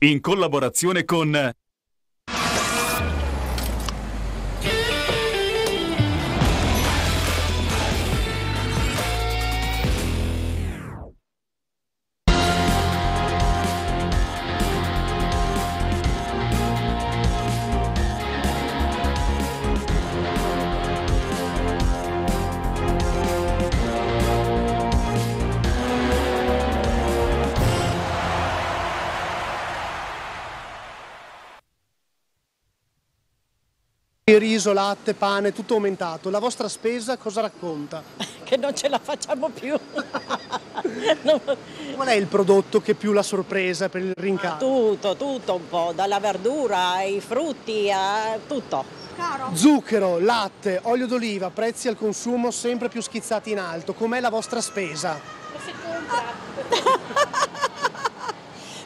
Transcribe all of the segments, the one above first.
in collaborazione con riso, latte, pane, tutto aumentato. La vostra spesa cosa racconta? Che non ce la facciamo più. Qual è il prodotto che più la sorpresa per il rincaro? Tutto, tutto un po', dalla verdura ai frutti a tutto. Caro. Zucchero, latte, olio d'oliva, prezzi al consumo sempre più schizzati in alto. Com'è la vostra spesa? Si compra.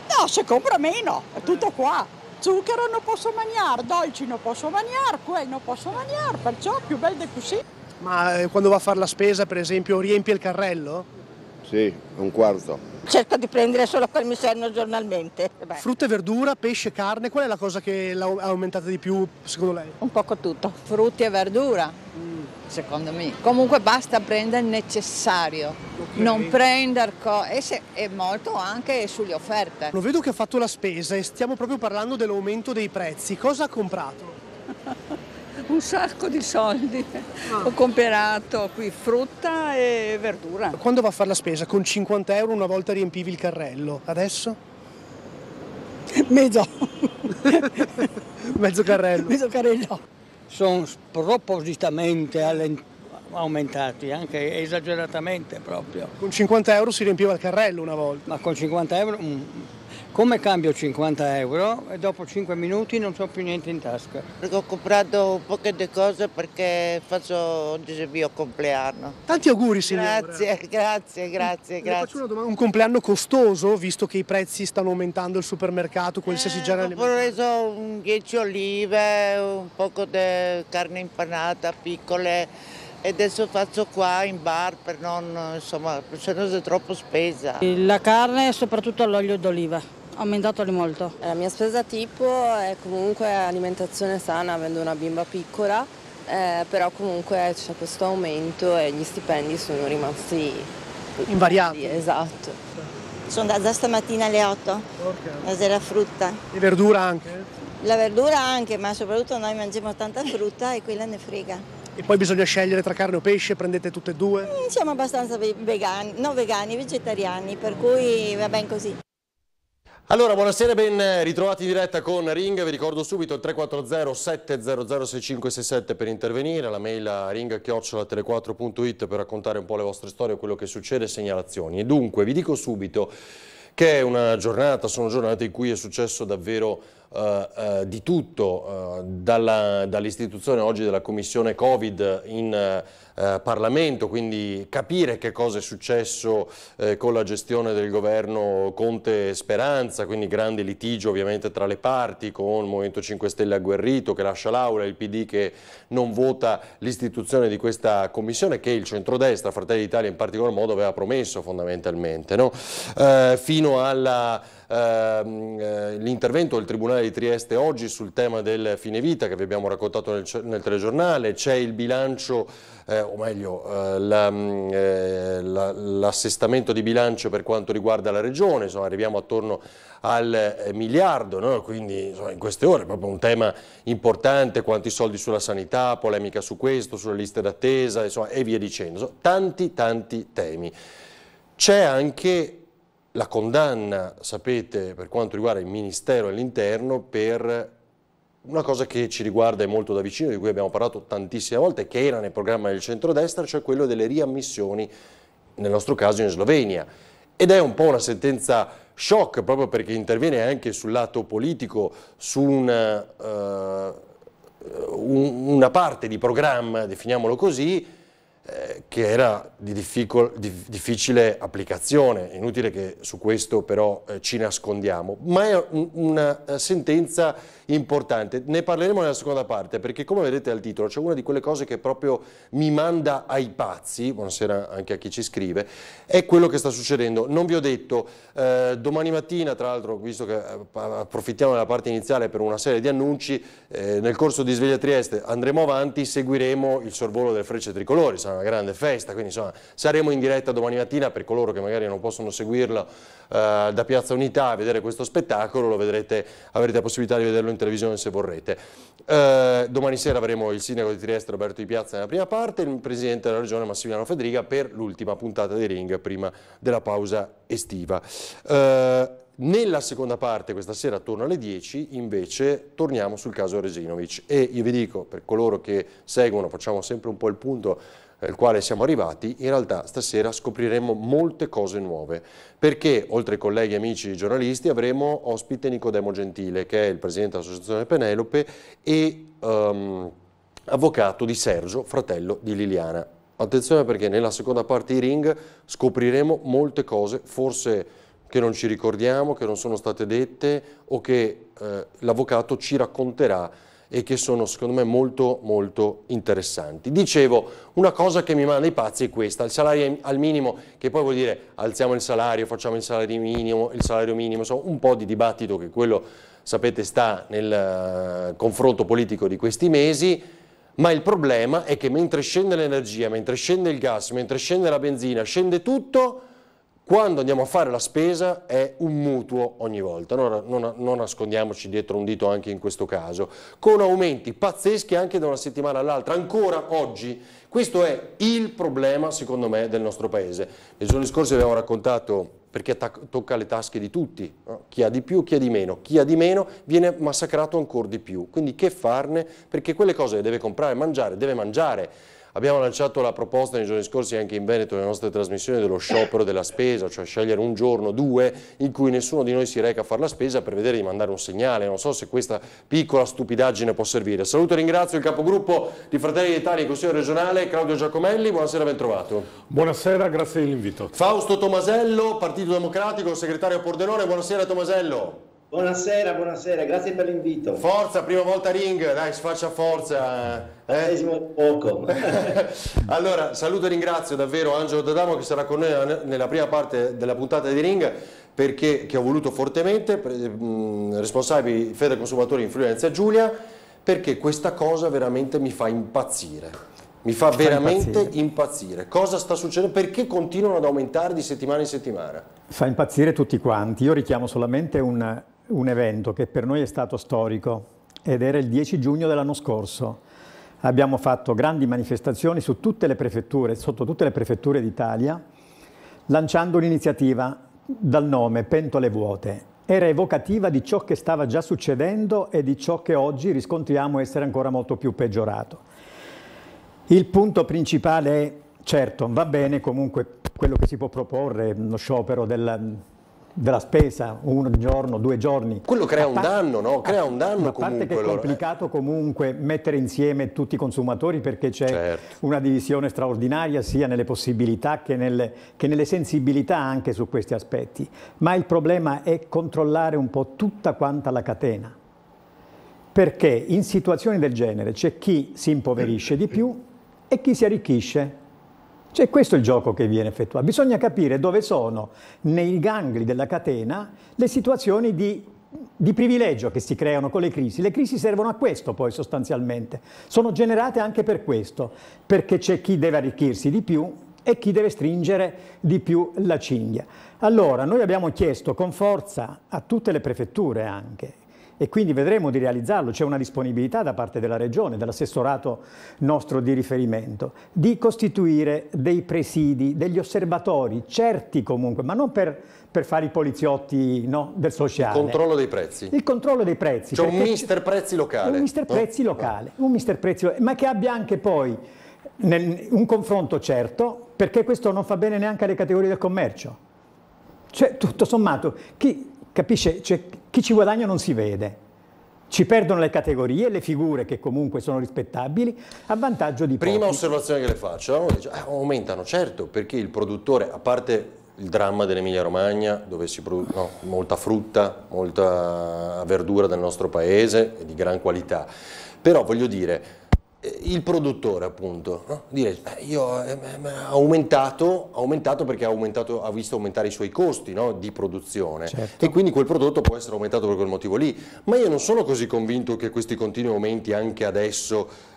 no, si compra meno, è tutto qua zucchero non posso mangiare, dolci non posso mangiare, quello non posso mangiare, perciò più bello di così. Ma eh, quando va a fare la spesa, per esempio, riempie il carrello? Sì, un quarto. Cerco di prendere solo quel mi servono giornalmente. Beh. Frutta e verdura, pesce, carne, qual è la cosa che ha aumentato di più secondo lei? Un poco tutto. Frutti e verdura. Secondo me. Comunque basta prendere il necessario, okay. non prendere cose e molto anche sulle offerte. Lo vedo che ha fatto la spesa e stiamo proprio parlando dell'aumento dei prezzi. Cosa ha comprato? Un sacco di soldi. Ah. Ho comprato qui frutta e verdura. Quando va a fare la spesa? Con 50 euro una volta riempivi il carrello, adesso? Mezzo. Mezzo carrello. Mezzo carrello sono spropositamente aumentati, anche esageratamente proprio. Con 50 euro si riempiva il carrello una volta. Ma con 50 euro mm, come cambio 50 euro e dopo 5 minuti non ho più niente in tasca? Perché ho comprato poche di cose perché faccio oggi il mio compleanno. Tanti auguri signora. Grazie, grazie, grazie. grazie. Faccio una domanda. Un compleanno costoso visto che i prezzi stanno aumentando al supermercato, qualsiasi eh, genere Ho preso 10 olive, un po' di carne impanata piccole e adesso faccio qua in bar per non, insomma, se no è troppo spesa. La carne e soprattutto l'olio d'oliva aumentato di molto. La mia spesa tipo è comunque alimentazione sana, avendo una bimba piccola, eh, però comunque c'è questo aumento e gli stipendi sono rimasti invariati. Esatto. Sono da stamattina alle 8, okay. la sera frutta. E verdura anche? La verdura anche, ma soprattutto noi mangiamo tanta frutta e quella ne frega. E poi bisogna scegliere tra carne o pesce, prendete tutte e due? Siamo abbastanza vegani, no vegani, vegetariani, per cui va bene così. Allora, buonasera, ben ritrovati in diretta con Ring, vi ricordo subito il 340 700 6567 per intervenire, la mail ring-tele4.it per raccontare un po' le vostre storie, quello che succede, segnalazioni. E dunque, vi dico subito che è una giornata, sono giornate in cui è successo davvero Uh, uh, di tutto, uh, dall'istituzione oggi della commissione Covid in eh, Parlamento, quindi capire che cosa è successo eh, con la gestione del governo Conte-Speranza, quindi grande litigio ovviamente tra le parti con il Movimento 5 Stelle agguerrito che lascia l'aula, il PD che non vota l'istituzione di questa commissione che il centrodestra, Fratelli d'Italia in particolar modo aveva promesso fondamentalmente, no? eh, fino alla Ehm, eh, del Tribunale di Trieste oggi sul tema del fine vita che vi abbiamo raccontato nel, nel telegiornale, c'è il bilancio, eh, o meglio eh, l'assestamento la, di bilancio per quanto riguarda la Regione, insomma, arriviamo attorno al eh, miliardo, no? quindi insomma, in queste ore è proprio un tema importante, quanti soldi sulla sanità, polemica su questo, sulle liste d'attesa e via dicendo, tanti tanti temi. C'è anche la condanna, sapete, per quanto riguarda il Ministero dell'Interno per una cosa che ci riguarda molto da vicino, di cui abbiamo parlato tantissime volte, che era nel programma del centrodestra, cioè quello delle riammissioni, nel nostro caso in Slovenia. Ed è un po' una sentenza shock, proprio perché interviene anche sul lato politico, su una, uh, una parte di programma, definiamolo così, eh, che era di, di, difficile applicazione, inutile che su questo però eh, ci nascondiamo, ma è un, una eh, sentenza importante, ne parleremo nella seconda parte perché come vedete al titolo c'è una di quelle cose che proprio mi manda ai pazzi, buonasera anche a chi ci scrive, è quello che sta succedendo, non vi ho detto, eh, domani mattina tra l'altro visto che eh, approfittiamo della parte iniziale per una serie di annunci, eh, nel corso di Sveglia Trieste andremo avanti, seguiremo il sorvolo delle frecce tricolori, sarà una grande festa, quindi insomma saremo in diretta domani mattina per coloro che magari non possono seguirla da Piazza Unità a vedere questo spettacolo, lo vedrete, avrete la possibilità di vederlo in televisione se vorrete. Eh, domani sera avremo il sindaco di Trieste Roberto Di Piazza nella prima parte e il presidente della regione Massimiliano Federica per l'ultima puntata di Ring prima della pausa estiva. Eh, nella seconda parte, questa sera attorno alle 10, invece torniamo sul caso Resinovic e io vi dico, per coloro che seguono, facciamo sempre un po' il punto al quale siamo arrivati, in realtà stasera scopriremo molte cose nuove, perché oltre ai colleghi e amici giornalisti avremo ospite Nicodemo Gentile, che è il presidente dell'Associazione Penelope e um, avvocato di Sergio, fratello di Liliana. Attenzione perché nella seconda parte di Ring scopriremo molte cose, forse che non ci ricordiamo, che non sono state dette o che eh, l'avvocato ci racconterà e che sono secondo me molto molto interessanti. Dicevo, una cosa che mi manda i pazzi è questa, il salario al minimo, che poi vuol dire alziamo il salario, facciamo il salario minimo, il salario minimo, insomma un po' di dibattito che quello sapete sta nel uh, confronto politico di questi mesi, ma il problema è che mentre scende l'energia, mentre scende il gas, mentre scende la benzina, scende tutto, quando andiamo a fare la spesa è un mutuo ogni volta, non, non, non, nascondiamoci dietro un dito anche in questo caso, con aumenti pazzeschi anche da una settimana all'altra, ancora oggi. Questo è il problema secondo me del nostro paese. Nei giorni scorsi abbiamo raccontato perché tocca le tasche di tutti, no? chi ha di più, chi ha di meno, chi ha di meno viene massacrato ancora di più, quindi che farne? Perché quelle cose le deve comprare mangiare, deve mangiare, Abbiamo lanciato la proposta nei giorni scorsi anche in Veneto nelle nostre trasmissioni dello sciopero della spesa, cioè scegliere un giorno, due, in cui nessuno di noi si reca a fare la spesa per vedere di mandare un segnale. Non so se questa piccola stupidaggine può servire. Saluto e ringrazio il capogruppo di Fratelli d'Italia in Consiglio regionale, Claudio Giacomelli. Buonasera, ben trovato. Buonasera, grazie dell'invito. Fausto Tomasello, Partito Democratico, segretario Pordenone. Buonasera Tomasello. Buonasera, buonasera, grazie per l'invito. Forza, prima volta ring, dai, si faccia forza. Eh? poco. allora, saluto e ringrazio davvero Angelo D'Adamo che sarà con noi nella prima parte della puntata di ring perché, che ho voluto fortemente, responsabili Fede Consumatori Influenza Giulia, perché questa cosa veramente mi fa impazzire. Mi fa veramente impazzire. impazzire. Cosa sta succedendo? Perché continuano ad aumentare di settimana in settimana? Fa impazzire tutti quanti. Io richiamo solamente un, un evento che per noi è stato storico ed era il 10 giugno dell'anno scorso. Abbiamo fatto grandi manifestazioni su tutte le prefetture, sotto tutte le prefetture d'Italia, lanciando un'iniziativa dal nome Pentole Vuote. Era evocativa di ciò che stava già succedendo e di ciò che oggi riscontriamo essere ancora molto più peggiorato. Il punto principale è, certo, va bene comunque quello che si può proporre, lo sciopero del, della spesa, un giorno, due giorni. Quello crea un danno, no? Crea un danno a parte che è complicato comunque mettere insieme tutti i consumatori perché c'è certo. una divisione straordinaria sia nelle possibilità che nelle, che nelle sensibilità anche su questi aspetti. Ma il problema è controllare un po' tutta quanta la catena. Perché in situazioni del genere c'è chi si impoverisce di più e chi si arricchisce. Cioè questo è il gioco che viene effettuato. Bisogna capire dove sono nei gangli della catena le situazioni di, di, privilegio che si creano con le crisi. Le crisi servono a questo poi sostanzialmente. Sono generate anche per questo, perché c'è chi deve arricchirsi di più e chi deve stringere di più la cinghia. Allora, noi abbiamo chiesto con forza a tutte le prefetture anche, e quindi vedremo di realizzarlo, c'è una disponibilità da parte della Regione, dell'assessorato nostro di riferimento, di costituire dei presidi, degli osservatori, certi comunque, ma non per, per fare i poliziotti no, del sociale. Il controllo dei prezzi. Il controllo dei prezzi. C'è un mister prezzi locale. Un mister prezzi locale, un mister prezzi, ma che abbia anche poi nel, un confronto certo, perché questo non fa bene neanche alle categorie del commercio. Cioè, tutto sommato, chi, capisce, cioè, chi ci guadagna non si vede. Ci perdono le categorie, le figure che comunque sono rispettabili, a vantaggio di Prima pochi. osservazione che le faccio, dice, eh, aumentano, certo, perché il produttore, a parte il dramma dell'Emilia Romagna, dove si produce no, molta frutta, molta verdura del nostro paese, di gran qualità, però voglio dire, il produttore appunto, no? dire eh, io eh, ha aumentato, aumentato perché ha, aumentato, ha, visto aumentare i suoi costi no? di produzione certo. e quindi quel prodotto può essere aumentato per quel motivo lì, ma io non sono così convinto che questi continui aumenti anche adesso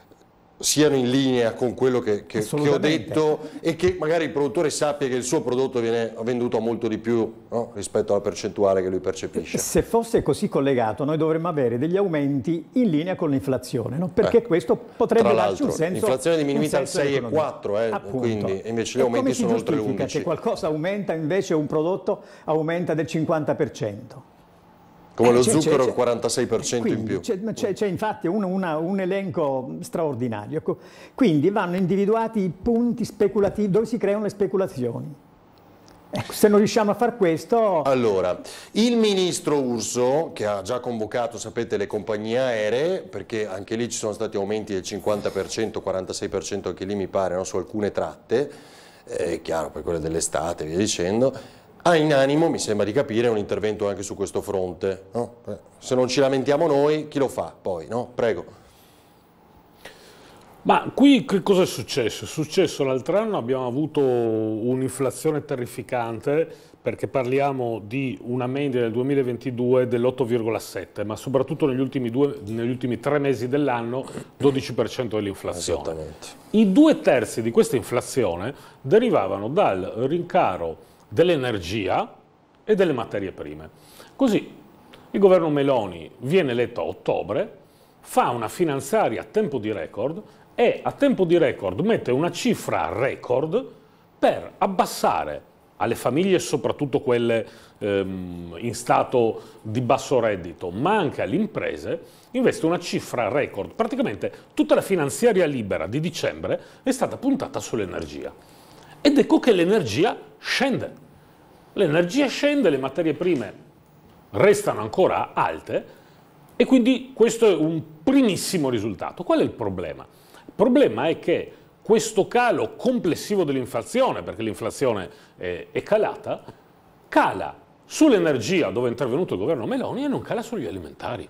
siano in linea con quello che, che, che, ho detto e che magari il produttore sappia che il suo prodotto viene venduto a molto di più no? rispetto alla percentuale che lui percepisce. Se fosse così collegato noi dovremmo avere degli aumenti in linea con l'inflazione, no? perché eh. questo potrebbe darci un senso L'inflazione è diminuita al 6,4, eh, quindi invece gli aumenti sono oltre l'11. che qualcosa aumenta invece un prodotto aumenta del 50%? Come eh, lo zucchero, il 46% quindi, in più. C'è infatti un, una, un, elenco straordinario. Ecco, quindi vanno individuati i punti speculativi dove si creano le speculazioni. Ecco, se non riusciamo a fare questo... Allora, il ministro Urso, che ha già convocato, sapete, le compagnie aeree, perché anche lì ci sono stati aumenti del 50%, 46% anche lì mi pare, no, su alcune tratte, eh, chiaro, per quelle dell'estate, via dicendo, ha in animo, mi sembra di capire, un intervento anche su questo fronte. No? Se non ci lamentiamo noi, chi lo fa poi? No? Prego. Ma qui che cosa è successo? È successo l'altro anno abbiamo avuto un'inflazione terrificante perché parliamo di una media del 2022 dell'8,7 ma soprattutto negli ultimi, due, negli ultimi tre mesi dell'anno 12% dell'inflazione. I due terzi di questa inflazione derivavano dal rincaro dell'energia e delle materie prime. Così il governo Meloni viene eletto a ottobre, fa una finanziaria a tempo di record e a tempo di record mette una cifra record per abbassare alle famiglie, soprattutto quelle ehm, in stato di basso reddito, ma anche alle imprese, investe una cifra record. Praticamente tutta la finanziaria libera di dicembre è stata puntata sull'energia. Ed ecco che l'energia scende l'energia scende, le materie prime restano ancora alte e quindi questo è un primissimo risultato. Qual è il problema? Il problema è che questo calo complessivo dell'inflazione, perché l'inflazione è, calata, cala sull'energia dove è intervenuto il governo Meloni e non cala sugli alimentari.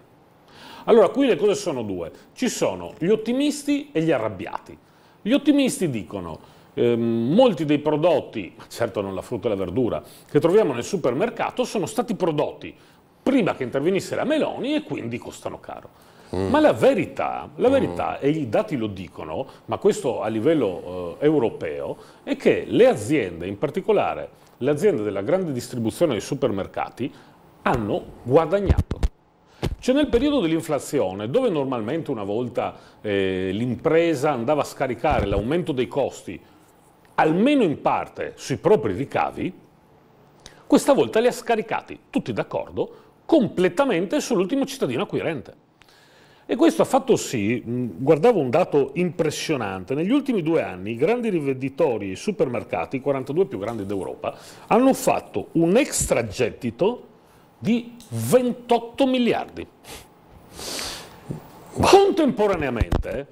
Allora qui le cose sono due, ci sono gli ottimisti e gli arrabbiati. Gli ottimisti dicono eh, molti dei prodotti, certo non la frutta e la verdura, che troviamo nel supermercato sono stati prodotti prima che intervenisse la Meloni e quindi costano caro. Mm. Ma la verità, la verità mm. e i dati lo dicono, ma questo a livello eh, europeo, è che le aziende, in particolare le aziende della grande distribuzione dei supermercati, hanno guadagnato. Cioè nel periodo dell'inflazione, dove normalmente una volta eh, l'impresa andava a scaricare l'aumento dei costi almeno in parte sui propri ricavi, questa volta li ha scaricati, tutti d'accordo, completamente sull'ultimo cittadino acquirente. E questo ha fatto sì, guardavo un dato impressionante, negli ultimi due anni i grandi rivenditori e i supermercati, i 42 più grandi d'Europa, hanno fatto un extragettito di 28 miliardi. Contemporaneamente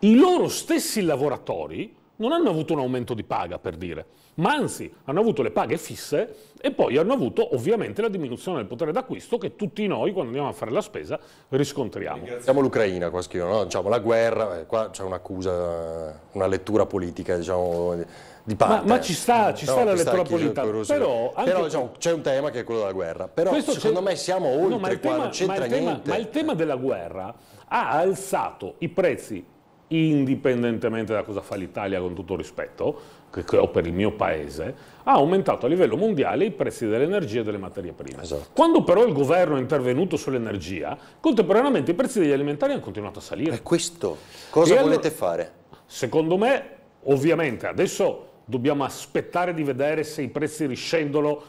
i loro stessi lavoratori non hanno avuto un aumento di paga, per dire, ma anzi hanno avuto le paghe fisse e poi hanno avuto ovviamente la diminuzione del potere d'acquisto che tutti noi, quando andiamo a fare la spesa, riscontriamo. Ringraziamo l'Ucraina, qua scrivono, no? diciamo, la guerra, eh, qua c'è un'accusa, una lettura politica, diciamo, di parte. Ma, ma ci sta, ci sta no, la lettura politica, però, però diciamo, c'è un tema che è quello della guerra, però secondo me siamo oltre no, qua, tema, non c'entra niente. ma il tema della guerra ha alzato i prezzi indipendentemente da cosa fa l'Italia con tutto rispetto, che, che, ho per il mio paese, ha aumentato a livello mondiale i prezzi dell'energia e delle materie prime. Esatto. Quando però il governo è intervenuto sull'energia, contemporaneamente i prezzi degli alimentari hanno continuato a salire. E questo cosa e volete allora, fare? Secondo me, ovviamente, adesso dobbiamo aspettare di vedere se i prezzi riscendono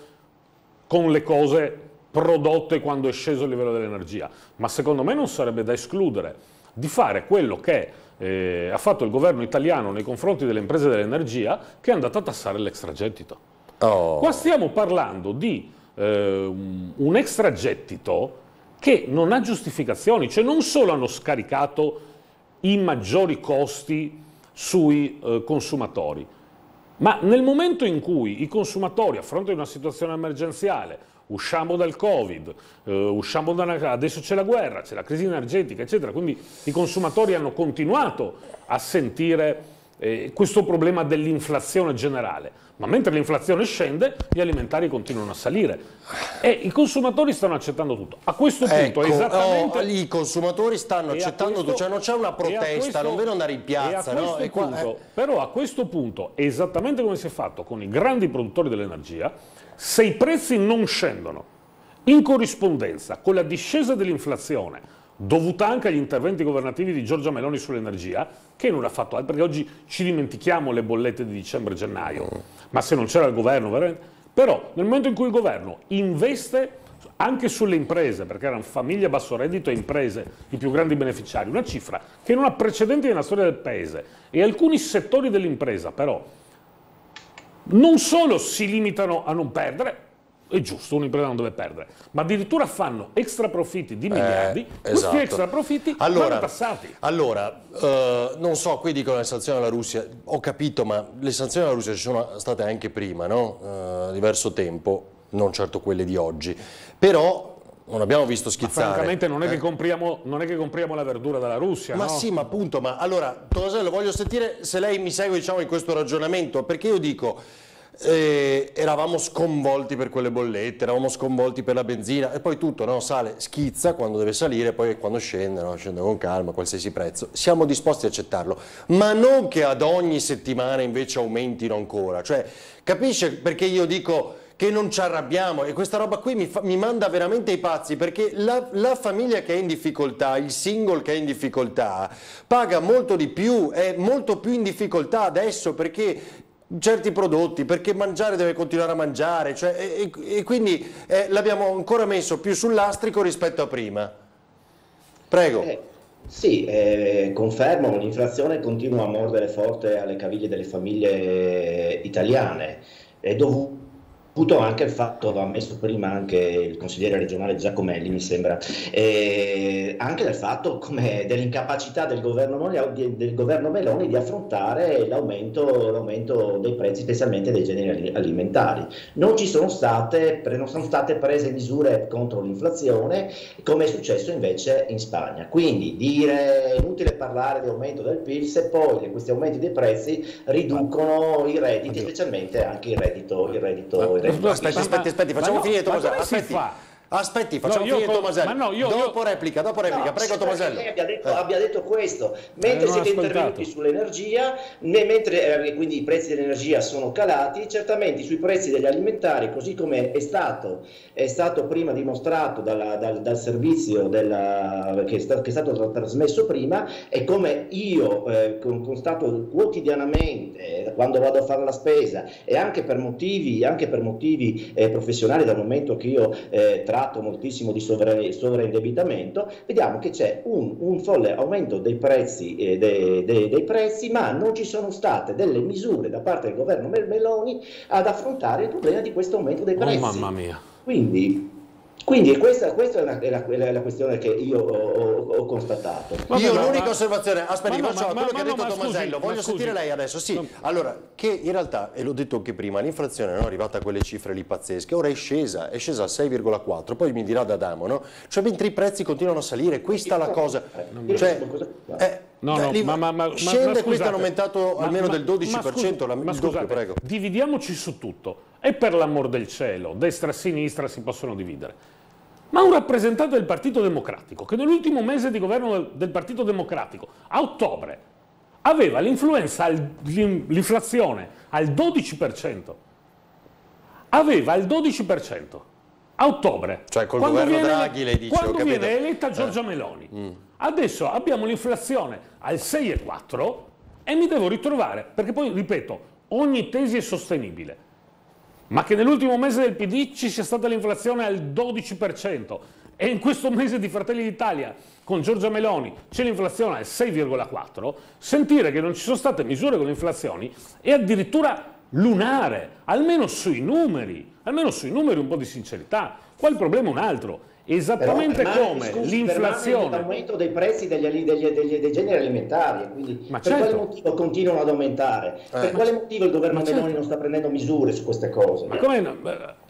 con le cose prodotte quando è sceso il livello dell'energia, ma secondo me non sarebbe da escludere di fare quello che eh, ha fatto il governo italiano nei confronti delle imprese dell'energia che è andato a tassare l'extragettito. Oh. Qua stiamo parlando di eh, un extragettito che non ha giustificazioni, cioè non solo hanno scaricato i maggiori costi sui eh, consumatori, ma nel momento in cui i consumatori, a fronte di una situazione emergenziale, usciamo dal Covid, eh, usciamo da una, adesso c'è la guerra, c'è la crisi energetica, eccetera, quindi i consumatori hanno continuato a sentire eh, questo problema dell'inflazione generale. Ma mentre l'inflazione scende, gli alimentari continuano a salire e i consumatori stanno accettando tutto. A questo punto ecco, esattamente... Oh, i consumatori stanno accettando questo, tutto, cioè non c'è una protesta, questo, non vedo andare in piazza. A no? qua, punto, eh. Però a questo punto, esattamente come si è fatto con i grandi produttori dell'energia, se i prezzi non scendono in corrispondenza con la discesa dell'inflazione, dovuta anche agli interventi governativi di Giorgia Meloni sull'energia, che non ha fatto altro, perché oggi ci dimentichiamo le bollette di dicembre e gennaio, ma se non c'era il governo, veramente... però nel momento in cui il governo investe anche sulle imprese, perché erano famiglie a basso reddito e imprese i più grandi beneficiari, una cifra che non ha precedenti nella storia del paese. E alcuni settori dell'impresa però non solo si limitano a non perdere, è giusto, un'impresa non deve perdere, ma addirittura fanno extra profitti di miliardi, Eh, questi esatto. extra profitti Allora, vanno tassati. Allora, eh, non so, qui dicono le sanzioni alla Russia, ho capito, ma le sanzioni alla Russia ci sono state anche prima, no? Eh, diverso tempo, non certo quelle di oggi, però non abbiamo visto Ma schizzare. francamente non è, che Eh. compriamo, non è che compriamo la verdura dalla Russia, Ma no? sì, ma appunto, ma allora, Tomasello, voglio sentire se lei mi segue diciamo, in questo ragionamento, perché io dico, eh, eravamo sconvolti per quelle bollette, eravamo sconvolti per la benzina e poi tutto no, sale, schizza quando deve salire, poi quando scende, no, scende con calma, qualsiasi prezzo. Siamo disposti a accettarlo, ma non che ad ogni settimana invece aumentino ancora. Cioè, capisce perché io dico che non ci arrabbiamo e questa roba qui mi, fa- mi manda veramente ai pazzi perché la, la famiglia che è in difficoltà, il single che è in difficoltà, paga molto di più, è molto più in difficoltà adesso perché certi prodotti, perché mangiare deve continuare a mangiare, cioè, e, e- quindi eh, l'abbiamo ancora messo più sul lastrico rispetto a prima. Prego. Eh, sì, eh, confermo, l'inflazione continua a mordere forte alle caviglie delle famiglie italiane. È dovuto anche al fatto, va messo prima anche il consigliere regionale Giacomelli, mi sembra, eh, anche del fatto come dell'incapacità del governo, del governo Meloni di affrontare l'aumento, l'aumento dei prezzi, specialmente dei generi ali- alimentari. Non ci sono state, non sono state prese misure contro l'inflazione, come è successo invece in Spagna. Quindi dire, è inutile parlare di aumento del PIL se poi questi aumenti dei prezzi riducono i redditi, specialmente anche il il reddito, il reddito Aspetti, aspetti, aspetti, facciamo no, finire si Aspetti? Aspetti, facciamo No, io finire Tomasello. ma no, io- dopo replica, dopo replica, No, prego sì, Tomasello. Lei abbia detto, Eh. abbia detto questo, mentre non ho siete ascoltato. intervenuti sull'energia, ne- mentre eh, quindi i prezzi dell'energia sono calati, certamente sui prezzi degli alimentari, così come è stato, è stato prima dimostrato dalla- dal, dal servizio della- che, è sta- che è stato tra- trasmesso prima, e come io eh, con- constato quotidianamente eh, quando vado a fare la spesa e anche per motivi, anche per motivi eh, professionali, dal momento che io eh, tratto moltissimo di sovra- sovraindebitamento, vediamo che c'è un, un folle aumento dei prezzi, eh, dei, dei- dei prezzi, ma non ci sono state delle misure da parte del governo Mel- Meloni ad affrontare il problema di questo aumento dei Oh, prezzi. mamma mia. Quindi, quindi questa, questa è, una- è la, è la- questione che io ho, ho- ho constatato. Vabbè, Io ma- l'unica ma- osservazione, aspetti, ma no, faccio ma- quello ma- che ha ma no, detto ma Tomasello, ma voglio scusi. sentire lei adesso. Sì, No. allora, che in realtà, e l'ho detto anche prima, l'inflazione non è arrivata a quelle cifre lì pazzesche, ora è scesa, è scesa al 6,4, poi mi dirà D'Adamo, no? Cioè mentre i prezzi continuano a salire, questa è la cosa. Cioè, eh, No, cioè, no, lì- ma, ma, ma, ma- scende, ma questo scusate, hanno aumentato ma- almeno ma- del 12%, ma la, scusi- ma il doppio, scusate, prego. Dividiamoci su tutto. E per l'amor del cielo, destra e sinistra si possono dividere. Ma un rappresentante del Partito Democratico, che nell'ultimo mese di governo del, Partito Democratico, a ottobre, aveva l'influenza, l'inflazione al 12%, aveva il 12%, a ottobre. Cioè, col Quando governo viene- Draghi, lei dice, Quando viene eletta Giorgia Eh. Meloni. Adesso abbiamo l'inflazione al 6,4 e mi devo ritrovare, perché poi, ripeto, ogni tesi è sostenibile, ma che nell'ultimo mese del PD ci sia stata l'inflazione al 12% e in questo mese di Fratelli d'Italia con Giorgia Meloni c'è l'inflazione al 6,4%, sentire che non ci sono state misure con inflazioni è addirittura lunare, almeno sui numeri, almeno sui numeri un po' di sincerità. Qua il problema è un altro, Esattamente Però, come scusi, l'inflazione. L'aumento dei prezzi degli, degli- degli- dei generi alimentari, quindi Ma per certo. quale motivo continuano ad aumentare? per quale motivo il governo Ma Meloni certo. non sta prendendo misure su queste cose? Ma come no?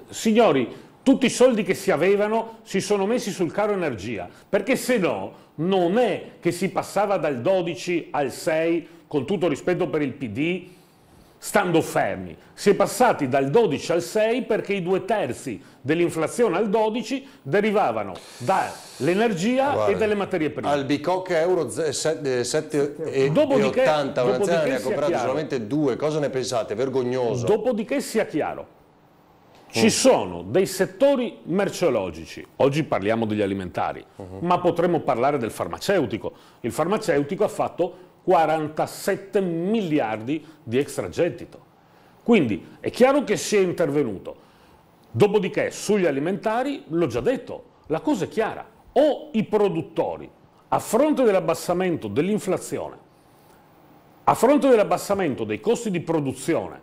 Signori, tutti i soldi che si avevano si sono messi sul caro energia, perché se no non è che si passava dal 12 al 6, con tutto rispetto per il PD, stando fermi. Si è passati dal 12 al 6 perché i due terzi dell'inflazione al 12 derivavano dall'energia e dalle materie prime. Al bicocca euro 7 e Dopodiché- 80, un'azienda dopodiché ne ha comprato solamente due, cosa ne pensate? Vergognoso. Dopodiché sia chiaro, ci sono dei settori merceologici, oggi parliamo degli alimentari, ma potremmo parlare del farmaceutico. Il farmaceutico ha fatto 47 miliardi di extragettito. Quindi è chiaro che si è intervenuto. Dopodiché sugli alimentari, l'ho già detto, la cosa è chiara. O i produttori, a fronte dell'abbassamento dell'inflazione, a fronte dell'abbassamento dei costi di produzione,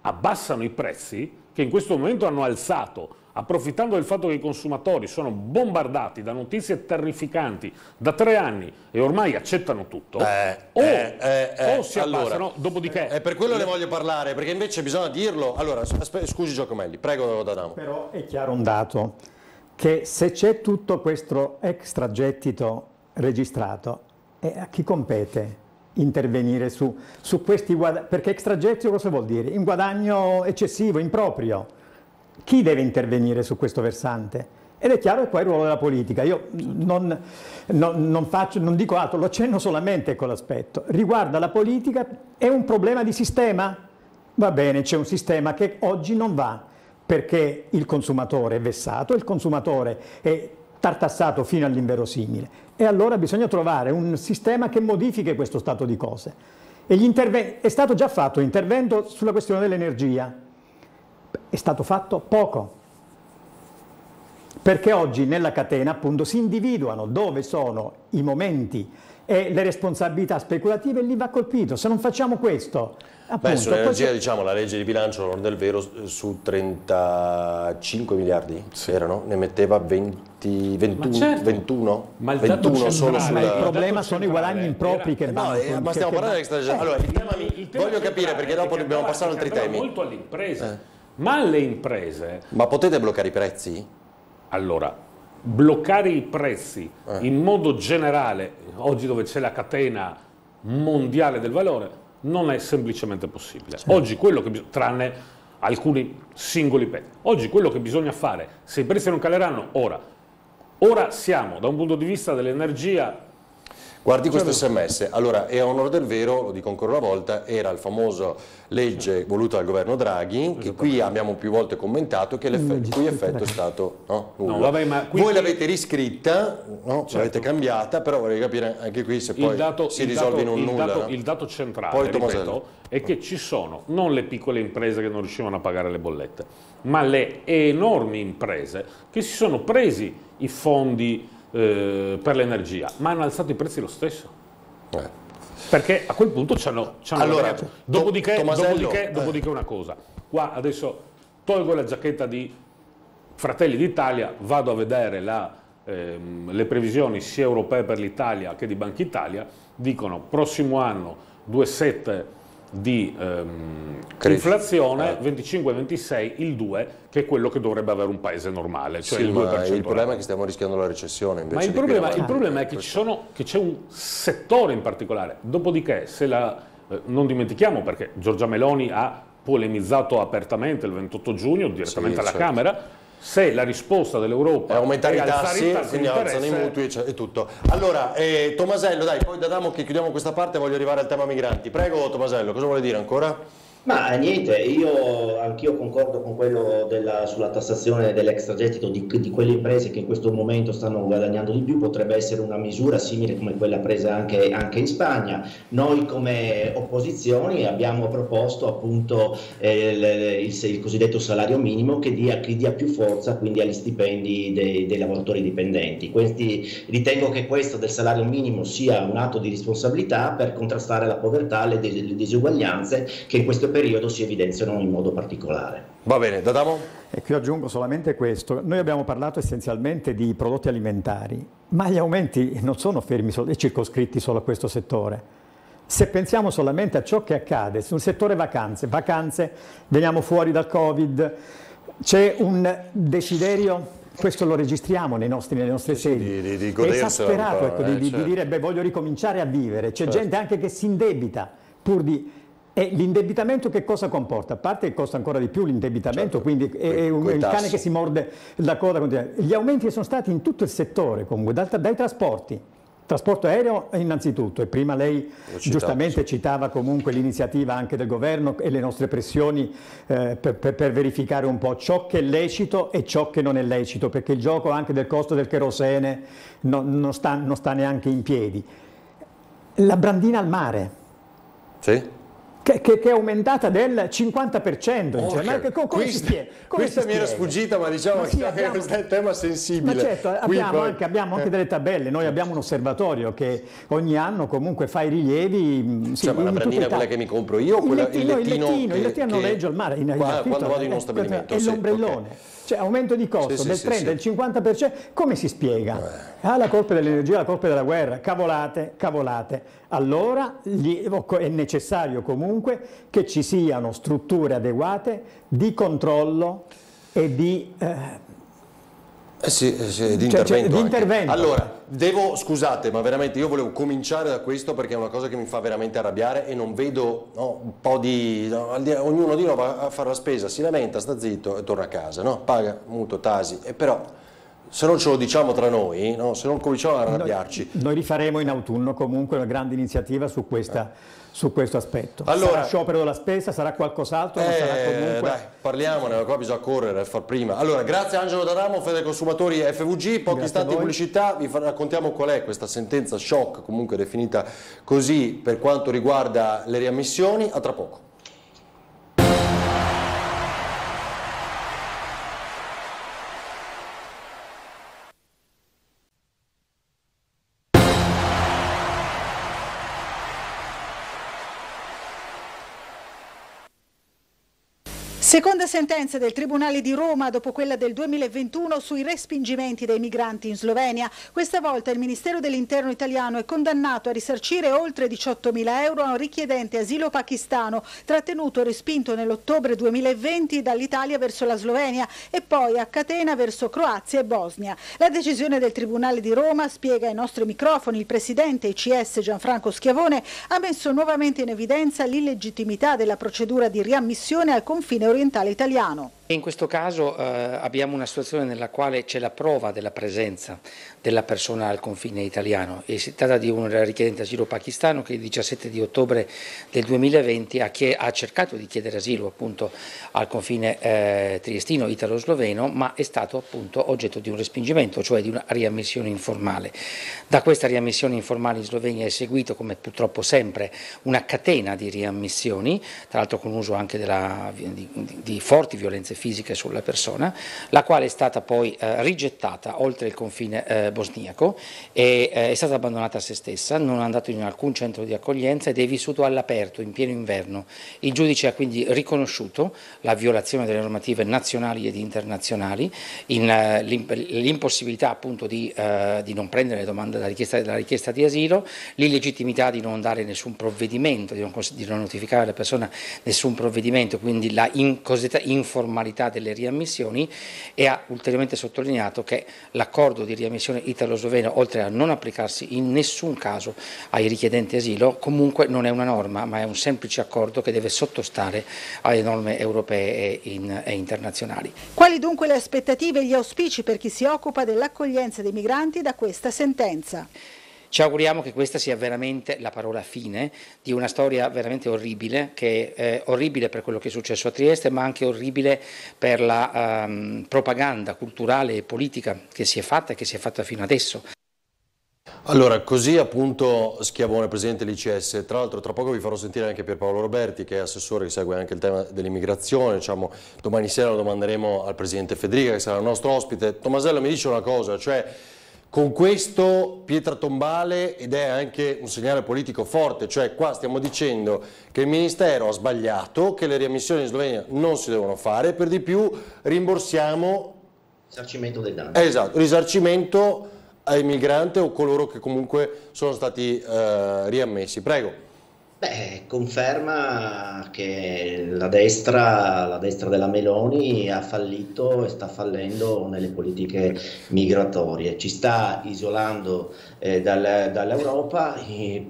abbassano i prezzi, che in questo momento hanno alzato, approfittando del fatto che i consumatori sono bombardati da notizie terrificanti da tre anni e ormai accettano tutto, o, eh, eh, eh, o si allora, abbassano, dopodiché... È per quello ne voglio parlare, perché invece bisogna dirlo. Allora, scusi Giacomelli, prego D'Adamo. Però è chiaro un dato, che se c'è tutto questo extragettito registrato, eh, a chi compete intervenire su, su questi guadagni? Perché extragettito cosa vuol dire? Un guadagno eccessivo, improprio. Chi deve intervenire su questo versante? Ed è chiaro che qua è il ruolo della politica. Io non, non- non faccio, non dico altro, lo accenno solamente con l'aspetto. Riguarda la politica, è un problema di sistema? Va bene, c'è un sistema che oggi non va perché il consumatore è vessato, il consumatore è tartassato fino all'inverosimile. E allora bisogna trovare un sistema che modifichi questo stato di cose. È stato già fatto intervento sulla questione dell'energia. È stato fatto poco. Perché oggi nella catena appunto si individuano dove sono i momenti e le responsabilità speculative e lì va colpito. Se non facciamo questo, Beh, appunto, sull'energia, poi- diciamo, la legge di bilancio, l'onore del vero, eh, su 35 miliardi erano, ne metteva 20, 21, certo. 21, Ma il dato 21 solo sulla... il problema sono i guadagni impropri che No, vanno eh, con- ma stiamo che- parlando di. Allora, tema- Il tema voglio capire perché è dopo che dobbiamo passare ad altri che temi. molto alle imprese, Eh. Ma alle imprese Ma potete bloccare i prezzi? Allora, bloccare i prezzi Eh. in modo generale, oggi dove c'è la catena mondiale del valore, non è semplicemente possibile. Certo. Oggi quello che bisogna, tranne alcuni singoli pezzi, oggi quello che bisogna fare, se i prezzi non caleranno, ora, ora siamo da un punto di vista dell'energia Guardi questo sms, allora e a onore del vero, lo dico ancora una volta, era il famoso legge voluta dal governo Draghi, che qui abbiamo più volte commentato, che l'effetto, il cui effetto è stato no, nulla. No, vabbè, ma qui- Voi l'avete riscritta, no? Certo. l'avete cambiata, però vorrei capire anche qui se poi dato, si risolve dato- in un il nulla. dato- no? il dato centrale, Poi ripeto, è che ci sono non le piccole imprese che non riuscivano a pagare le bollette, ma le enormi imprese che si sono presi i fondi eh, per l'energia, ma hanno alzato i prezzi lo stesso. Eh. Perché a quel punto ci hanno, Allora, dopodiché, dopodiché, eh. dopodiché una cosa, qua adesso tolgo la giacchetta di Fratelli d'Italia, vado a vedere la, ehm, le previsioni sia europee per l'Italia che di Banca Italia, dicono prossimo anno 2,7 di ehm, inflazione, eh. 25-26 il 2, che è quello che dovrebbe avere un paese normale, cioè Sì, il 2%. ma il problema è che stiamo rischiando la recessione invece Ma il problema, il problema è che, ci sono- che c'è un settore in particolare. Dopodiché, se la, eh, non dimentichiamo, perché Giorgia Meloni ha polemizzato apertamente il 28 giugno direttamente Sì, alla certo. Camera, se la risposta dell'Europa È aumentare i tassi, i tassi di quindi alzano i mutui e e tutto. Allora, eh, Tomasello, dai, poi da Damo che chiudiamo questa parte voglio arrivare al tema migranti. Prego Tomasello, cosa vuole dire ancora? Ma niente, io anch'io concordo con quello della- sulla tassazione dell'extragettito di, di quelle imprese che in questo momento stanno guadagnando di più, potrebbe essere una misura simile come quella presa anche, anche in Spagna. Noi come opposizioni abbiamo proposto appunto eh, il, il- il cosiddetto salario minimo che dia, che dia più forza quindi agli stipendi dei, dei lavoratori dipendenti. Questi, ritengo che questo del salario minimo sia un atto di responsabilità per contrastare la povertà, le, le disuguaglianze che in questo periodo periodo si evidenziano in modo particolare. Va bene, Dadamo? E qui aggiungo solamente questo. Noi abbiamo parlato essenzialmente di prodotti alimentari, ma gli aumenti non sono fermi e circoscritti solo a questo settore. Se pensiamo solamente a ciò che accade sul settore vacanze, vacanze, veniamo fuori dal Covid, c'è un desiderio questo lo registriamo nei nostri, nelle nostre sedi. Di, di, di è esasperato ecco, eh, di, certo. di, dire beh, voglio ricominciare a vivere. C'è certo. gente anche che si indebita pur di e l'indebitamento che cosa comporta? A parte che costa ancora di più l'indebitamento, certo. quindi è, un, il cane che si morde la coda. Gli aumenti che sono stati in tutto il settore, comunque, dai, dai trasporti, Trasporto aereo innanzitutto, e prima lei giustamente sì. citava comunque l'iniziativa anche del governo e le nostre pressioni eh, per, per, per, verificare un po' ciò che è lecito e ciò che non è lecito, perché il gioco anche del costo del kerosene non, non, sta, non sta neanche in piedi. La brandina al mare. Sì che, che, che, è aumentata del 50%. Oh, cioè, ma come questa, si spiega? Come questa si mi era sfuggita, ma diciamo ma sì, che abbiamo, questo è un tema sensibile. Ma certo, abbiamo, poi... anche, abbiamo anche, delle tabelle, noi abbiamo un osservatorio che ogni anno comunque fa i rilievi. Mm, sì, cioè, ma la brandina è quella che mi compro io o quella, il lettino? Il lettino, che, il lettino a noleggio al mare. In, qua, in quando vado in uno stabilimento. È l'ombrellone. Okay. Cioè aumento di costo sì, del 30, del 50%, come si spiega? Eh. Ah, la colpa dell'energia, la colpa della guerra, cavolate, cavolate. Allora gli, è necessario comunque che ci siano strutture adeguate di controllo e di... Eh, eh sì, eh sì, di cioè, intervento. Cioè, intervento. Allora, devo, scusate, ma veramente io volevo cominciare da questo perché è una cosa che mi fa veramente arrabbiare e non vedo no, un po' di... No, ognuno di noi va a fare la spesa, si lamenta, sta zitto e torna a casa, no? paga mutuo, tasi, e però se non ce lo diciamo tra noi, no? se non cominciamo ad arrabbiarci... Noi, noi, rifaremo in autunno comunque una grande iniziativa su questa... Eh su questo aspetto. Allora, sarà sciopero della spesa, sarà qualcos'altro, eh, sarà comunque... Dai, parliamone, qua bisogna correre, far prima. Allora, grazie Angelo D'Adamo, Fede Consumatori FVG, pochi istanti di pubblicità, vi raccontiamo qual è questa sentenza shock, comunque definita così per quanto riguarda le riammissioni, a tra poco. Seconda sentenza del Tribunale di Roma dopo quella del 2021 sui respingimenti dei migranti in Slovenia. Questa volta il Ministero dell'Interno italiano è condannato a risarcire oltre 18.000 euro a un richiedente asilo pakistano trattenuto e respinto nell'ottobre 2020 dall'Italia verso la Slovenia e poi a catena verso Croazia e Bosnia. La decisione del Tribunale di Roma, spiega ai nostri microfoni il Presidente ICS Gianfranco Schiavone, ha messo nuovamente in evidenza l'illegittimità della procedura di riammissione al confine orientale orientale italiano. In questo caso eh, abbiamo una situazione nella quale c'è la prova della presenza della persona al confine italiano e si tratta di un richiedente asilo pakistano che il 17 di ottobre del 2020 ha, ha cercato di chiedere asilo appunto al confine eh, triestino italo-sloveno ma è stato appunto oggetto di un respingimento, cioè di una riammissione informale. Da questa riammissione informale in Slovenia è seguito come purtroppo sempre una catena di riammissioni, tra l'altro con uso anche della, di, di forti violenze fisiche sulla persona, la quale è stata poi eh, rigettata oltre il confine eh, bosniaco e eh, è stata abbandonata a se stessa, non è andato in alcun centro di accoglienza ed è vissuto all'aperto in pieno inverno. Il giudice ha quindi riconosciuto la violazione delle normative nazionali ed internazionali, eh, l'impossibilità appunto di, eh, di, non prendere domanda, la, richiesta, la richiesta di asilo, l'illegittimità di non dare nessun provvedimento, di non, di non notificare alla persona nessun provvedimento, quindi la in, cosiddetta informalità formalità delle riammissioni e ha ulteriormente sottolineato che l'accordo di riammissione italo-sloveno, oltre a non applicarsi in nessun caso ai richiedenti asilo, comunque non è una norma, ma è un semplice accordo che deve sottostare alle norme europee e, in, e internazionali. Quali dunque le aspettative e gli auspici per chi si occupa dell'accoglienza dei migranti da questa sentenza? Ci auguriamo che questa sia veramente la parola fine di una storia veramente orribile, che è orribile per quello che è successo a Trieste, ma anche orribile per la um, propaganda culturale e politica che si è fatta e che si è fatta fino adesso. Allora, così appunto Schiavone, Presidente dell'ICS, tra l'altro tra poco vi farò sentire anche Pierpaolo Roberti che è assessore che segue anche il tema dell'immigrazione, diciamo, domani sera lo domanderemo al Presidente Federica che sarà il nostro ospite. Tomasello mi dice una cosa, cioè con questo pietra tombale ed è anche un segnale politico forte, cioè qua stiamo dicendo che il Ministero ha sbagliato, che le riammissioni in Slovenia non si devono fare, per di più rimborsiamo... Risarcimento dei danni. Esatto, risarcimento ai migranti o coloro che comunque sono stati eh, riammessi. Prego. Beh, conferma che la destra, la destra della Meloni ha fallito e sta fallendo nelle politiche migratorie, ci sta isolando eh, dal, dall'Europa,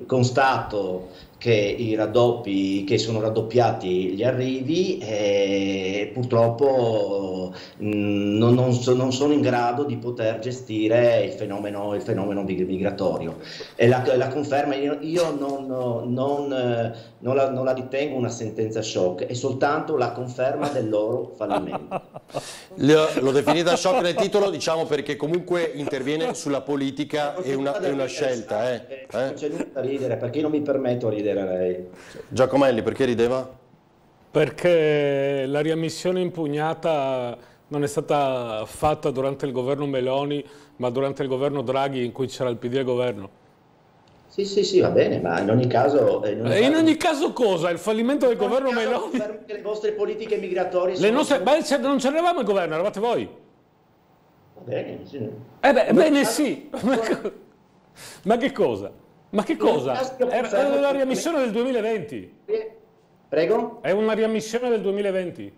constato che i raddoppi, che sono raddoppiati gli arrivi e purtroppo mh, non, non, so, non, sono in grado di poter gestire il fenomeno, il fenomeno migratorio. E la, la conferma, io, non, non, non, la, non la ritengo una sentenza shock, è soltanto la conferma del loro fallimento. L'ho definita shock nel titolo, diciamo perché comunque interviene sulla politica e una, una scelta. Eh. Eh? Non c'è nulla da ridere, perché io non mi permetto di ridere ridere lei. Giacomelli, perché rideva? Perché la riammissione impugnata non è stata fatta durante il governo Meloni, ma durante il governo Draghi in cui c'era il PD al governo. Sì, sì, sì, va bene, ma in ogni caso... In ogni, in ogni caso cosa? Il fallimento del governo Meloni? Le vostre politiche migratorie le nostre... Beh, non c'eravamo il governo, eravate voi. Va bene, sì. Eh beh, bene sì. ma che cosa? Ma che cosa? È una riammissione del 2020. Prego? È una riammissione del 2020.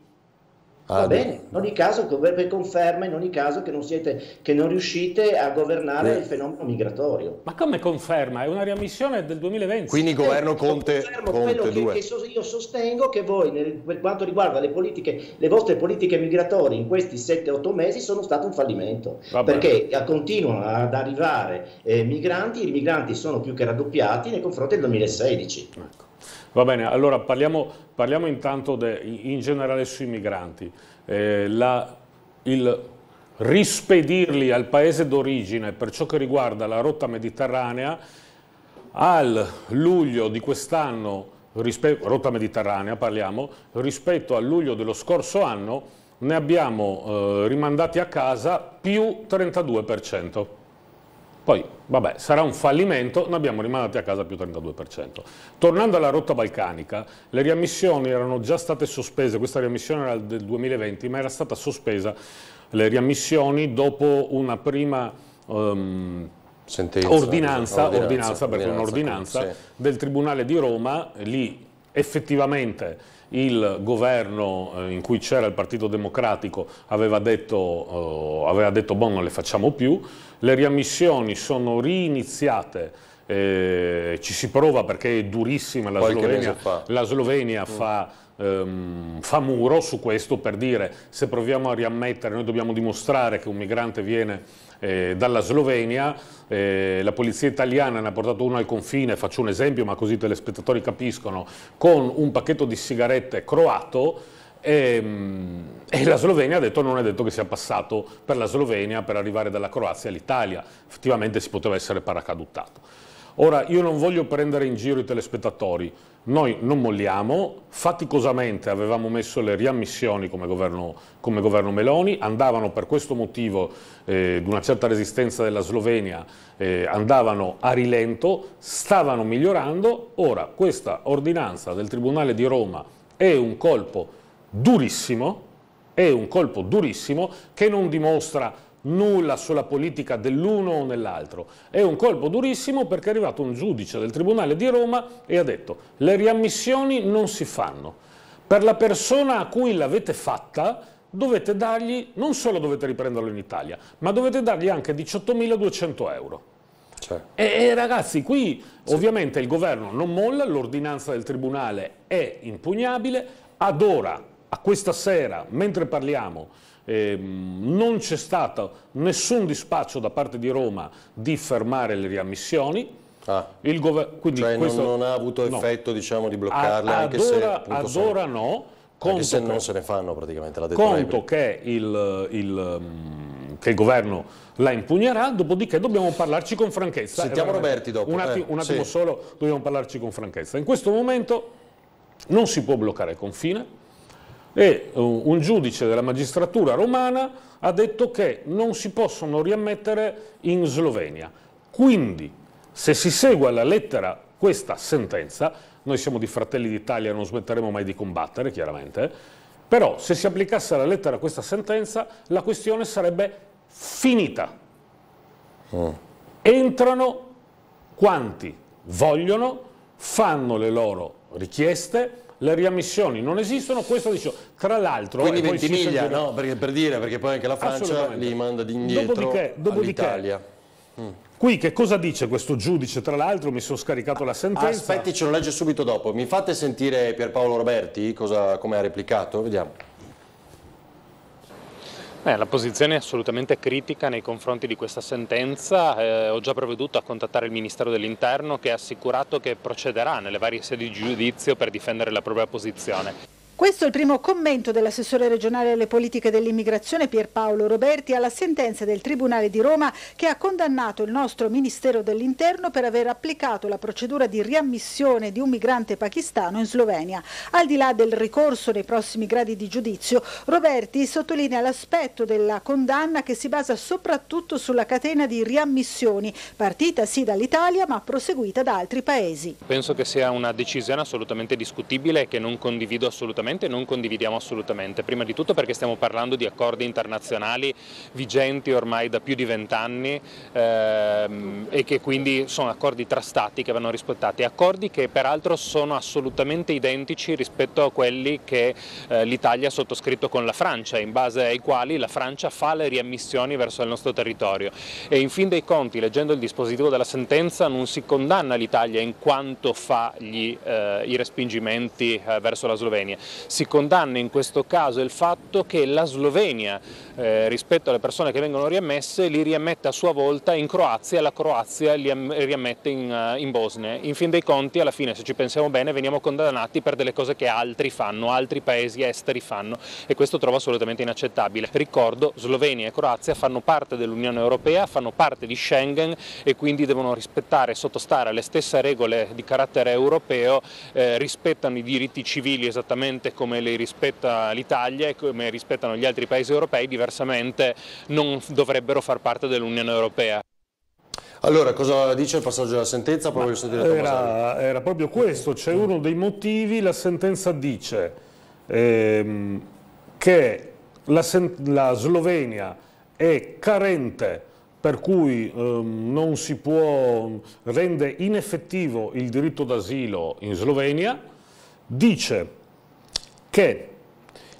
Va bene, in ogni caso conferma in ogni caso che non, siete, che non riuscite a governare il fenomeno migratorio. Ma come conferma? È una riammissione del 2020. Quindi governo Conte, Conte quello 2. Che, che io sostengo che voi, nel, per quanto riguarda le, politiche, le vostre politiche migratorie in questi 7-8 mesi sono state un fallimento. Perché continuano ad arrivare eh, migranti, i migranti sono più che raddoppiati nei confronti del 2016. Ecco. Va bene, allora parliamo, parliamo intanto de, in generale sui migranti. Eh, la, il rispedirli al paese d'origine per ciò che riguarda la rotta mediterranea, al luglio di quest'anno, rotta mediterranea parliamo, rispetto al luglio dello scorso anno, ne abbiamo eh, rimandati a casa più 32%. Poi, vabbè, sarà un fallimento, ne abbiamo rimandati a casa più 32%. Tornando alla rotta balcanica, le riammissioni erano già state sospese, questa riammissione era del 2020, ma era stata sospesa le riammissioni dopo una prima um, Sentenza, ordinanza, ordinanza, ordinanza, perché un'ordinanza sì. del Tribunale di Roma, lì effettivamente il governo eh, in cui c'era il Partito Democratico aveva detto, eh, aveva detto boh, non le facciamo più, le riammissioni sono riiniziate, eh, ci si prova perché è durissima la Qualche Slovenia, la Slovenia mm. fa, ehm, fa muro su questo per dire se proviamo a riammettere noi dobbiamo dimostrare che un migrante viene eh, dalla Slovenia, eh, la polizia italiana ne ha portato uno al confine, faccio un esempio ma così i telespettatori capiscono, con un pacchetto di sigarette croato e, ehm, e, la Slovenia ha detto non è detto che sia passato per la Slovenia per arrivare dalla Croazia all'Italia, effettivamente si poteva essere paracaduttato. Ora io non voglio prendere in giro i telespettatori, noi non molliamo, faticosamente avevamo messo le riammissioni come governo, come governo Meloni, andavano per questo motivo eh, di una certa resistenza della Slovenia, eh, andavano a rilento, stavano migliorando, ora questa ordinanza del Tribunale di Roma è un colpo durissimo, è un colpo durissimo che non dimostra nulla sulla politica dell'uno o nell'altro. È un colpo durissimo perché è arrivato un giudice del Tribunale di Roma e ha detto le riammissioni non si fanno. Per la persona a cui l'avete fatta dovete dargli, non solo dovete riprenderlo in Italia, ma dovete dargli anche 18.200 euro. Cioè. E, e, ragazzi, qui sì. ovviamente il governo non molla, l'ordinanza del Tribunale è impugnabile, ad ora, a questa sera, mentre parliamo, eh, non c'è stato nessun dispaccio da parte di Roma di fermare le riammissioni. Ah, quindi cioè questo, non, non, ha avuto effetto no. diciamo, di bloccarle, ad, anche ad se... Ora, ad ora no. Conto se che, non se ne fanno praticamente, l'ha detto Conto che il, il, mm, che il governo la impugnerà, dopodiché dobbiamo parlarci con franchezza. Sentiamo Roberti dopo. Un attimo, eh, un attimo sì. solo, dobbiamo parlarci con franchezza. In questo momento non si può bloccare il confine, e un giudice della magistratura romana ha detto che non si possono riammettere in Slovenia. Quindi, se si segue alla lettera questa sentenza, noi siamo di Fratelli d'Italia, non smetteremo mai di combattere, chiaramente, però se si applicasse alla lettera questa sentenza, la questione sarebbe finita. Mm. Entrano quanti vogliono, fanno le loro richieste, le riammissioni non esistono, questo dice, tra l'altro... Quindi Ventimiglia, no? Perché, per dire, perché poi anche la Francia li manda di indietro dopodiché, dopodiché all'Italia. Mm. Qui che cosa dice questo giudice? Tra l'altro mi sono scaricato la sentenza. Aspetti, ce lo legge subito dopo. Mi fate sentire Pierpaolo Roberti cosa, come ha replicato? Vediamo. Eh, la posizione è assolutamente critica nei confronti di questa sentenza, eh, ho già provveduto a contattare il Ministero dell'Interno che ha assicurato che procederà nelle varie sedi di giudizio per difendere la propria posizione. Questo è il primo commento dell'assessore regionale alle politiche dell'immigrazione Pierpaolo Roberti alla sentenza del Tribunale di Roma che ha condannato il nostro Ministero dell'Interno per aver applicato la procedura di riammissione di un migrante pakistano in Slovenia. Al di là del ricorso nei prossimi gradi di giudizio, Roberti sottolinea l'aspetto della condanna che si basa soprattutto sulla catena di riammissioni, partita sì dall'Italia ma proseguita da altri paesi. Penso che sia una decisione assolutamente discutibile e che non condivido assolutamente assolutamente non condividiamo assolutamente. Prima di tutto perché stiamo parlando di accordi internazionali vigenti ormai da più di vent'anni ehm, e che quindi sono accordi tra stati che vanno rispettati, accordi che peraltro sono assolutamente identici rispetto a quelli che eh, l'Italia ha sottoscritto con la Francia, in base ai quali la Francia fa le riammissioni verso il nostro territorio. E in fin dei conti, leggendo il dispositivo della sentenza, non si condanna l'Italia in quanto fa gli, eh, i respingimenti eh, verso la Slovenia, si condanna in questo caso il fatto che la Slovenia eh, rispetto alle persone che vengono riammesse li riammette a sua volta in Croazia e la Croazia li riammette in, uh, in Bosnia. In fin dei conti alla fine se ci pensiamo bene veniamo condannati per delle cose che altri fanno, altri paesi esteri fanno e questo trovo assolutamente inaccettabile. Ricordo Slovenia e Croazia fanno parte dell'Unione Europea, fanno parte di Schengen e quindi devono rispettare e sottostare alle stesse regole di carattere europeo, eh, rispettano i diritti civili esattamente come li rispetta l'Italia e come rispettano gli altri paesi europei, diversamente non dovrebbero far parte dell'Unione Europea. Allora, cosa dice il passaggio della sentenza? Era, era, proprio questo, c'è uno dei motivi, la sentenza dice ehm, che la, la, Slovenia è carente per cui ehm, non si può, rende ineffettivo il diritto d'asilo in Slovenia, dice che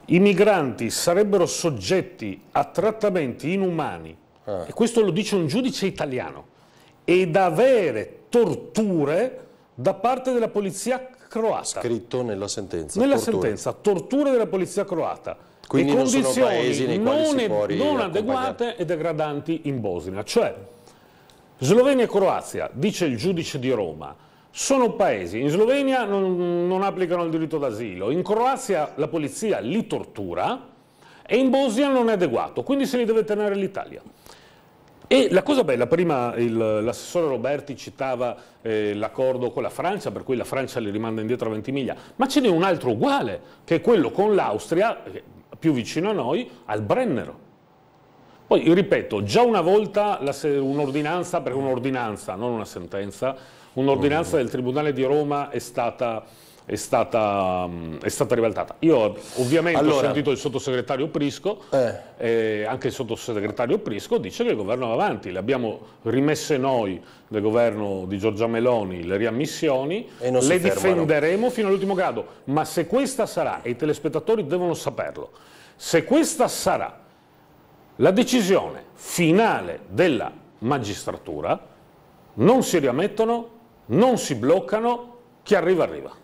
i migranti sarebbero soggetti a trattamenti inumani, ah. e questo lo dice un giudice italiano, ed avere torture da parte della polizia croata. Scritto nella sentenza. Nella torture. sentenza, torture della polizia croata. Quindi e non condizioni non, non, non adeguate e degradanti in Bosnia. Cioè, Slovenia e Croazia, dice il giudice di Roma, sono paesi, in Slovenia non, non applicano il diritto d'asilo, in Croazia la polizia li tortura e in Bosnia non è adeguato, quindi se li deve tenere l'Italia. E la cosa bella, prima l'assessore Roberti citava eh, l'accordo con la Francia, per cui la Francia li rimanda indietro a Ventimiglia, ma ce n'è un altro uguale, che è quello con l'Austria, eh, più vicino a noi, al Brennero. Poi, ripeto, già una volta un'ordinanza, perché un'ordinanza, non una sentenza, un'ordinanza del Tribunale di Roma è stata, è stata, è stata ribaltata. Io ovviamente allora, ho sentito il sottosegretario Prisco, eh. Eh, anche il sottosegretario Prisco dice che il governo va avanti, le abbiamo rimesse noi del governo di Giorgia Meloni le riammissioni, le difenderemo fino all'ultimo grado, ma se questa sarà, e i telespettatori devono saperlo, se questa sarà la decisione finale della magistratura, non si riammettono non si bloccano, chi arriva arriva.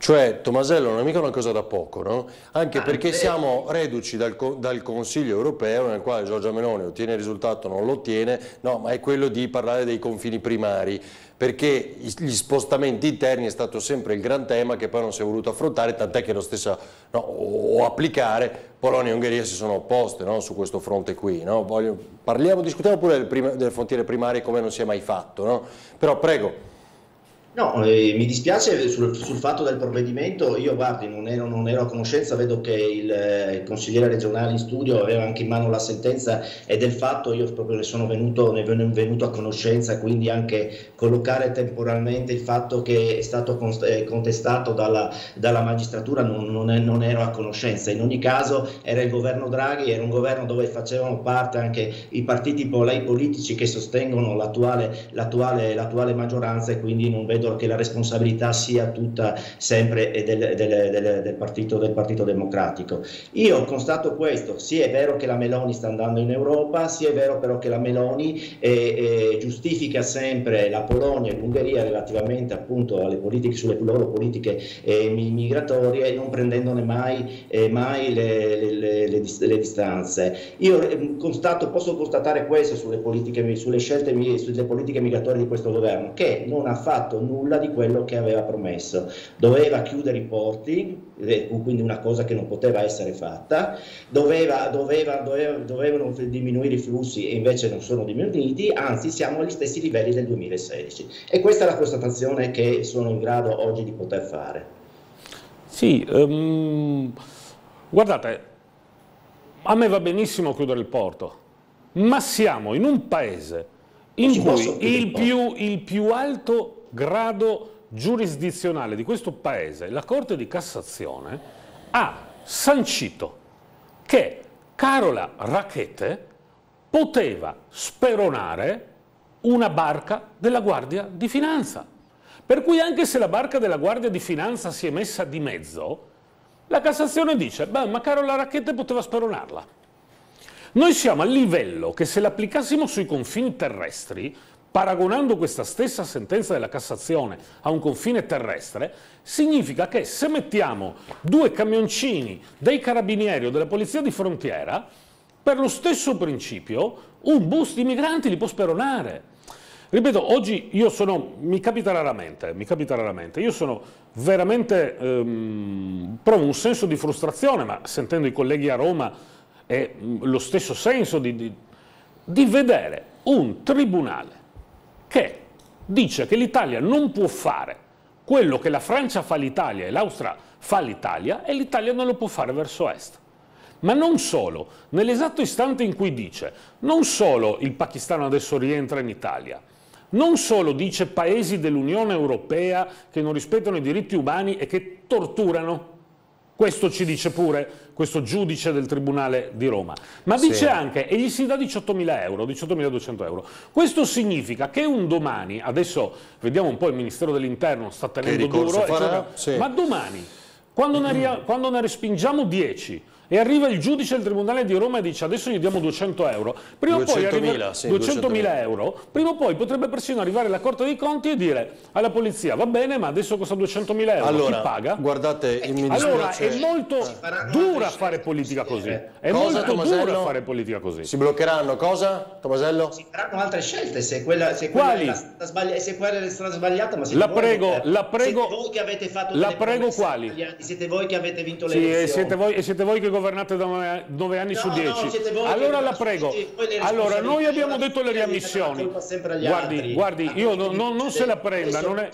Cioè, Tomasello, non è mica una cosa da poco, no? Anche ah, perché siamo reduci dal, dal, Consiglio europeo nel quale Giorgia Meloni ottiene il risultato o non lo ottiene, no, ma è quello di parlare dei confini primari, perché gli spostamenti interni è stato sempre il gran tema che poi non si è voluto affrontare, tant'è che lo stesso, no, o applicare, Polonia e Ungheria si sono opposte no, su questo fronte qui. No? Voglio, parliamo, discutiamo pure delle, prima, delle, frontiere primarie come non si è mai fatto, però prego. No, eh, mi dispiace sul, sul, fatto del provvedimento, io guardi, non ero, non ero a conoscenza, vedo che il, eh, il, consigliere regionale in studio aveva anche in mano la sentenza e del fatto io proprio ne sono venuto, ne venuto a conoscenza, quindi anche collocare temporalmente il fatto che è stato eh, contestato dalla, dalla magistratura non, non, è, non, ero a conoscenza. In ogni caso era il governo Draghi, era un governo dove facevano parte anche i partiti politici che sostengono l'attuale, l'attuale maggioranza e quindi non vedo credo che la responsabilità sia tutta sempre del, del, del, del, partito, Partito Democratico. Io constato questo, sì è vero che la Meloni sta andando in Europa, sì è vero però che la Meloni eh, eh, giustifica sempre la Polonia e l'Ungheria relativamente appunto alle politiche, sulle loro politiche eh, migratorie, non prendendone mai, eh, mai le, le, le, le, distanze. Io eh, constato, posso constatare questo sulle, politiche, sulle scelte, sulle politiche migratorie di questo governo, che non ha fatto nulla di quello che aveva promesso. Doveva chiudere i porti, quindi una cosa che non poteva essere fatta, doveva, doveva, doveva, dovevano diminuire i flussi e invece non sono diminuiti, anzi siamo agli stessi livelli del 2016. E questa è la constatazione che sono in grado oggi di poter fare. Sì, um, guardate, a me va benissimo chiudere il porto, ma siamo in un paese in cui il più, il più alto grado giurisdizionale di questo Paese, la Corte di Cassazione, ha sancito che Carola Racchete poteva speronare una barca della Guardia di Finanza. Per cui anche se la barca della Guardia di Finanza si è messa di mezzo, la Cassazione dice, beh, ma Carola Racchete poteva speronarla. Noi siamo a livello che se l'applicassimo sui confini terrestri paragonando questa stessa sentenza della Cassazione a un confine terrestre, significa che se mettiamo due camioncini dei carabinieri o della polizia di frontiera, per lo stesso principio un bus di migranti li può speronare. Ripeto, oggi io sono, mi capita raramente, mi capita raramente, io sono veramente, ehm, provo un senso di frustrazione, ma sentendo i colleghi a Roma è lo stesso senso di, di, di vedere un tribunale che dice che l'Italia non può fare quello che la Francia fa all'Italia e l'Austria fa all'Italia e l'Italia non lo può fare verso est. Ma non solo, nell'esatto istante in cui dice non solo il pakistano adesso rientra in Italia, non solo dice paesi dell'Unione Europea che non rispettano i diritti umani e che torturano, questo ci dice pure questo giudice del Tribunale di Roma. Ma dice sì. anche, e gli si dà 18.000 euro, 18.200 euro. Questo significa che un domani, adesso vediamo un po' il Ministero dell'Interno sta tenendo duro, sì. ma domani, quando ne, quando ne respingiamo 10, e arriva il giudice del Tribunale di Roma e dice adesso gli diamo 200 euro, prima o poi arriva sì, 200.000 euro, prima o poi potrebbe persino arrivare la Corte dei Conti e dire alla polizia va bene ma adesso costa 200.000 euro, allora, chi paga? Guardate, mi allora è molto dura fare politica così, è cosa, molto Tomasello? dura fare politica così. Si bloccheranno cosa, Tomasello? Si faranno altre scelte se quella, se quella Quali? È la sbagli- se quella è la strada sbagliata, ma la prego, avete, la prego, siete voi che avete fatto la prego quali? Siete voi che avete vinto le sì, elezioni. Siete voi, e siete voi che governate da una 9 anni no, su 10. No, allora la prego. Allora, noi abbiamo detto le riammissioni. Guardi, guardi, io no, non se la prenda. Non è...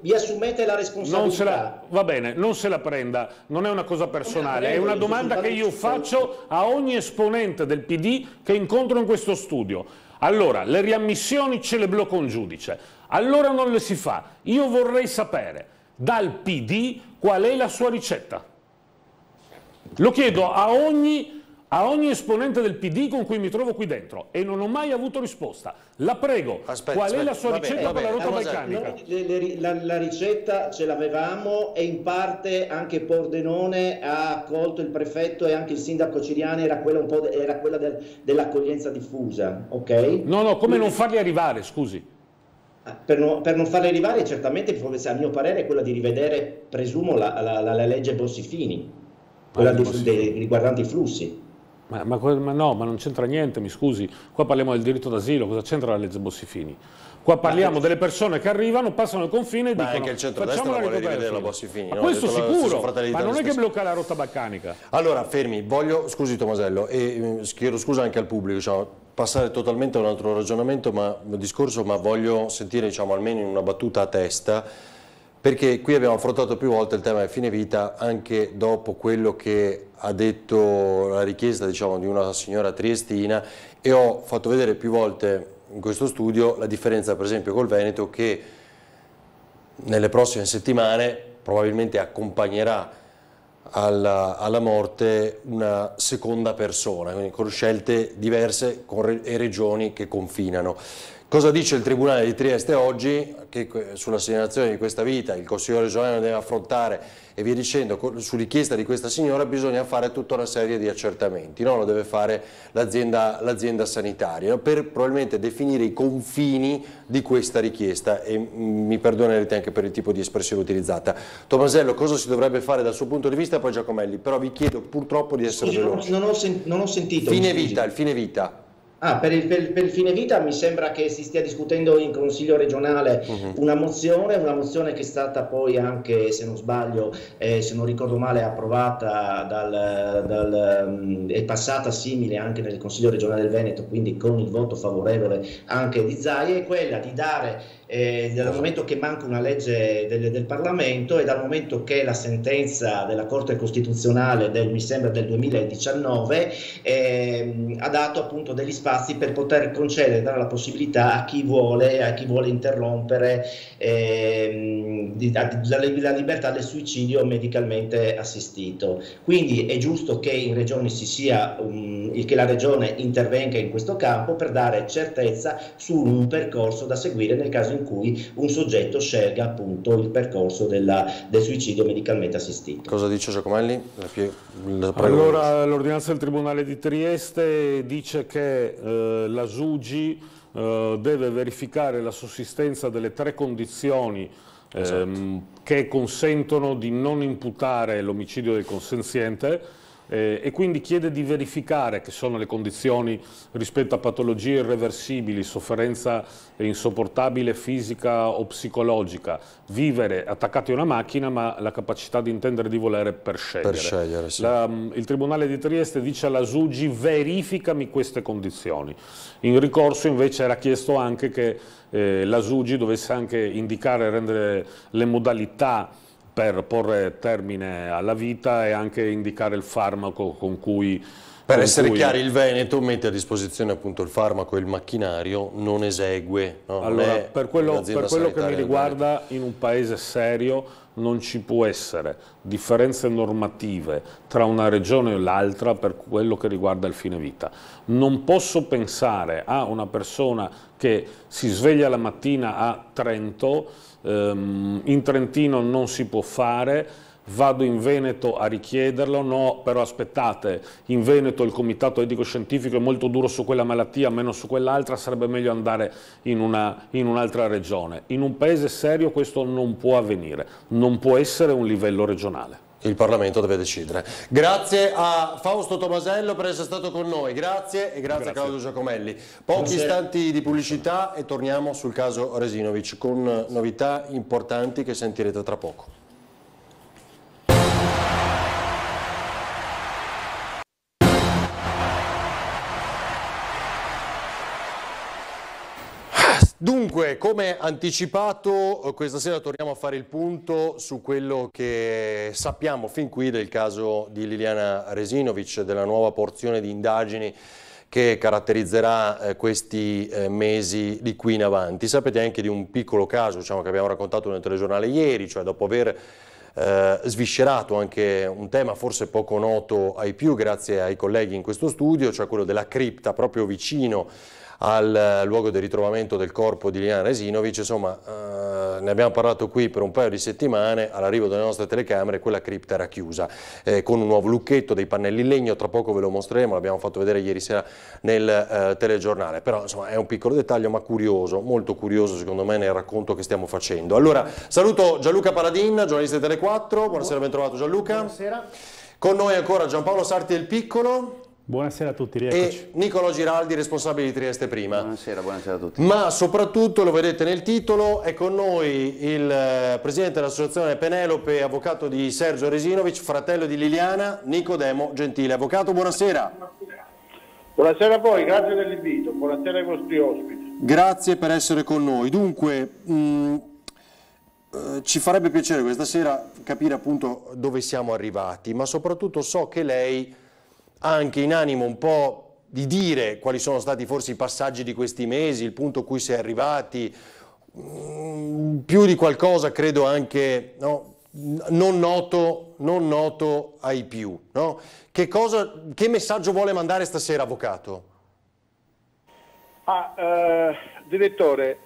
Vi assumete la responsabilità. La, va bene, non se la prenda, non è una cosa personale, è una domanda che io faccio a ogni esponente del PD che incontro in questo studio. Allora, le riammissioni ce le blocca un giudice. Allora non le si fa. Io vorrei sapere dal PD qual è la sua ricetta. Lo chiedo a ogni, a ogni, esponente del PD con cui mi trovo qui dentro e non ho mai avuto risposta. La prego, aspetta, qual aspetta, è la sua ricetta per la rotta balcanica? La, la, ricetta ce l'avevamo e in parte anche Pordenone ha accolto il prefetto e anche il sindaco Ciriani era quella, de, era quella del, dell'accoglienza diffusa, ok? No, no, come Quindi, non farli arrivare, scusi? Ah, per, no, per, non farli arrivare certamente, a mio parere, è quella di rivedere, presumo, la, la, la legge Bossifini quella di, de, riguardante i flussi. Ma, ma, ma, no, ma non c'entra niente, mi scusi. Qua parliamo del diritto d'asilo, cosa c'entra la legge Bossifini? Qua parliamo delle persone che arrivano, passano il confine e ma dicono anche il centro-destra vuole rivedere la Bossifini. Ma no? questo sicuro, ma non è che blocca la rotta balcanica. Allora, fermi, voglio, scusi Tomasello, e chiedo scusa anche al pubblico, diciamo, passare totalmente a un altro ragionamento, ma, un discorso, ma voglio sentire diciamo, almeno in una battuta a testa, perché qui abbiamo affrontato più volte il tema del fine vita anche dopo quello che ha detto la richiesta diciamo, di una signora triestina e ho fatto vedere più volte in questo studio la differenza per esempio col Veneto che nelle prossime settimane probabilmente accompagnerà alla, alla, morte una seconda persona, quindi con scelte diverse e regioni che confinano. Cosa dice il Tribunale di Trieste oggi? Che sulla segnalazione di questa vita il Consiglio regionale deve affrontare e via dicendo, su richiesta di questa signora bisogna fare tutta una serie di accertamenti, no? lo deve fare l'azienda sanitaria, per probabilmente definire i confini di questa richiesta e mi perdonerete anche per il tipo di espressione utilizzata. Tomasello, cosa si dovrebbe fare dal suo punto di vista? Poi Giacomelli, però vi chiedo purtroppo di essere veloci. Non ho, non ho sentito. Fine vita, il fine vita. Ah, per il, per, per il, fine vita mi sembra che si stia discutendo in Consiglio regionale uh -huh. una mozione, una mozione che è stata poi anche, se non sbaglio, eh, se non ricordo male, approvata dal, dal, um, è passata simile anche nel Consiglio regionale del Veneto, quindi con il voto favorevole anche di Zaia, è quella di dare eh, dal momento che manca una legge del, del, Parlamento e dal momento che la sentenza della Corte Costituzionale del, mi sembra del 2019 eh, ha dato appunto degli spazi per poter concedere, dare la possibilità a chi vuole, a chi vuole interrompere eh, la, la, libertà del suicidio medicalmente assistito. Quindi è giusto che in regioni si sia, um, che la regione intervenga in questo campo per dare certezza su un percorso da seguire nel caso in in cui un soggetto scelga appunto il percorso della, del suicidio medicalmente assistito. Cosa dice Giacomelli? allora l'ordinanza del Tribunale di Trieste dice che eh, la SUGI eh, deve verificare la sussistenza delle tre condizioni esatto. ehm, che consentono di non imputare l'omicidio del consenziente eh, e quindi chiede di verificare che sono le condizioni rispetto a patologie irreversibili, sofferenza insopportabile fisica o psicologica, vivere attaccati a una macchina ma la capacità di intendere di volere per scegliere. Per scegliere sì. la, il Tribunale di Trieste dice alla Sugi verificami queste condizioni. In ricorso invece era chiesto anche che eh, la Sugi dovesse anche indicare e rendere le modalità per porre termine alla vita e anche indicare il farmaco con cui per essere cui... chiari, il Veneto mette a disposizione appunto il farmaco e il macchinario, non esegue. No? Allora, non per quello, per quello che mi riguarda, in un paese serio non ci può essere differenze normative tra una regione e l'altra per quello che riguarda il fine vita. Non posso pensare a una persona che si sveglia la mattina a Trento ehm, in Trentino non si può fare, vado in Veneto a richiederlo, no, però aspettate, in Veneto il comitato etico-scientifico è molto duro su quella malattia, meno su quell'altra, sarebbe meglio andare in un'altra un regione. In un paese serio questo non può avvenire, non può essere un livello regionale il Parlamento deve decidere. Grazie a Fausto Tomasello per essere stato con noi, grazie e grazie, grazie. a Claudio Giacomelli. Pochi istanti di pubblicità e torniamo sul caso Resinovic con novità importanti che sentirete tra poco. Dunque, come anticipato, eh, questa sera torniamo a fare il punto su quello che sappiamo fin qui del caso di Liliana Resinovic, della nuova porzione di indagini che caratterizzerà eh, questi eh, mesi di qui in avanti. Sapete anche di un piccolo caso diciamo, che abbiamo raccontato nel telegiornale ieri, cioè dopo aver eh, sviscerato anche un tema forse poco noto ai più grazie ai colleghi in questo studio, cioè quello della cripta proprio vicino al luogo del ritrovamento del corpo di Liliana Resinovic, insomma eh, ne abbiamo parlato qui per un paio di settimane, all'arrivo delle nostre telecamere quella cripta era chiusa, eh, con un nuovo lucchetto, dei pannelli in legno, tra poco ve lo mostreremo, l'abbiamo fatto vedere ieri sera nel eh, telegiornale, però insomma è un piccolo dettaglio ma curioso, molto curioso secondo me nel racconto che stiamo facendo. Allora saluto Gianluca Paladin, giornalista di Tele4, buonasera, ben trovato Gianluca. Buonasera. Con noi ancora Giampaolo Sarti del Piccolo. Buonasera a tutti, rieccoci. E Nicolo Giraldi, responsabile di Trieste Prima. Buonasera, buonasera a tutti. Ma soprattutto, lo vedete nel titolo, è con noi il eh, presidente dell'associazione Penelope, avvocato di Sergio Resinovic, fratello di Liliana, Nicodemo Gentile. Avvocato, buonasera. Buonasera a voi, grazie dell'invito, buonasera ai vostri ospiti. Grazie per essere con noi. Dunque, mh, eh, ci farebbe piacere questa sera capire appunto dove siamo arrivati, ma soprattutto so che lei anche in animo un po' di dire quali sono stati forse i passaggi di questi mesi, il punto a cui si è arrivati, mh, più di qualcosa credo anche no, non, noto, non noto ai più. No? Che, cosa, che messaggio vuole mandare stasera, avvocato? Ah, eh, direttore,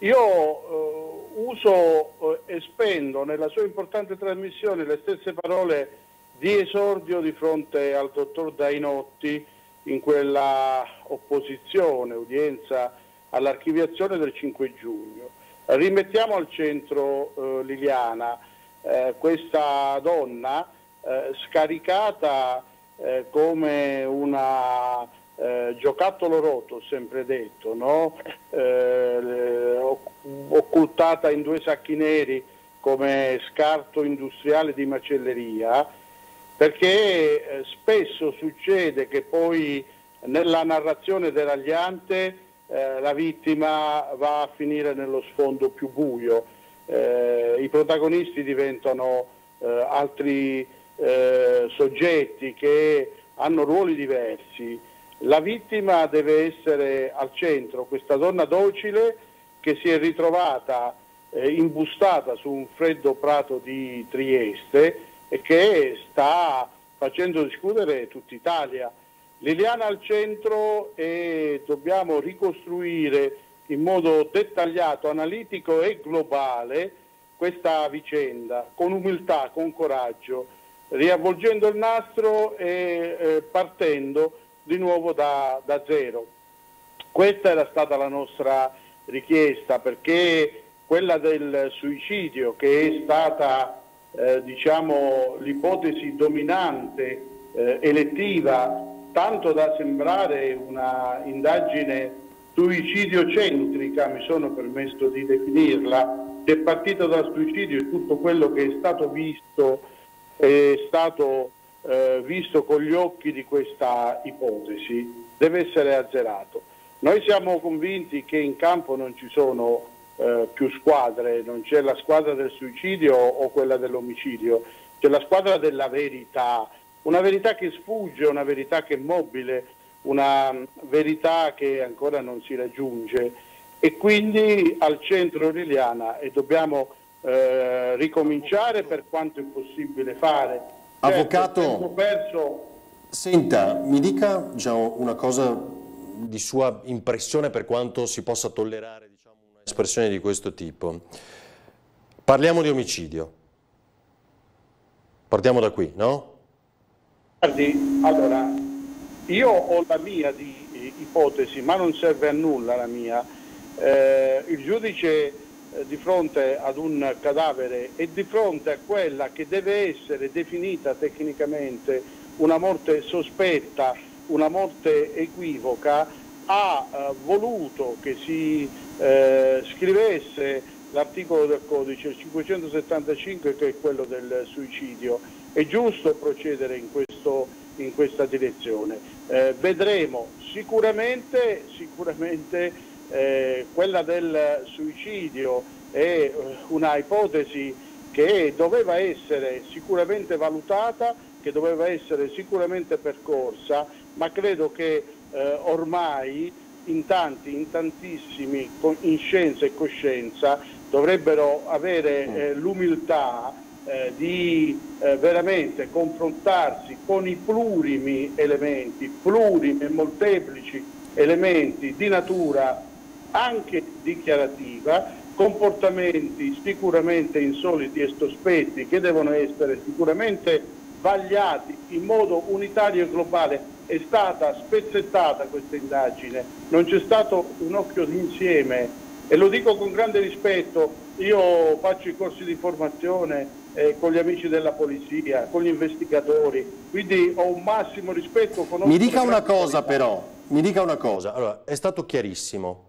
io eh, uso eh, e spendo nella sua importante trasmissione le stesse parole di esordio di fronte al dottor Dainotti in quella opposizione, udienza all'archiviazione del 5 giugno. Rimettiamo al centro eh, Liliana, eh, questa donna eh, scaricata eh, come una eh, giocattolo roto, sempre detto, no? Eh, occultata in due sacchi neri come scarto industriale di macelleria, perché eh, spesso succede che poi nella narrazione deragliante eh, la vittima va a finire nello sfondo più buio, eh, i protagonisti diventano eh, altri eh, soggetti che hanno ruoli diversi. La vittima deve essere al centro, questa donna docile che si è ritrovata eh, imbustata su un freddo prato di Trieste e che sta facendo discutere tutta Italia. Liliana al centro e dobbiamo ricostruire in modo dettagliato, analitico e globale questa vicenda, con umiltà, con coraggio, riavvolgendo il nastro e eh, partendo di nuovo da, da zero. Questa era stata la nostra richiesta perché quella del suicidio che è stata eh, diciamo, l'ipotesi dominante eh, elettiva tanto da sembrare una indagine suicidio centrica, mi sono permesso di definirla, che è partita dal suicidio e tutto quello che è stato visto è stato eh, visto con gli occhi di questa ipotesi deve essere azzerato. Noi siamo convinti che in campo non ci sono eh, più squadre, non c'è la squadra del suicidio o quella dell'omicidio, c'è la squadra della verità, una verità che sfugge, una verità che è mobile, una verità che ancora non si raggiunge. E quindi al centro Liliana e dobbiamo eh, ricominciare per quanto è possibile fare. Certo, Avvocato, perso... senta, mi dica diciamo, una cosa di sua impressione per quanto si possa tollerare un'espressione di questo tipo. Parliamo di omicidio. Partiamo da qui, no? Guardi, allora, io ho la mia di, eh, ipotesi, ma non serve a nulla la mia. Eh, il giudice eh, di fronte ad un cadavere e di fronte a quella che deve essere definita tecnicamente una morte sospetta, una morte equivoca, ha eh, voluto che si eh, scrivesse l'articolo del codice, il 575 che è quello del suicidio. È giusto procedere in, questo, in questa direzione. Eh, vedremo sicuramente, sicuramente eh, quella del suicidio è eh, una ipotesi che doveva essere sicuramente valutata, che doveva essere sicuramente percorsa, ma credo che eh, ormai in tanti, in tantissimi, in scienza e coscienza, dovrebbero avere eh, l'umiltà eh, di eh, veramente confrontarsi con i plurimi elementi, plurimi e molteplici elementi di natura anche dichiarativa, comportamenti sicuramente insoliti e sospetti che devono essere sicuramente vagliati in modo unitario e globale. È stata spezzettata questa indagine, non c'è stato un occhio d'insieme e lo dico con grande rispetto, io faccio i corsi di formazione eh, con gli amici della polizia, con gli investigatori, quindi ho un massimo rispetto. Mi dica una cosa però, mi dica una cosa, allora, è stato chiarissimo,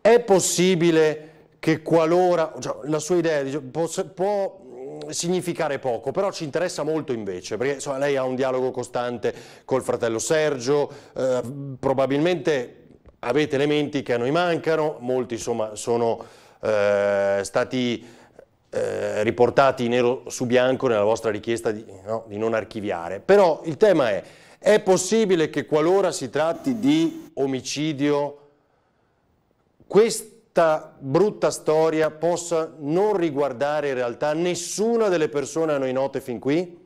è possibile che qualora, cioè, la sua idea può, può significare poco, però ci interessa molto invece, perché insomma, lei ha un dialogo costante col fratello Sergio, eh, probabilmente avete elementi che a noi mancano, molti insomma sono eh, stati eh, riportati nero su bianco nella vostra richiesta di, no, di non archiviare, però il tema è, è possibile che qualora si tratti di omicidio, questa brutta storia possa non riguardare in realtà nessuna delle persone a noi note fin qui?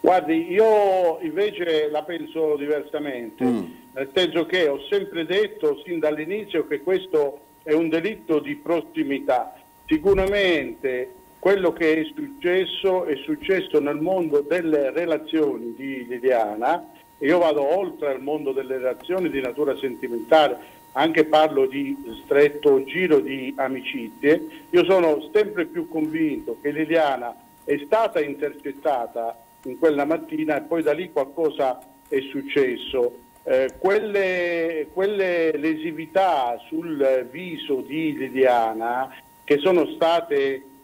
Guardi, io invece la penso diversamente, mm. nel senso che ho sempre detto sin dall'inizio che questo è un delitto di prossimità. Sicuramente quello che è successo è successo nel mondo delle relazioni di Liliana, io vado oltre al mondo delle relazioni di natura sentimentale, anche parlo di stretto giro di amicizie, io sono sempre più convinto che Liliana è stata intercettata in quella mattina e poi da lì qualcosa è successo. Eh, quelle, quelle, lesività sul viso di Liliana che sono state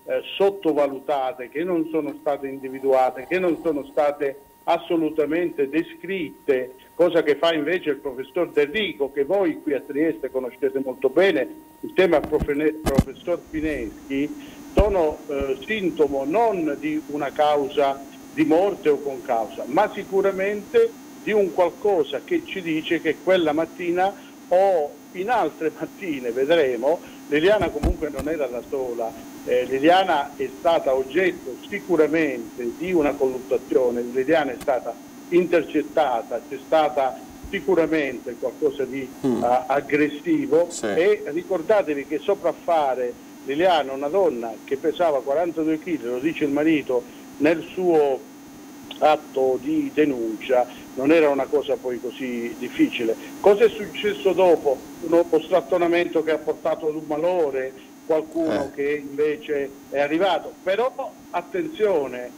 eh, sottovalutate, che non sono state individuate, che non sono state assolutamente descritte, cosa che fa invece il professor De Rico, che voi qui a Trieste conoscete molto bene, insieme al professor Fineschi, sono eh, sintomo non di una causa di morte o con causa, ma sicuramente di un qualcosa che ci dice che quella mattina o in altre mattine, vedremo, Liliana comunque non era la sola, eh, Liliana è stata oggetto sicuramente di una colluttazione, Liliana è stata intercettata, c'è stata sicuramente qualcosa di mm. uh, aggressivo sì. e ricordatevi che sopraffare Liliana, una donna che pesava 42 kg, lo dice il marito, nel suo atto di denuncia non era una cosa poi così difficile. Cosa è successo dopo? Uno strattonamento che ha portato ad un malore, qualcuno eh. che invece è arrivato. Però attenzione,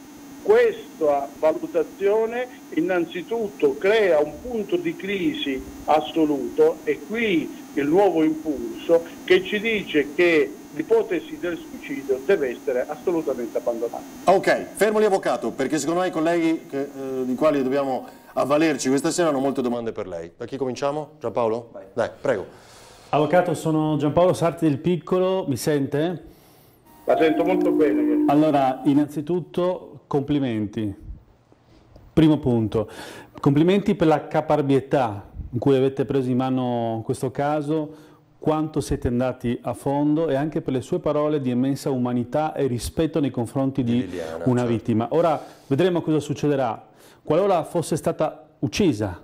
questa valutazione innanzitutto crea un punto di crisi assoluto e qui il nuovo impulso che ci dice che l'ipotesi del suicidio deve essere assolutamente abbandonata. Ok, fermo lì avvocato, perché secondo me i colleghi che, eh, di quali dobbiamo avvalerci questa sera hanno molte domande per lei. Da chi cominciamo? Giampaolo? Vai. Dai, prego. Avvocato, sono Giampaolo Sarti del Piccolo, mi sente? La sento molto bene. Allora, innanzitutto complimenti. Primo punto, complimenti per la caparbietà in cui avete preso in mano questo caso, quanto siete andati a fondo e anche per le sue parole di immensa umanità e rispetto nei confronti di, Liliana, una certo. vittima. Ora vedremo cosa succederà. Qualora fosse stata uccisa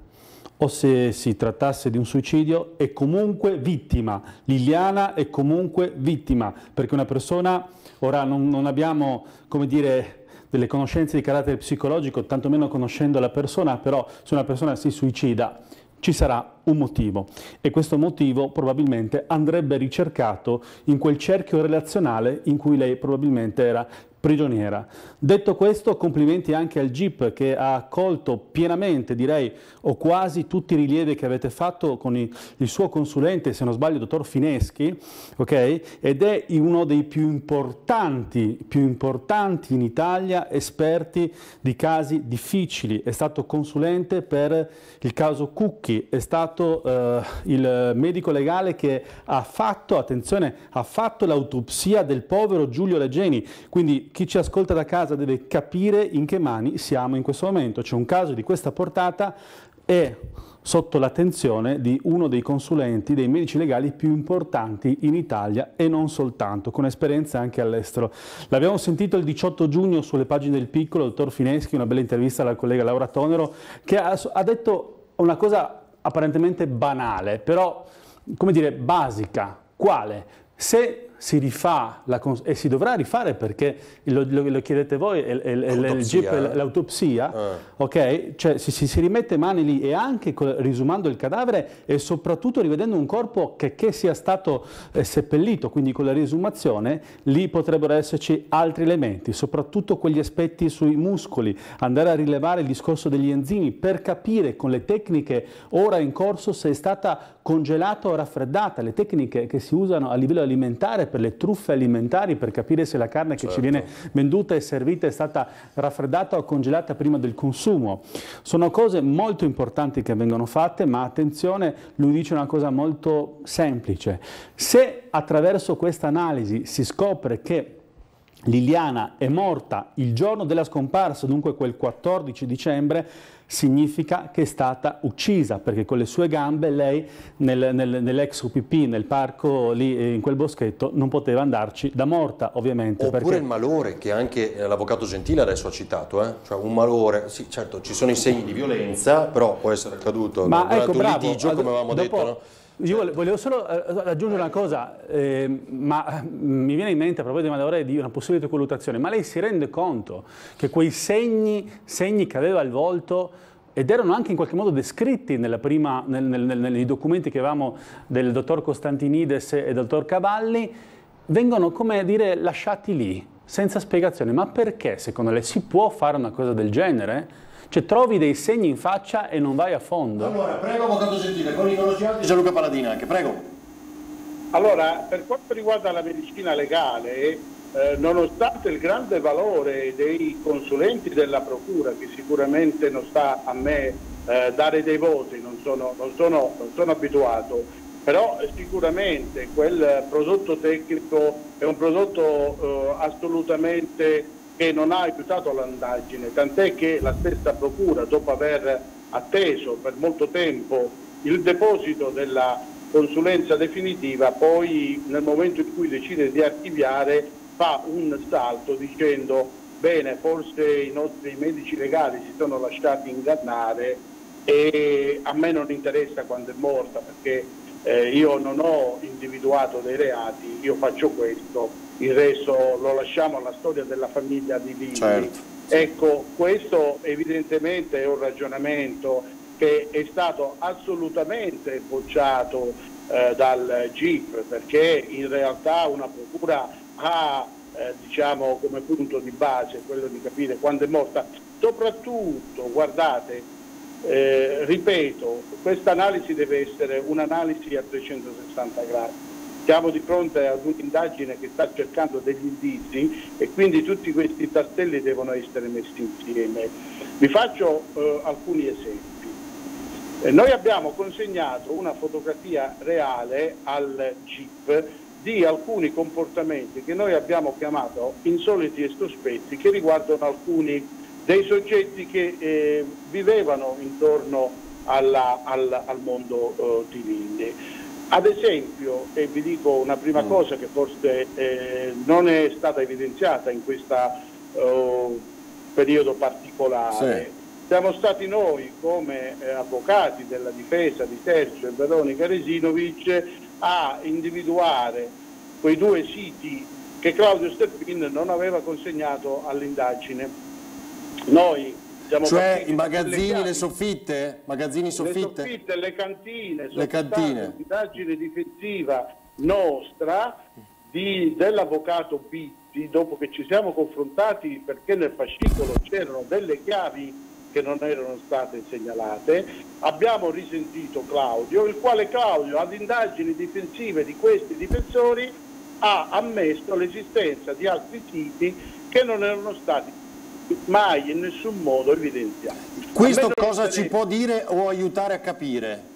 o se si trattasse di un suicidio, è comunque vittima. Liliana è comunque vittima, perché una persona, ora non, non abbiamo, come dire, delle conoscenze di carattere psicologico, tantomeno conoscendo la persona, però se una persona si suicida, ci sarà un motivo. E questo motivo probabilmente andrebbe ricercato in quel cerchio relazionale in cui lei probabilmente era prigioniera. Detto questo, complimenti anche al GIP che ha accolto pienamente, direi, o quasi tutti i rilievi che avete fatto con il, suo consulente, se non sbaglio, dottor Fineschi, okay? ed è uno dei più importanti, più importanti in Italia esperti di casi difficili. È stato consulente per il caso Cucchi, è stato eh, il medico legale che ha fatto, attenzione, ha fatto l'autopsia del povero Giulio Leggeni, quindi chi ci ascolta da casa deve capire in che mani siamo in questo momento. C'è un caso di questa portata e sotto l'attenzione di uno dei consulenti, dei medici legali più importanti in Italia e non soltanto, con esperienze anche all'estero. L'abbiamo sentito il 18 giugno sulle pagine del Piccolo, dottor Fineschi, una bella intervista alla collega Laura Tonero, che ha detto una cosa apparentemente banale, però, come dire, basica. Quale? Se si rifà la, e si dovrà rifare perché lo, lo, lo chiedete voi, l'autopsia, eh. ok? Cioè si, si, rimette mani lì e anche risumando il cadavere e soprattutto rivedendo un corpo che, che sia stato eh, seppellito, quindi con la riesumazione lì potrebbero esserci altri elementi, soprattutto quegli aspetti sui muscoli, andare a rilevare il discorso degli enzimi per capire con le tecniche ora in corso se è stata congelata o raffreddata, le tecniche che si usano a livello alimentare per le truffe alimentari per capire se la carne che Certo. ci viene venduta e servita è stata raffreddata o congelata prima del consumo. Sono cose molto importanti che vengono fatte, ma attenzione, lui dice una cosa molto semplice. Se attraverso questa analisi si scopre che Liliana è morta il giorno della scomparsa, dunque quel 14 dicembre, significa che è stata uccisa, perché con le sue gambe lei nel- nel- nell'ex UPP, nel parco lì eh, in quel boschetto, non poteva andarci da morta ovviamente. Oppure perché... il malore che anche eh, l'avvocato Gentile adesso ha citato, eh? cioè un malore, sì certo ci sono i segni di violenza, però può essere accaduto Ma durante ecco, un bravo, litigio come avevamo dopo- detto. No? Io vole- volevo solo eh, aggiungere una cosa, eh, ma mm, mi viene in mente a proposito di malore di una possibile colluttazione, ma lei si rende conto che quei segni, segni che aveva al volto ed erano anche in qualche modo descritti prima- nel- nel- nei documenti che avevamo del dottor Costantinides e del dottor Cavalli, vengono come dire lasciati lì, senza spiegazione. Ma perché secondo lei si può fare una cosa del genere? Cioè trovi dei segni in faccia e non vai a fondo? Allora, prego Avvocato Gentile, con i conoscenti Gianluca Paladina anche, prego. Allora, per quanto riguarda la medicina legale, eh, nonostante il grande valore dei consulenti della Procura, che sicuramente non sta a me eh, dare dei voti, non sono, non sono- non sono abituato, però sicuramente quel prodotto tecnico è un prodotto eh, assolutamente che non ha aiutato l'indagine, tant'è che la stessa Procura, dopo aver atteso per molto tempo il deposito della consulenza definitiva, poi nel momento in cui decide di archiviare fa un salto dicendo bene, forse i nostri medici legali si sono lasciati ingannare e a me non interessa quando è morta perché eh, io non ho individuato dei reati, io faccio questo, il resto lo lasciamo alla storia della famiglia di Lilli. Certo. Ecco, questo evidentemente è un ragionamento che è stato assolutamente bocciato eh, dal GIP perché in realtà una procura ha eh, diciamo come punto di base quello di capire quando è morta. Soprattutto, guardate, eh, ripeto, questa analisi deve essere un'analisi a 360 gradi. Siamo di fronte ad un'indagine che sta cercando degli indizi e quindi tutti questi tasselli devono essere messi insieme. Vi faccio eh, alcuni esempi. Eh, noi abbiamo consegnato una fotografia reale al GIP di alcuni comportamenti che noi abbiamo chiamato insoliti e sospetti che riguardano alcuni dei soggetti che eh, vivevano intorno alla- al, al mondo eh, di Lilli. Ad esempio, e vi dico una prima cosa che forse eh, non è stata evidenziata in questo periodo particolare, siamo stati noi come eh, avvocati della difesa di Sergio e Veronica Resinovic a individuare quei due siti che Claudio Sterpin non aveva consegnato all'indagine. Noi siamo Cioè i magazzini, le soffitte? Magazzini, soffitte? Le soffitte, le cantine, Le cantine. state un'indagine difensiva nostra di- dell'avvocato Bitti, dopo che ci siamo confrontati perché nel fascicolo c'erano delle chiavi che non erano state segnalate, abbiamo risentito Claudio, il quale Claudio ad indagini difensive di questi difensori ha ammesso l'esistenza di altri siti che non erano stati mai in nessun modo evidenziati. Me Questo cosa ci può dire o aiutare a capire?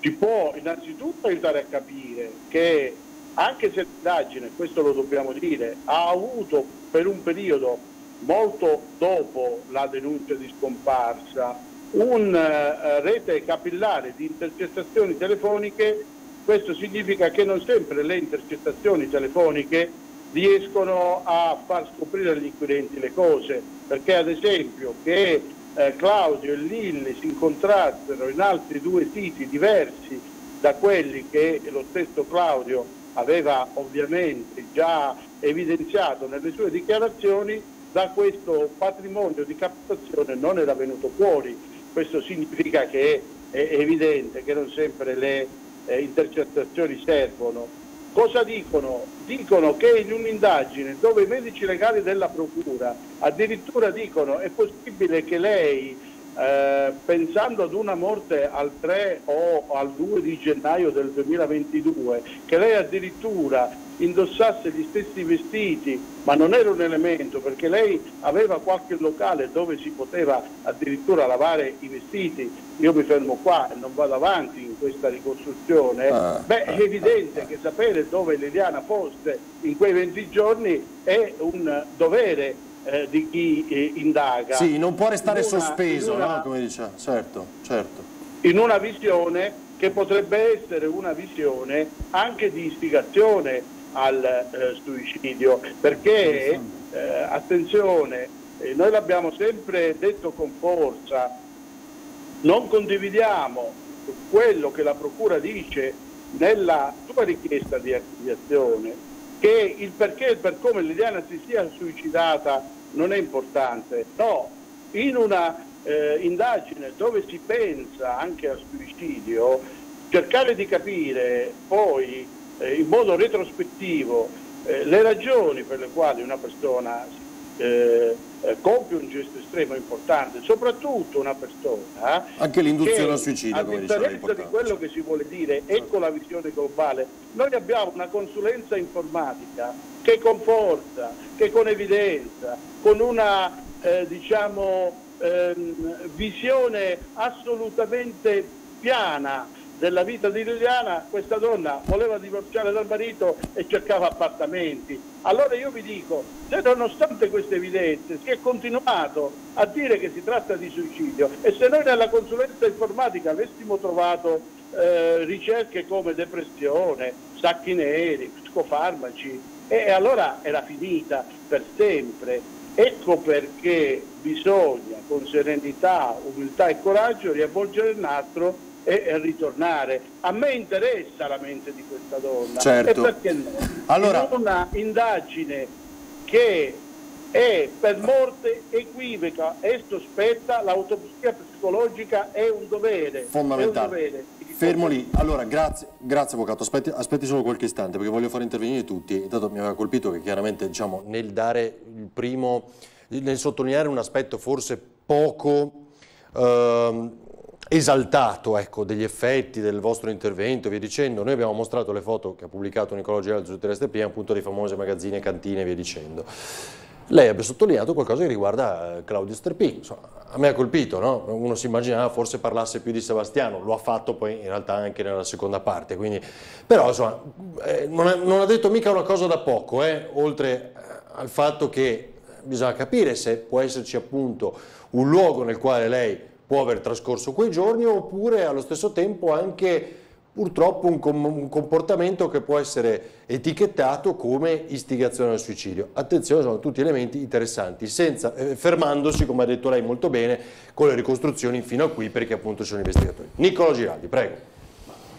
ci può innanzitutto aiutare a capire che anche se l'indagine, questo lo dobbiamo dire, ha avuto per un periodo molto dopo la denuncia di scomparsa un eh, rete capillare di intercettazioni telefoniche, questo significa che non sempre le intercettazioni telefoniche riescono a far scoprire agli inquirenti le cose, perché ad esempio che eh, Claudio e Lilli si incontrassero in altri due siti diversi da quelli che lo stesso Claudio aveva ovviamente già evidenziato nelle sue dichiarazioni, da questo patrimonio di captazione non era venuto fuori. Questo significa che è evidente che non sempre le eh, intercettazioni servono. Cosa dicono? Dicono che in un'indagine dove i medici legali della Procura addirittura dicono è possibile che lei eh, pensando ad una morte al 3 o al 2 di gennaio del 2022, che lei addirittura indossasse gli stessi vestiti, ma non era un elemento perché lei aveva qualche locale dove si poteva addirittura lavare i vestiti, io mi fermo qua e non vado avanti in questa ricostruzione, Ah, beh è evidente che sapere dove Liliana fosse in quei 20 giorni è un dovere eh, di chi eh, indaga. Sì, non può restare una- sospeso, una- no? Come dice, certo, certo. in una visione che potrebbe essere una visione anche di istigazione al eh, suicidio, perché eh, attenzione, eh, noi l'abbiamo sempre detto con forza, non condividiamo quello che la Procura dice nella sua richiesta di archiviazione, che il perché e per come Liliana si sia suicidata non è importante, no, in una eh, indagine dove si pensa anche al suicidio, cercare di capire poi eh, in modo retrospettivo eh, le ragioni per le quali una persona eh, eh, compie un gesto estremo importante, soprattutto una persona Anche l'induzione al suicidio, a differenza di quello che si vuole dire, ecco la visione globale, noi abbiamo una consulenza informatica che con forza, che con evidenza, con una eh, diciamo, ehm, visione assolutamente piana della vita di Liliana, questa donna voleva divorziare dal marito e cercava appartamenti. Allora io vi dico, se nonostante queste evidenze si è continuato a dire che si tratta di suicidio e se noi nella consulenza informatica avessimo trovato eh, ricerche come depressione, sacchi neri, psicofarmaci, e allora era finita per sempre. Ecco perché bisogna con serenità, umiltà e coraggio riavvolgere il nastro e, ritornare. A me interessa la mente di questa donna. Certo. E perché no? Allora- In una indagine che è per morte equivoca e sospetta, l'autopsia psicologica è un dovere. È un Fondamentale. dovere. Fermo lì. Allora, grazie, grazie Avvocato. Aspetti, aspetti solo qualche istante perché voglio far intervenire tutti. Intanto mi aveva colpito che chiaramente diciamo, nel dare il primo, nel sottolineare un aspetto forse poco ehm, esaltato ecco, degli effetti del vostro intervento via dicendo. Noi abbiamo mostrato le foto che ha pubblicato Nicolò Giraldo su Terrestre Prima, appunto dei famosi magazzini, cantine e via dicendo. Lei abbia sottolineato qualcosa che riguarda eh, Claudio Sterpin. Insomma, a me ha colpito, no? uno si immaginava forse parlasse più di Sebastiano, lo ha fatto poi in realtà anche nella seconda parte, quindi... però insomma, eh, non, ha, non ha detto mica una cosa da poco, eh? oltre eh, al fatto che bisogna capire se può esserci appunto un luogo nel quale lei può aver trascorso quei giorni oppure allo stesso tempo anche purtroppo un, com- un comportamento che può essere etichettato come istigazione al suicidio. Attenzione, sono tutti elementi interessanti, senza, eh, fermandosi, come ha detto lei molto bene, con le ricostruzioni fino a qui perché appunto sono investigatori. Niccolo Giraldi, prego.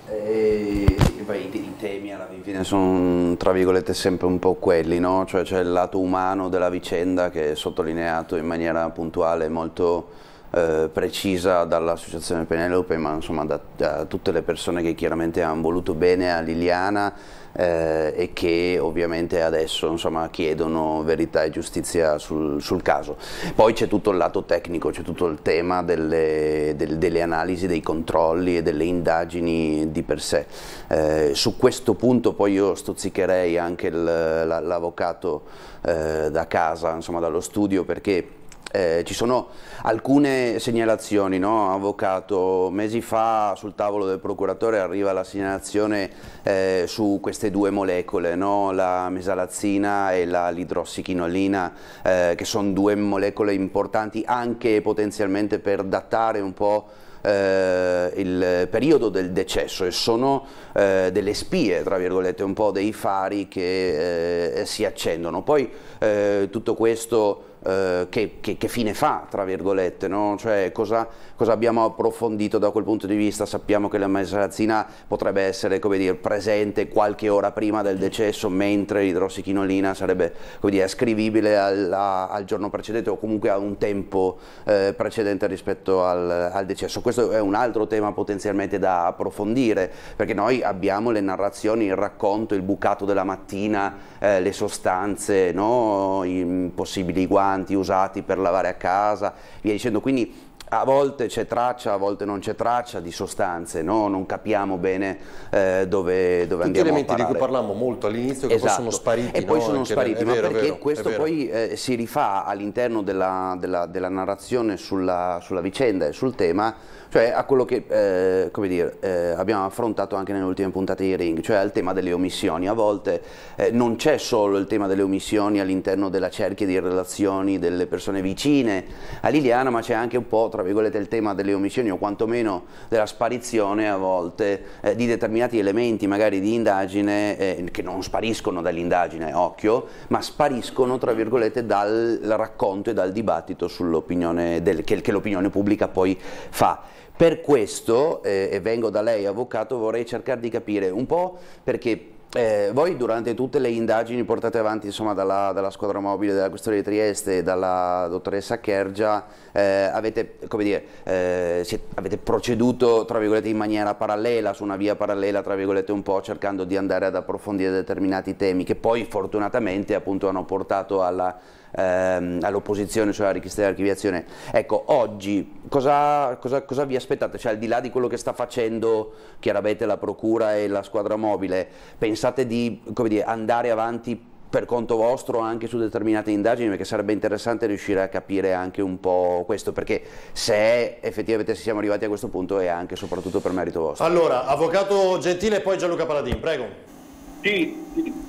E, e poi i, i temi alla fine sono tra virgolette sempre un po' quelli, no? cioè c'è il lato umano della vicenda che è sottolineato in maniera puntuale molto eh, precisa dall'associazione Penelope, ma insomma da, da tutte le persone che chiaramente hanno voluto bene a Liliana eh, e che ovviamente adesso insomma, chiedono verità e giustizia sul, sul caso. Poi c'è tutto il lato tecnico, c'è tutto il tema delle, del, delle, analisi, dei controlli e delle indagini di per sé. Eh, su questo punto poi io stuzzicherei anche l'avvocato eh, da casa, insomma dallo studio, perché eh, ci sono alcune segnalazioni, no? avvocato, mesi fa sul tavolo del procuratore arriva la segnalazione eh, su queste due molecole, no? la mesalazzina e l'idrossichinolina, eh, che sono due molecole importanti anche potenzialmente per datare un po' eh, il periodo del decesso e sono eh, delle spie, tra virgolette, un po' dei fari che eh, si accendono. Poi eh, tutto questo eh, che, che, che, fine fa, tra virgolette, no? cioè cosa, cosa, abbiamo approfondito da quel punto di vista? Sappiamo che la mesalazzina potrebbe essere dire, presente qualche ora prima del decesso, mentre l'idrossichinolina sarebbe dire, ascrivibile al, a, al, giorno precedente o comunque a un tempo eh, precedente rispetto al, al, decesso. Questo è un altro tema potenzialmente da approfondire, perché noi abbiamo le narrazioni, il racconto, il bucato della mattina, eh, le sostanze, no? i possibili guanti usati per lavare a casa, via dicendo. Quindi a volte c'è traccia, a volte non c'è traccia di sostanze, no? non capiamo bene eh, dove, dove Tutti andiamo a elementi di cui parlammo molto all'inizio che Esatto. poi sono spariti. E poi no? sono spariti, ma vero, è perché vero, questo poi eh, si rifà all'interno della, della- della narrazione sulla, sulla vicenda e sul tema, cioè a quello che eh, dire, eh, abbiamo affrontato anche nelle ultime puntate di Ring, cioè al tema delle omissioni. A volte eh, non c'è solo il tema delle omissioni all'interno della cerchia di relazioni delle persone vicine a Liliana, ma c'è anche un po', tra virgolette, il tema delle omissioni o quantomeno della sparizione a volte eh, di determinati elementi magari di indagine eh, che non spariscono dall'indagine, occhio, ma spariscono, tra virgolette, dal racconto e dal dibattito sull'opinione che l'opinione pubblica poi fa. Per questo, eh, e vengo da lei avvocato, vorrei cercare di capire un po' perché eh, voi durante tutte le indagini portate avanti insomma, dalla, dalla squadra mobile della questione di Trieste e dalla dottoressa Kergia eh, avete, dire, eh, siete- avete proceduto in maniera parallela, su una via parallela tra virgolette un po' cercando di andare ad approfondire determinati temi che poi fortunatamente appunto hanno portato alla ehm, all'opposizione, cioè alla richiesta di archiviazione. Ecco, oggi cosa, cosa- cosa vi aspettate? Cioè, al di là di quello che sta facendo chiaramente la Procura e la squadra mobile, pensate di dire, andare avanti per conto vostro anche su determinate indagini perché sarebbe interessante riuscire a capire anche un po' questo perché se effettivamente siamo arrivati a questo punto è anche e soprattutto per merito vostro. Allora, avvocato Gentile e poi Gianluca Paladin, prego. Sì,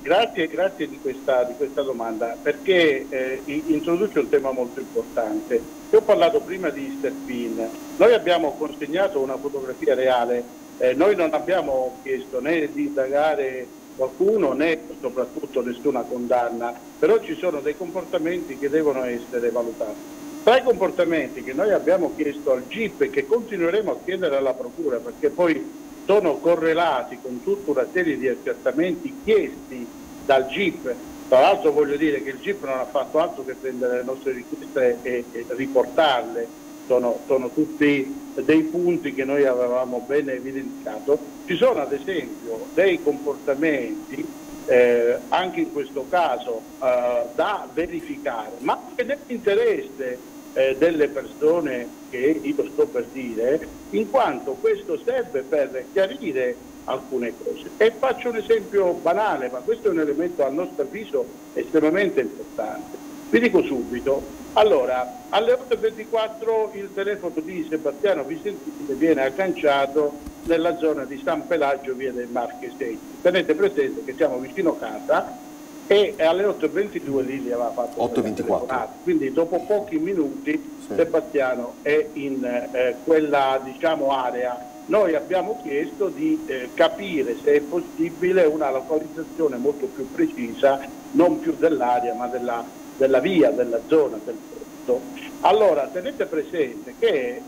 grazie, grazie di questa, di questa domanda perché eh, introduce un tema molto importante. Io ho parlato prima di Easter Pin, noi abbiamo consegnato una fotografia reale, eh, noi non abbiamo chiesto né di indagare qualcuno né soprattutto nessuna condanna, però ci sono dei comportamenti che devono essere valutati. Tra i comportamenti che noi abbiamo chiesto al GIP e che continueremo a chiedere alla Procura perché poi sono correlati con tutta una serie di accertamenti chiesti dal GIP. Tra l'altro voglio dire che il GIP non ha fatto altro che prendere le nostre richieste e, e riportarle, sono, sono tutti dei punti che noi avevamo bene evidenziato. Ci sono ad esempio dei comportamenti, eh, anche in questo caso, eh, da verificare, ma anche nell'interesse eh, delle persone che io sto per dire, in quanto questo serve per chiarire alcune cose. E faccio un esempio banale, ma questo è un elemento a nostro avviso estremamente importante. Vi dico subito, allora, alle 8.24 il telefono di Sebastiano Vicentini viene agganciato nella zona di San Pelagio, via dei Marchesini. Tenete presente che siamo vicino casa e alle 8.22 lì gli aveva fatto 8.24. Quindi dopo pochi minuti Sebastiano è in eh, quella diciamo, area. Noi abbiamo chiesto di eh, capire se è possibile una localizzazione molto più precisa, non più dell'area ma della, della via, della zona del porto. Allora tenete presente che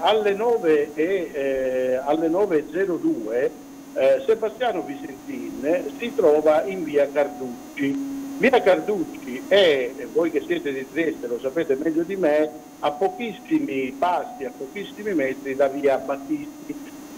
alle 9 eh, alle 9.02 eh, Sebastiano Vicentin si trova in via Carducci. Via Carducci è, voi che siete di Trieste lo sapete meglio di me, a pochissimi passi, a pochissimi metri da via Battisti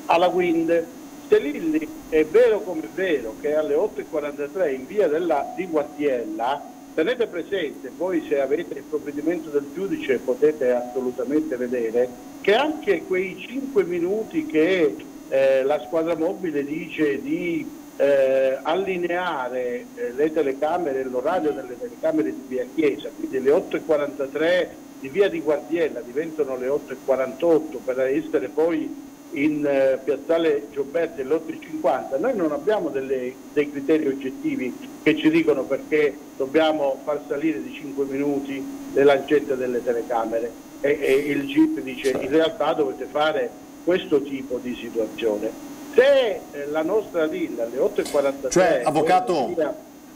alla Wind. Se Lilli è vero come è vero che alle 8.43 in via della di Guardiella, tenete presente, voi se avete il provvedimento del giudice potete assolutamente vedere, che anche quei 5 minuti che eh, la squadra mobile dice di eh, allineare eh, le telecamere, l'orario delle telecamere di via Chiesa, quindi le 8.43 di via di Guardiella diventano le 8.48 per essere poi in eh, piazzale Gioberti alle 8.50, noi non abbiamo delle- dei criteri oggettivi che ci dicono perché dobbiamo far salire di 5 minuti le lancette delle telecamere. E, e il GIP dice in realtà dovete fare questo tipo di situazione. Se eh, la nostra villa alle 8.43... Cioè, avvocato,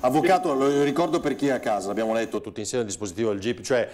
avvocato, lo ricordo per chi è a casa, l'abbiamo letto tutti insieme al dispositivo del GIP, cioè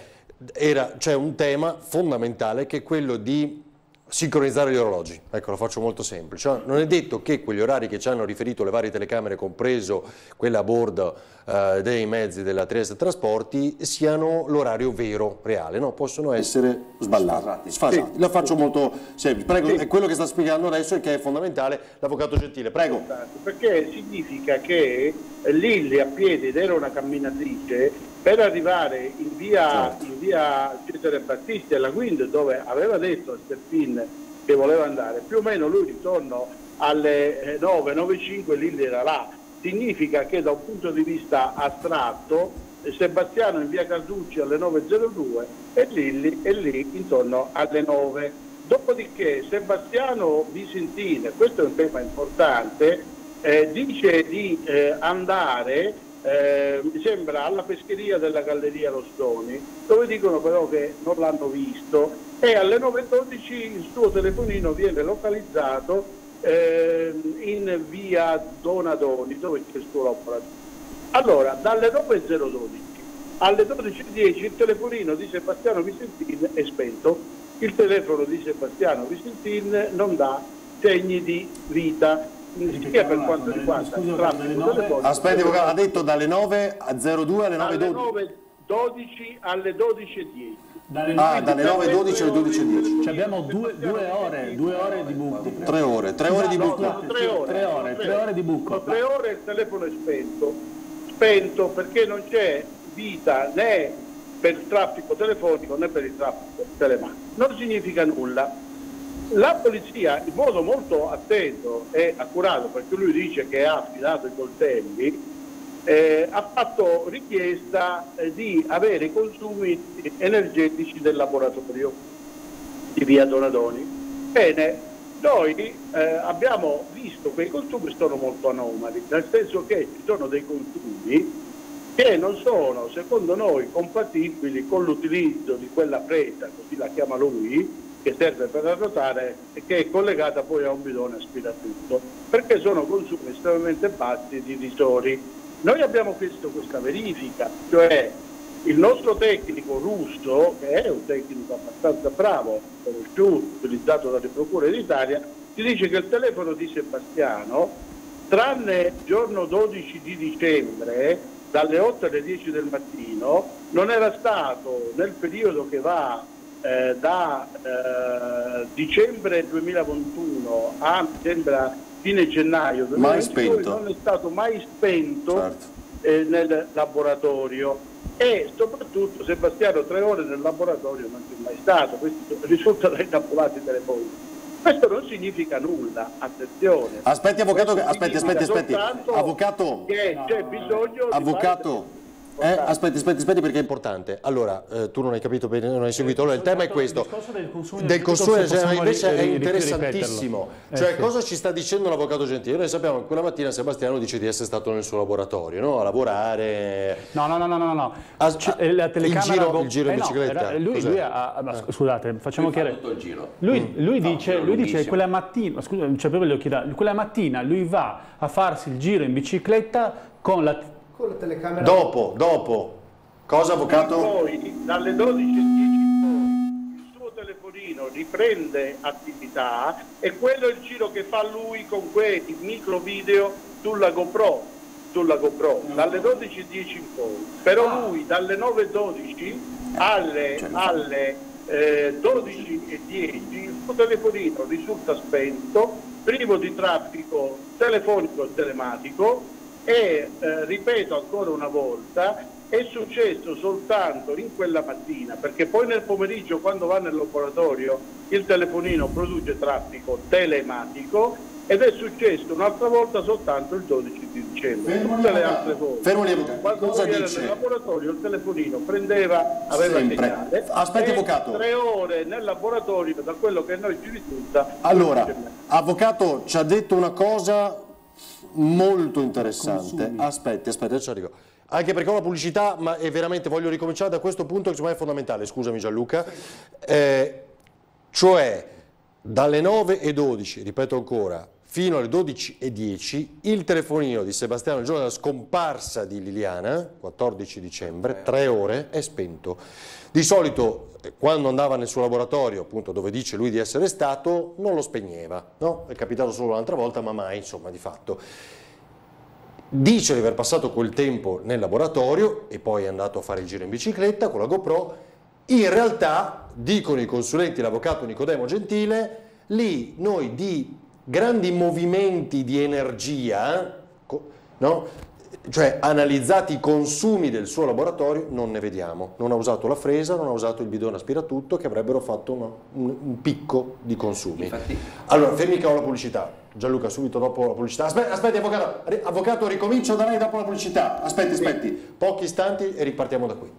c'è un tema fondamentale che è quello di sincronizzare gli orologi. Ecco, lo faccio molto semplice. Cioè, non è detto che quegli orari che ci hanno riferito le varie telecamere, compreso quella a bordo eh, dei mezzi della Trieste Trasporti, siano l'orario vero, reale, no? Possono essere sballati, sfasati. Sì. La faccio molto semplice. Prego, è quello che sta spiegando adesso e che è fondamentale l'avvocato Gentile. Prego. perché significa che Lilli a piedi ed era una camminatrice per arrivare in via, in via Cesare Battisti alla Guind dove aveva detto a Sterpin che voleva andare, più o meno lui intorno alle 9, 9.05 Lilli era là. Significa che da un punto di vista astratto eh, Sebastiano in via Carducci alle 9.02 e Lilli è lì intorno alle 9. Dopodiché Sebastiano Visentini, questo è un tema importante, eh, dice di eh, andare, eh, mi sembra, alla pescheria della Galleria Rostoni, dove dicono però che non l'hanno visto. E alle 9.12 il suo telefonino viene localizzato eh, in via Donadoni, dove c'è il suo laboratorio. Allora, dalle 9.012 alle 12.10 il telefonino di Sebastiano Vicentin è spento, il telefono di Sebastiano Vicentin non dà segni di vita sia per quanto riguarda il traffico telefonico. Aspetti, avvocato, ha detto dalle 9 a 02 alle 9.12. Dalle 9.12 alle 12.10. Dalle Ah, dalle 9.12 alle 12.10. Cioè abbiamo due, due ore, due ore di buco. Tre ore, tre ore di buco. no, Tre ore, tre ore, tre ore di buco. Tre ore il telefono è spento, spento perché non c'è vita né per il traffico telefonico né per il traffico telematico. Non significa nulla. La polizia in modo molto attento e accurato, perché lui dice che ha affidato i coltelli, eh, ha fatto richiesta eh, di avere i consumi energetici del laboratorio di via Donadoni. Bene, noi eh, abbiamo visto che i consumi sono molto anomali, nel senso che ci sono dei consumi che non sono, secondo noi, compatibili con l'utilizzo di quella presa, così la chiama lui, che serve per arrotare e che è collegata poi a un bidone aspiratutto, perché sono consumi estremamente bassi di risori. Noi abbiamo chiesto questa verifica, cioè il nostro tecnico russo, che è un tecnico abbastanza bravo, conosciuto, utilizzato dalle procure d'Italia, ci dice che il telefono di Sebastiano, tranne il giorno 12 di dicembre, dalle 8 alle 10 del mattino, non era stato nel periodo che va eh, da eh, dicembre 2021 a sembra fine gennaio Mai 2022 spento. non è stato mai spento eh, nel laboratorio e soprattutto Sebastiano tre ore nel laboratorio non c'è mai stato, questo risulta dai tabulati telefonici. Questo non significa nulla, attenzione. Aspetti, avvocato, aspetti, aspetti, aspetti. Avvocato, Che c'è bisogno di avvocato. Eh, aspetti, aspetti, aspetti perché è importante. Allora, eh, tu non hai capito bene, non hai seguito. Allora, il tema è questo. del consumo Del consumo energetico, invece è interessantissimo. ripeterlo. Eh, Cioè, sì. cosa ci sta dicendo l'avvocato Gentile? Noi sappiamo che quella mattina Sebastiano dice di essere stato nel suo laboratorio, no? A lavorare. No, no, no, no, no, no. Ah, C- ah, eh, la il telecamera giro- Go- il giro in eh no, bicicletta, era- lui, lui ha- ma sc- scusate, facciamo chiarire. il giro. Lui, lui dice, giro lui dice che quella mattina, scusa, cioè quella mattina lui va a farsi il giro in bicicletta con la... Con la telecamera. Dopo, dopo. Cosa, avvocato? Poi dalle 12.10 in poi il suo telefonino riprende attività e quello è il giro che fa lui con quei micro video sulla GoPro, sulla GoPro dalle 12.10 in poi. Però lui dalle 9.12 alle, alle eh, 12.10 il suo telefonino risulta spento, privo di traffico telefonico e telematico e eh, ripeto ancora una volta è successo soltanto in quella mattina perché poi nel pomeriggio quando va nel laboratorio il telefonino produce traffico telematico ed è successo un'altra volta soltanto il 12 di dicembre tutte le altre volte Fermo quando Cosa era dice? nel laboratorio il telefonino prendeva aveva Sempre. segnale Aspetti, e avvocato. tre ore nel laboratorio da quello che noi ci risulta Allora, avvocato ci ha detto una cosa molto interessante. Aspetti, aspetti, adesso arrivo. Anche perché ho la pubblicità, ma è veramente voglio ricominciare da questo punto che secondo me è fondamentale, scusami Gianluca. Eh, cioè, dalle 9 e 12, ripeto ancora, fino alle 12 e 10, il telefonino di Sebastiano il giorno della scomparsa di Liliana, 14 dicembre, tre ore, è spento. Di solito, eh, quando andava nel suo laboratorio, appunto dove dice lui di essere stato, non lo spegneva, no? È capitato solo un'altra volta, ma mai, insomma, di fatto. Dice di aver passato quel tempo nel laboratorio e poi è andato a fare il giro in bicicletta con la GoPro. In realtà, dicono i consulenti, l'avvocato Nicodemo Gentile, lì noi di grandi movimenti di energia, no? Cioè analizzati i consumi del suo laboratorio, non ne vediamo. Non ha usato la fresa, non ha usato il bidone aspiratutto che avrebbero fatto una, un, un, picco di consumi. Infatti... Allora, fermi che ho la pubblicità. Gianluca, subito dopo la pubblicità. Aspetti, aspetti avvocato, avvocato, ricomincio da lei dopo la pubblicità. Aspetti, aspetti, pochi istanti e ripartiamo da qui.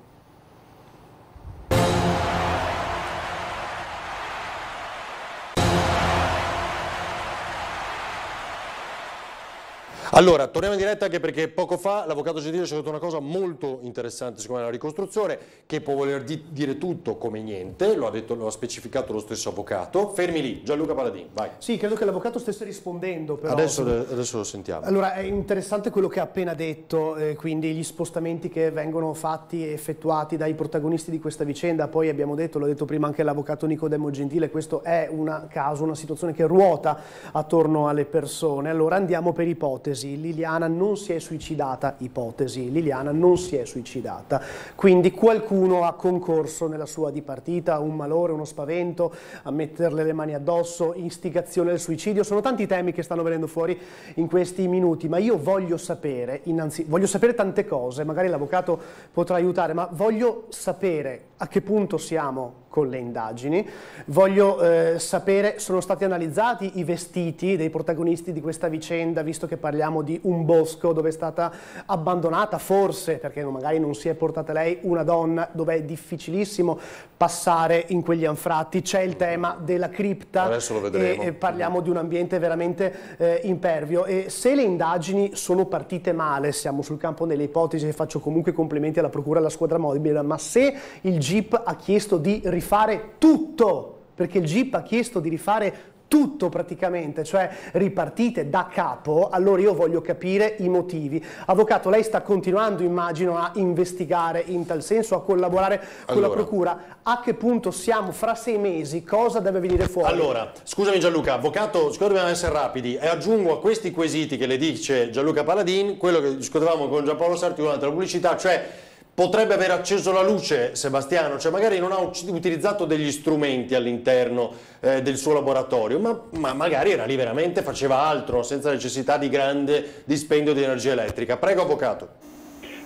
Allora, torniamo in diretta anche perché poco fa l'avvocato Gentile ci ha detto una cosa molto interessante secondo me la ricostruzione, che può voler di dire tutto come niente, lo ha, detto, lo ha specificato lo stesso avvocato. Fermi lì, Gianluca Paladin, vai. Sì, credo che l'avvocato stesse rispondendo però. Adesso, adesso, lo sentiamo. Allora, è interessante quello che ha appena detto, eh, quindi gli spostamenti che vengono fatti e effettuati dai protagonisti di questa vicenda, poi abbiamo detto, l'ha detto prima anche l'avvocato Nicodemo Gentile, questo è un caso, una situazione che ruota attorno alle persone. Allora andiamo per ipotesi ipotesi, Liliana non si è suicidata, ipotesi, Liliana non si è suicidata, quindi qualcuno ha concorso nella sua dipartita, un malore, uno spavento, a metterle le mani addosso, istigazione al suicidio, sono tanti temi che stanno venendo fuori in questi minuti, ma io voglio sapere, innanzi, voglio sapere tante cose, magari l'avvocato potrà aiutare, ma voglio sapere a che punto siamo con le indagini. Voglio eh, sapere, sono stati analizzati i vestiti dei protagonisti di questa vicenda, visto che parliamo di un bosco dove è stata abbandonata, forse, perché magari non si è portata lei, una donna, dove è difficilissimo passare in quegli anfratti. C'è il tema della cripta Adesso lo vedremo. e, e parliamo di un ambiente veramente eh, impervio. E se le indagini sono partite male, siamo sul campo delle ipotesi e faccio comunque complimenti alla Procura e alla squadra mobile, ma se il GIP ha chiesto di rifare tutto, perché il GIP ha chiesto di rifare tutto praticamente, cioè ripartite da capo, allora io voglio capire i motivi. Avvocato, lei sta continuando, immagino, a investigare in tal senso, a collaborare con allora. la Procura. A che punto siamo fra sei mesi? Cosa deve venire fuori? Allora, scusami Gianluca, avvocato, siccome dobbiamo essere rapidi, e aggiungo a questi quesiti che le dice Gianluca Paladin, quello che discutevamo con Giampaolo Sarti durante la pubblicità, cioè potrebbe aver acceso la luce Sebastiano, cioè magari non ha utilizzato degli strumenti all'interno eh, del suo laboratorio, ma, ma, magari era lì veramente, faceva altro, senza necessità di grande dispendio di energia elettrica. Prego Avvocato.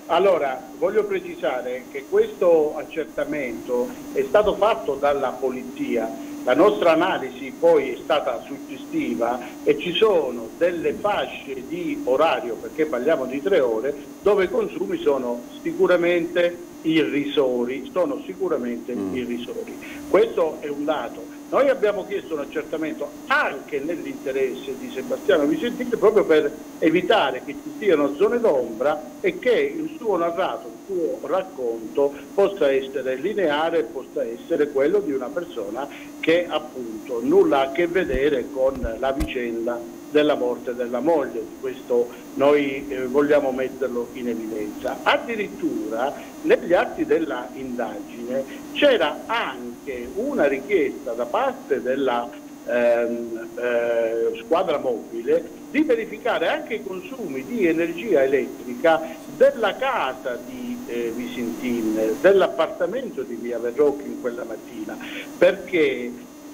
Allora, voglio precisare che questo accertamento è stato fatto dalla polizia la nostra analisi poi è stata suggestiva e ci sono delle fasce di orario, perché parliamo di tre ore, dove i consumi sono sicuramente irrisori, sono sicuramente mm. irrisori. Questo è un dato. Noi abbiamo chiesto un accertamento anche nell'interesse di Sebastiano Vicentini proprio per evitare che ci siano zone d'ombra e che il suo narrato, suo racconto possa essere lineare, possa essere quello di una persona che appunto nulla ha a che vedere con la vicenda della morte della moglie, questo noi eh, vogliamo metterlo in evidenza. Addirittura negli atti della indagine c'era anche una richiesta da parte della ehm, eh, squadra mobile di verificare anche i consumi di energia elettrica della casa di eh, Visintin, dell'appartamento di Via Verrocchi in quella mattina, perché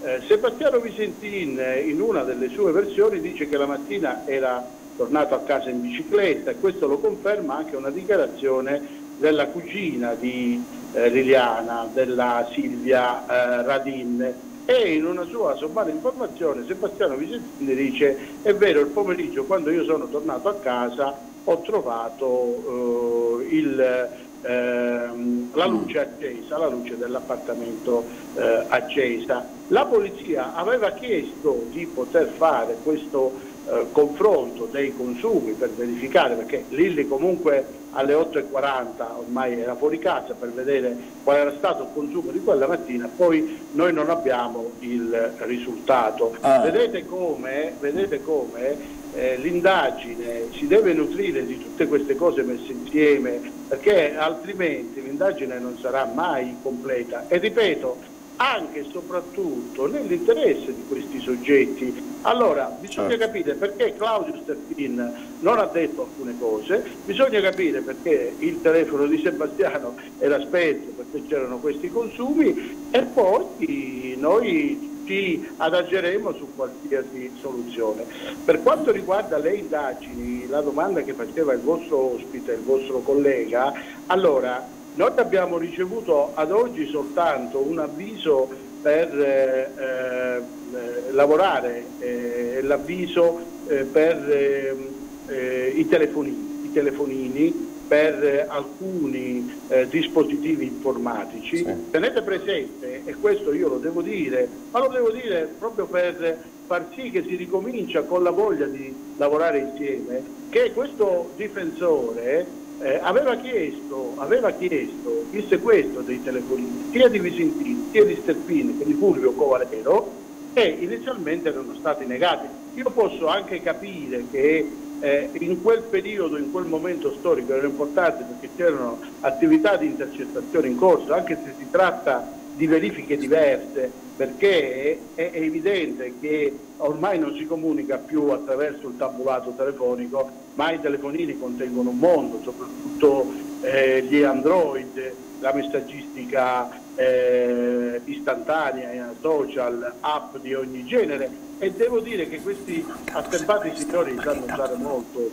eh, Sebastiano Visentin in una delle sue versioni dice che la mattina era tornato a casa in bicicletta e questo lo conferma anche una dichiarazione della cugina di eh, Liliana, della Silvia eh, Radin e in una sua sommaria informazione Sebastiano Vicentini dice è vero il pomeriggio quando io sono tornato a casa ho trovato eh, il ehm, la luce accesa, la luce dell'appartamento eh, accesa. La polizia aveva chiesto di poter fare questo eh, confronto dei consumi per verificare, perché Lilli comunque alle 8.40 ormai era fuori casa per vedere qual era stato il consumo di quella mattina, poi noi non abbiamo il risultato. Ah. Vedete come, vedete come eh, l'indagine si deve nutrire di tutte queste cose messe insieme perché altrimenti l'indagine non sarà mai completa e ripeto anche e soprattutto nell'interesse di questi soggetti. Allora, bisogna certo. capire perché Claudio Sterpin non ha detto alcune cose, bisogna capire perché il telefono di Sebastiano era spento, perché c'erano questi consumi e poi noi ci adageremo su qualsiasi soluzione. Per quanto riguarda le indagini, la domanda che faceva il vostro ospite, il vostro collega, allora noi abbiamo ricevuto ad oggi soltanto un avviso per eh, eh, lavorare, eh, l'avviso eh, per ehm, eh, i telefonini, i telefonini per alcuni eh, dispositivi informatici. Sì. Tenete presente, e questo io lo devo dire, ma lo devo dire proprio per far sì che si ricomincia con la voglia di lavorare insieme, che questo difensore eh, aveva, chiesto, aveva chiesto il sequestro dei telefonini sia di Visentini sia di Sterpini che di Fulvio Covalero e inizialmente erano stati negati. Io posso anche capire che eh, in quel periodo, in quel momento storico era importante perché c'erano attività di intercettazione in corso, anche se si tratta di verifiche diverse, perché è, evidente che ormai non si comunica più attraverso il tabulato telefonico, ma i telefonini contengono un mondo, soprattutto eh, gli Android, la messaggistica eh, istantanea, social, app di ogni genere e devo dire che questi attempati signori sanno usare molto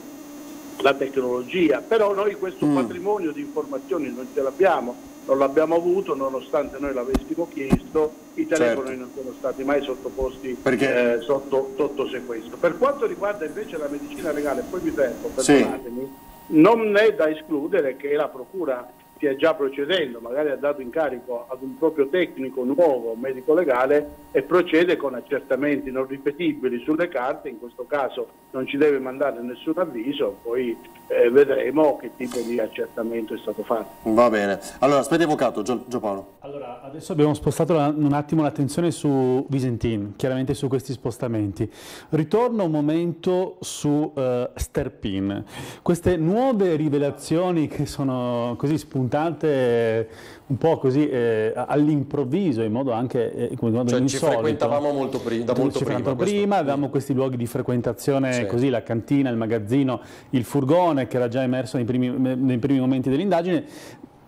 la tecnologia, però noi questo mm. patrimonio di informazioni non ce l'abbiamo, non l'abbiamo avuto nonostante noi l'avessimo chiesto, i telefoni certo. non sono stati mai sottoposti eh, sotto, sotto, sequestro. Per quanto riguarda invece la medicina legale, poi mi fermo, perdonatemi, sì. non è da escludere che la Procura stia già procedendo, magari ha dato incarico ad un proprio tecnico nuovo, medico legale, e procede con accertamenti non ripetibili sulle carte, in questo caso non ci deve mandare nessun avviso, poi eh, vedremo che tipo di accertamento è stato fatto. Va bene. Allora, aspetti avvocato, Gio, Gio Paolo. Allora, adesso abbiamo spostato la, un attimo l'attenzione su Visentin, chiaramente su questi spostamenti. Ritorno un momento su uh, Sterpin. Queste nuove rivelazioni che sono così spuntate un po' così eh, all'improvviso, in modo anche eh, come modo cioè, insolito. ci frequentavamo molto pri da molto ci prima. prima avevamo questi luoghi di frequentazione, sì. così la cantina, il magazzino, il furgone che era già emerso nei primi, nei primi momenti dell'indagine.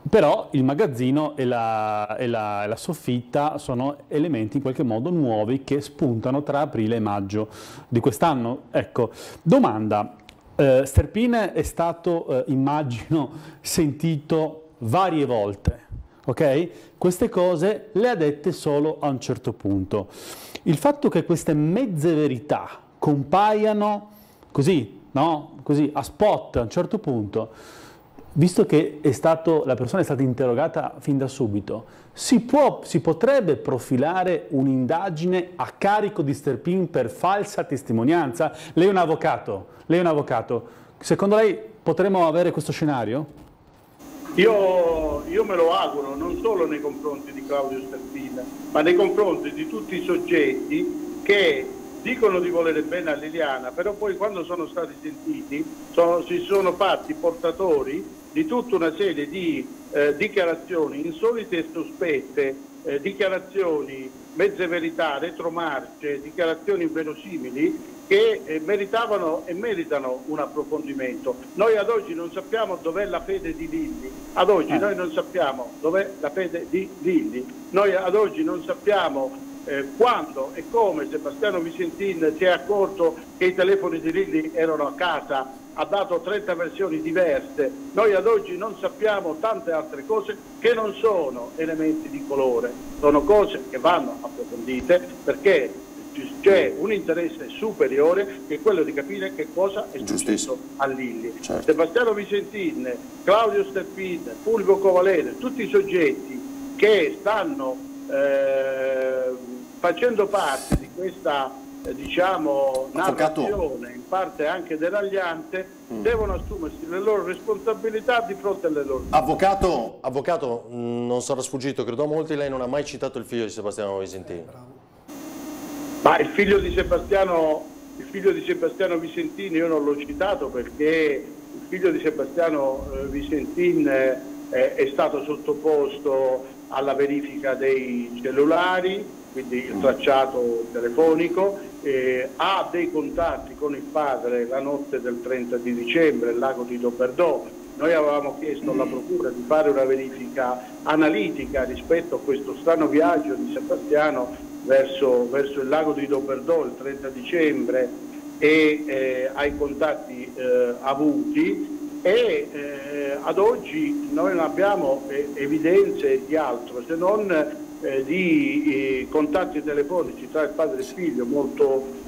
Però il magazzino e la, e, la, e la, soffitta sono elementi in qualche modo nuovi che spuntano tra aprile e maggio di quest'anno. Ecco, domanda, eh, Sterpin è stato, eh, immagino, sentito varie volte ok? Queste cose le ha dette solo a un certo punto. Il fatto che queste mezze verità compaiano così, no? Così a spot a un certo punto, visto che stato, la persona è stata interrogata fin da subito, si, può, si potrebbe profilare un'indagine a carico di Sterpin per falsa testimonianza? Lei è un avvocato, lei è un avvocato. Secondo lei potremmo avere questo scenario? Io, io, me lo auguro non solo nei confronti di Claudio Sterpina, ma nei confronti di tutti i soggetti che dicono di volere bene a Liliana, però poi quando sono stati sentiti sono, si sono fatti portatori di tutta una serie di eh, dichiarazioni insolite e sospette, eh, dichiarazioni mezze verità, retromarce, dichiarazioni inverosimili che eh, meritavano e meritano un approfondimento. Noi ad oggi non sappiamo dov'è la fede di Lilli, ad oggi eh. noi non sappiamo dov'è la fede di Lilli, noi ad oggi non sappiamo eh, quando e come Sebastiano Vicentin si è accorto che i telefoni di Lilli erano a casa, ha dato 30 versioni diverse, noi ad oggi non sappiamo tante altre cose che non sono elementi di colore, sono cose che vanno approfondite perché c'è un interesse superiore che è quello di capire che cosa è successo a Lilli. Certo. Sebastiano Vicentin, Claudio Sterpin, Fulvio Covalene, tutti i soggetti che stanno eh, facendo parte di questa eh, diciamo, narrazione, in parte anche deragliante, mm. devono assumersi le loro responsabilità di fronte alle loro Avvocato, avvocato non sarà sfuggito, credo a molti, lei non ha mai citato il figlio di Sebastiano Vicentini. Eh, ma il figlio di Sebastiano, il figlio di Sebastiano Vicentini io non l'ho citato perché il figlio di Sebastiano eh, Vicentin eh, è stato sottoposto alla verifica dei cellulari, quindi il tracciato telefonico, eh, ha dei contatti con il padre la notte del 30 di dicembre al lago di Doberdò. Noi avevamo chiesto alla Procura di fare una verifica analitica rispetto a questo strano viaggio di Sebastiano verso, verso il lago di Doberdò il 30 dicembre e eh, ai contatti eh, avuti e eh, ad oggi noi non abbiamo eh, evidenze di altro se non eh, di eh, contatti telefonici tra il padre e il figlio molto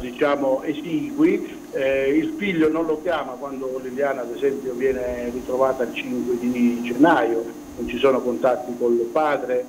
diciamo esigui. Il figlio non lo chiama quando Liliana ad esempio viene ritrovata il 5 di gennaio. Non ci sono contatti con il padre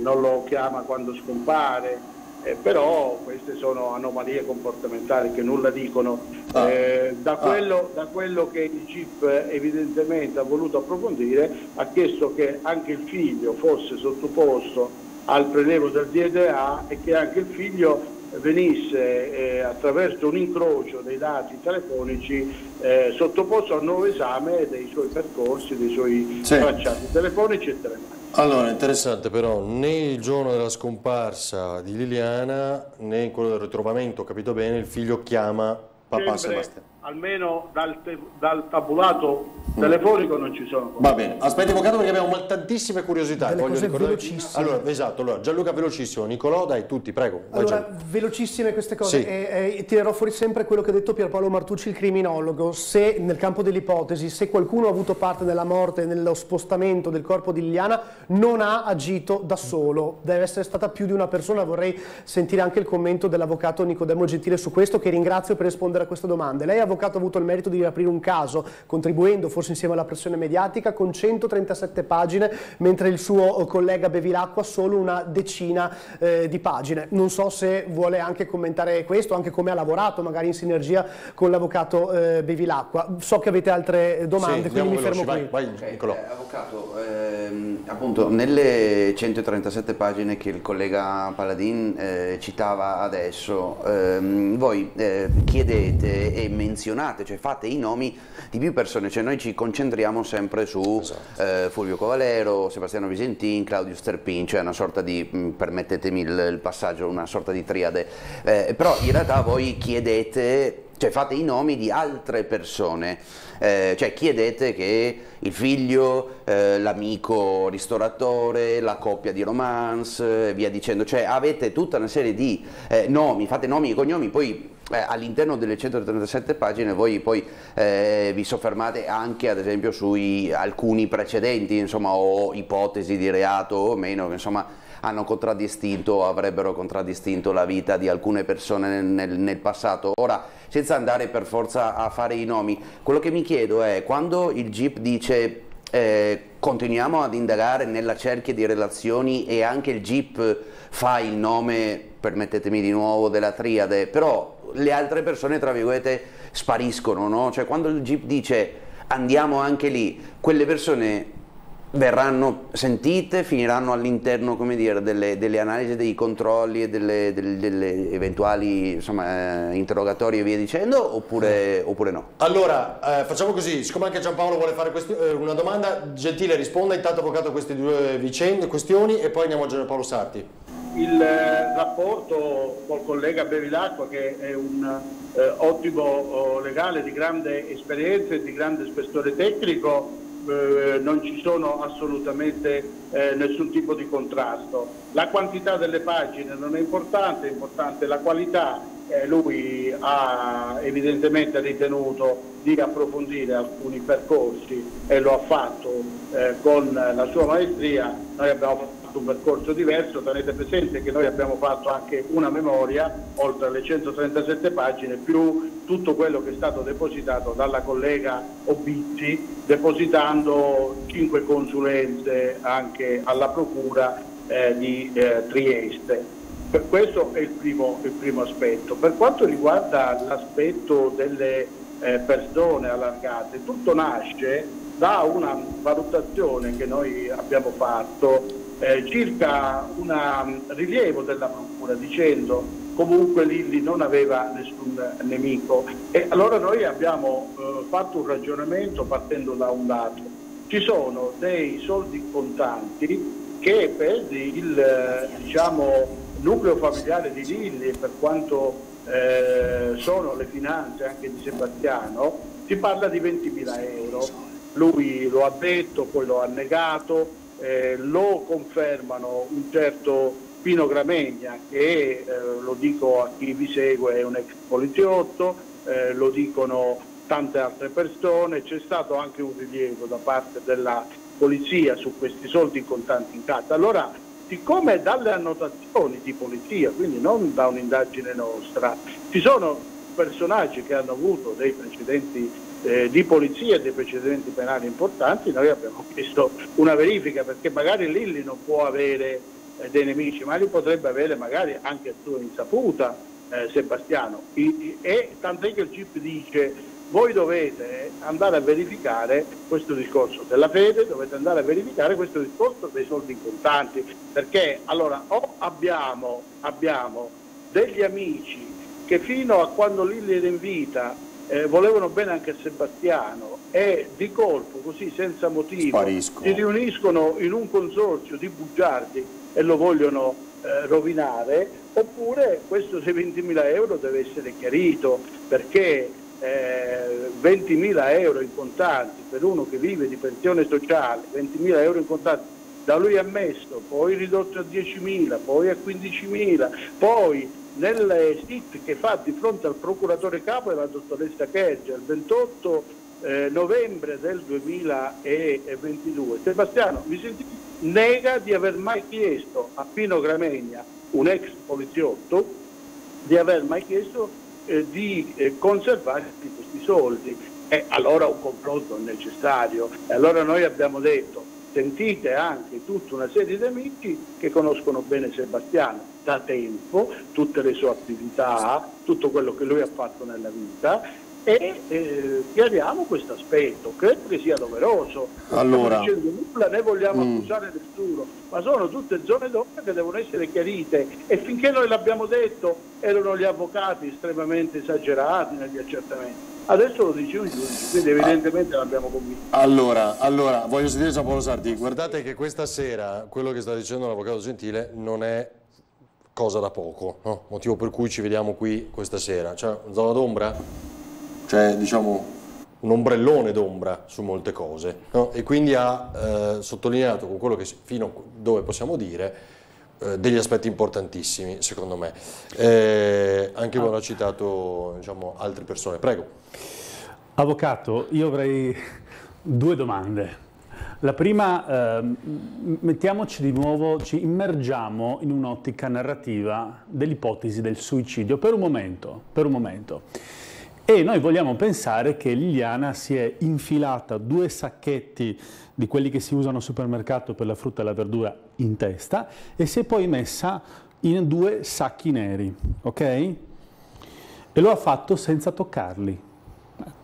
non lo chiama quando scompare eh, però queste sono anomalie comportamentali che nulla dicono. Ah. Eh, da, quello, da, quello, che il CIP evidentemente ha voluto approfondire ha chiesto che anche il figlio fosse sottoposto al prelevo del DNA e che anche il figlio venisse eh, attraverso un incrocio dei dati telefonici eh, sottoposto a nuovo esame dei suoi percorsi, dei suoi Sì. tracciati telefonici e telematici. Allora, interessante però, né il giorno della scomparsa di Liliana, né in quello del ritrovamento, ho capito bene, il figlio chiama papà Sebastiano. Almeno dal, te- dal tabulato telefonico non ci sono Va bene, aspetti avvocato perché abbiamo mal- tantissime curiosità. Delle voglio cose ricordare- velocissime. Allora, esatto, allora, Gianluca velocissimo, Nicolò dai tutti, prego. vai Allora, Gianluca. velocissime queste cose Sì. e, e tirerò fuori sempre quello che ha detto Pierpaolo Martucci, il criminologo. Se nel campo dell'ipotesi, se qualcuno ha avuto parte nella morte, nello spostamento del corpo di Liliana, non ha agito da solo, deve essere stata più di una persona. Vorrei sentire anche il commento dell'avvocato Nicodemo Gentile su questo, che ringrazio per rispondere a queste domande. Lei, avvocato, ha avuto il merito di riaprire un caso, contribuendo forse insieme alla pressione mediatica, con 137 pagine, mentre il suo collega Bevilacqua solo una decina eh, di pagine. Non so se vuole anche commentare questo, anche come ha lavorato, magari in sinergia con l'avvocato eh, Bevilacqua. So che avete altre domande, Sì, quindi mi andiamo fermo veloci, qui. vai, vai Nicolò. Eh, avvocato, ehm, appunto nelle 137 pagine che il collega Paladin eh, citava adesso, ehm, voi eh, chiedete e menzionate, cioè fate i nomi di più persone, cioè noi ci concentriamo sempre su Esatto. eh, Fulvio Covalero, Sebastiano Visentin, Claudio Sterpin, cioè una sorta di, mh, permettetemi il, il passaggio, una sorta di triade, Eh, però in realtà voi chiedete cioè fate i nomi di altre persone, eh, cioè chiedete che il figlio, eh, l'amico ristoratore, la coppia di romance via dicendo, cioè avete tutta una serie di eh, nomi, fate nomi e cognomi, poi eh, all'interno delle 137 pagine voi poi eh, vi soffermate anche ad esempio sui alcuni precedenti, insomma, o ipotesi di reato o meno, che insomma hanno contraddistinto o avrebbero contraddistinto la vita di alcune persone nel- nel passato. Ora, senza andare per forza a fare i nomi, quello che mi chiedo è quando il GIP dice eh, continuiamo ad indagare nella cerchia di relazioni e anche il GIP fa il nome, permettetemi di nuovo, della triade, però le altre persone, tra virgolette, spariscono, no? Cioè quando il GIP dice andiamo anche lì, quelle persone verranno sentite, finiranno all'interno delle, delle analisi, dei controlli e delle, delle- delle eventuali insomma, eh, interrogatori e via dicendo, oppure, oppure no? Allora, eh, facciamo così, siccome anche Giampaolo vuole fare questi- eh, una domanda, Gentile risponda intanto avvocato a queste due vicende, questioni e poi andiamo a Gianpaolo Sarti. Il eh, rapporto col collega Bevilacqua che è un eh, ottimo oh, legale di grande esperienza e di grande spessore tecnico, eh, non ci sono assolutamente eh, nessun tipo di contrasto. La quantità delle pagine non è importante, è importante la qualità. Eh, lui ha evidentemente ritenuto di approfondire alcuni percorsi e lo ha fatto eh, con la sua maestria. Noi abbiamo fatto un percorso diverso, tenete presente che noi abbiamo fatto anche una memoria, oltre alle 137 pagine, più tutto quello che è stato depositato dalla collega Obizzi, depositando cinque consulenze anche alla Procura eh, di eh, Trieste. Per questo è il primo, il primo aspetto. Per quanto riguarda l'aspetto delle eh, persone allargate, tutto nasce da una valutazione che noi abbiamo fatto eh, circa un rilievo della Procura dicendo comunque Lilli non aveva nessun nemico e allora noi abbiamo eh, fatto un ragionamento partendo da un dato. Ci sono dei soldi contanti che per il eh, diciamo, nucleo familiare di Lilli e per quanto eh, sono le finanze anche di Sebastiano, si parla di 20.000 euro. Lui lo ha detto, poi lo ha negato, eh, lo confermano un certo Pino Gramegna, che eh, lo dico a chi vi segue è un ex poliziotto, eh, lo dicono tante altre persone, c'è stato anche un rilievo da parte della polizia su questi soldi contanti in casa. Allora, siccome dalle annotazioni di polizia, quindi non da un'indagine nostra, ci sono personaggi che hanno avuto dei precedenti eh, di polizia dei precedenti penali importanti, noi abbiamo chiesto una verifica perché magari Lilli non può avere eh, dei nemici, ma li potrebbe avere magari anche a sua insaputa eh, Sebastiano. I, e tant'è che il GIP dice voi dovete andare a verificare questo discorso della fede, dovete andare a verificare questo discorso dei soldi in contanti, perché allora o abbiamo, abbiamo degli amici che fino a quando Lilli era in vita eh, volevano bene anche a Sebastiano e di colpo, così senza motivo, Spariscono. si riuniscono in un consorzio di bugiardi e lo vogliono eh, rovinare, oppure questo 20.000 euro deve essere chiarito perché eh, 20.000 euro in contanti per uno che vive di pensione sociale, 20.000 euro in contanti da lui ammesso, poi ridotto a 10.000, poi a 15.000, poi nel sit che fa di fronte al procuratore capo è la dottoressa Kerger, il 28 eh, novembre del 2022. Sebastiano, mi senti, nega di aver mai chiesto a Pino Gramegna, un ex poliziotto, di aver mai chiesto eh, di eh, conservare questi soldi. E allora un confronto è necessario. E allora noi abbiamo detto, sentite anche tutta una serie di amici che conoscono bene Sebastiano da tempo, tutte le sue attività, tutto quello che lui ha fatto nella vita e eh, chiariamo questo aspetto, credo che sia doveroso, Allora. non dicendo nulla, né vogliamo Mm. accusare nessuno, ma sono tutte zone d'ombra che devono essere chiarite e finché noi l'abbiamo detto erano gli avvocati estremamente esagerati negli accertamenti, adesso lo dicevano i giudici, quindi evidentemente l'abbiamo convinto. Allora, allora, voglio sentire Giampaolo Sardi, guardate che questa sera quello che sta dicendo l'avvocato Gentile non è cosa da poco, no? motivo per cui ci vediamo qui questa sera. Cioè, zona d'ombra? Cioè, diciamo, un ombrellone d'ombra su molte cose. no? E quindi ha eh, sottolineato con quello che fino a dove possiamo dire eh, degli aspetti importantissimi, secondo me. Eh, anche quando ha citato diciamo, altre persone. Prego. Avvocato, io avrei due domande. La prima, ehm, mettiamoci di nuovo, ci immergiamo in un'ottica narrativa dell'ipotesi del suicidio per un momento, per un momento. E noi vogliamo pensare che Liliana si è infilata due sacchetti di quelli che si usano al supermercato per la frutta e la verdura in testa e si è poi messa in due sacchi neri, ok? E lo ha fatto senza toccarli.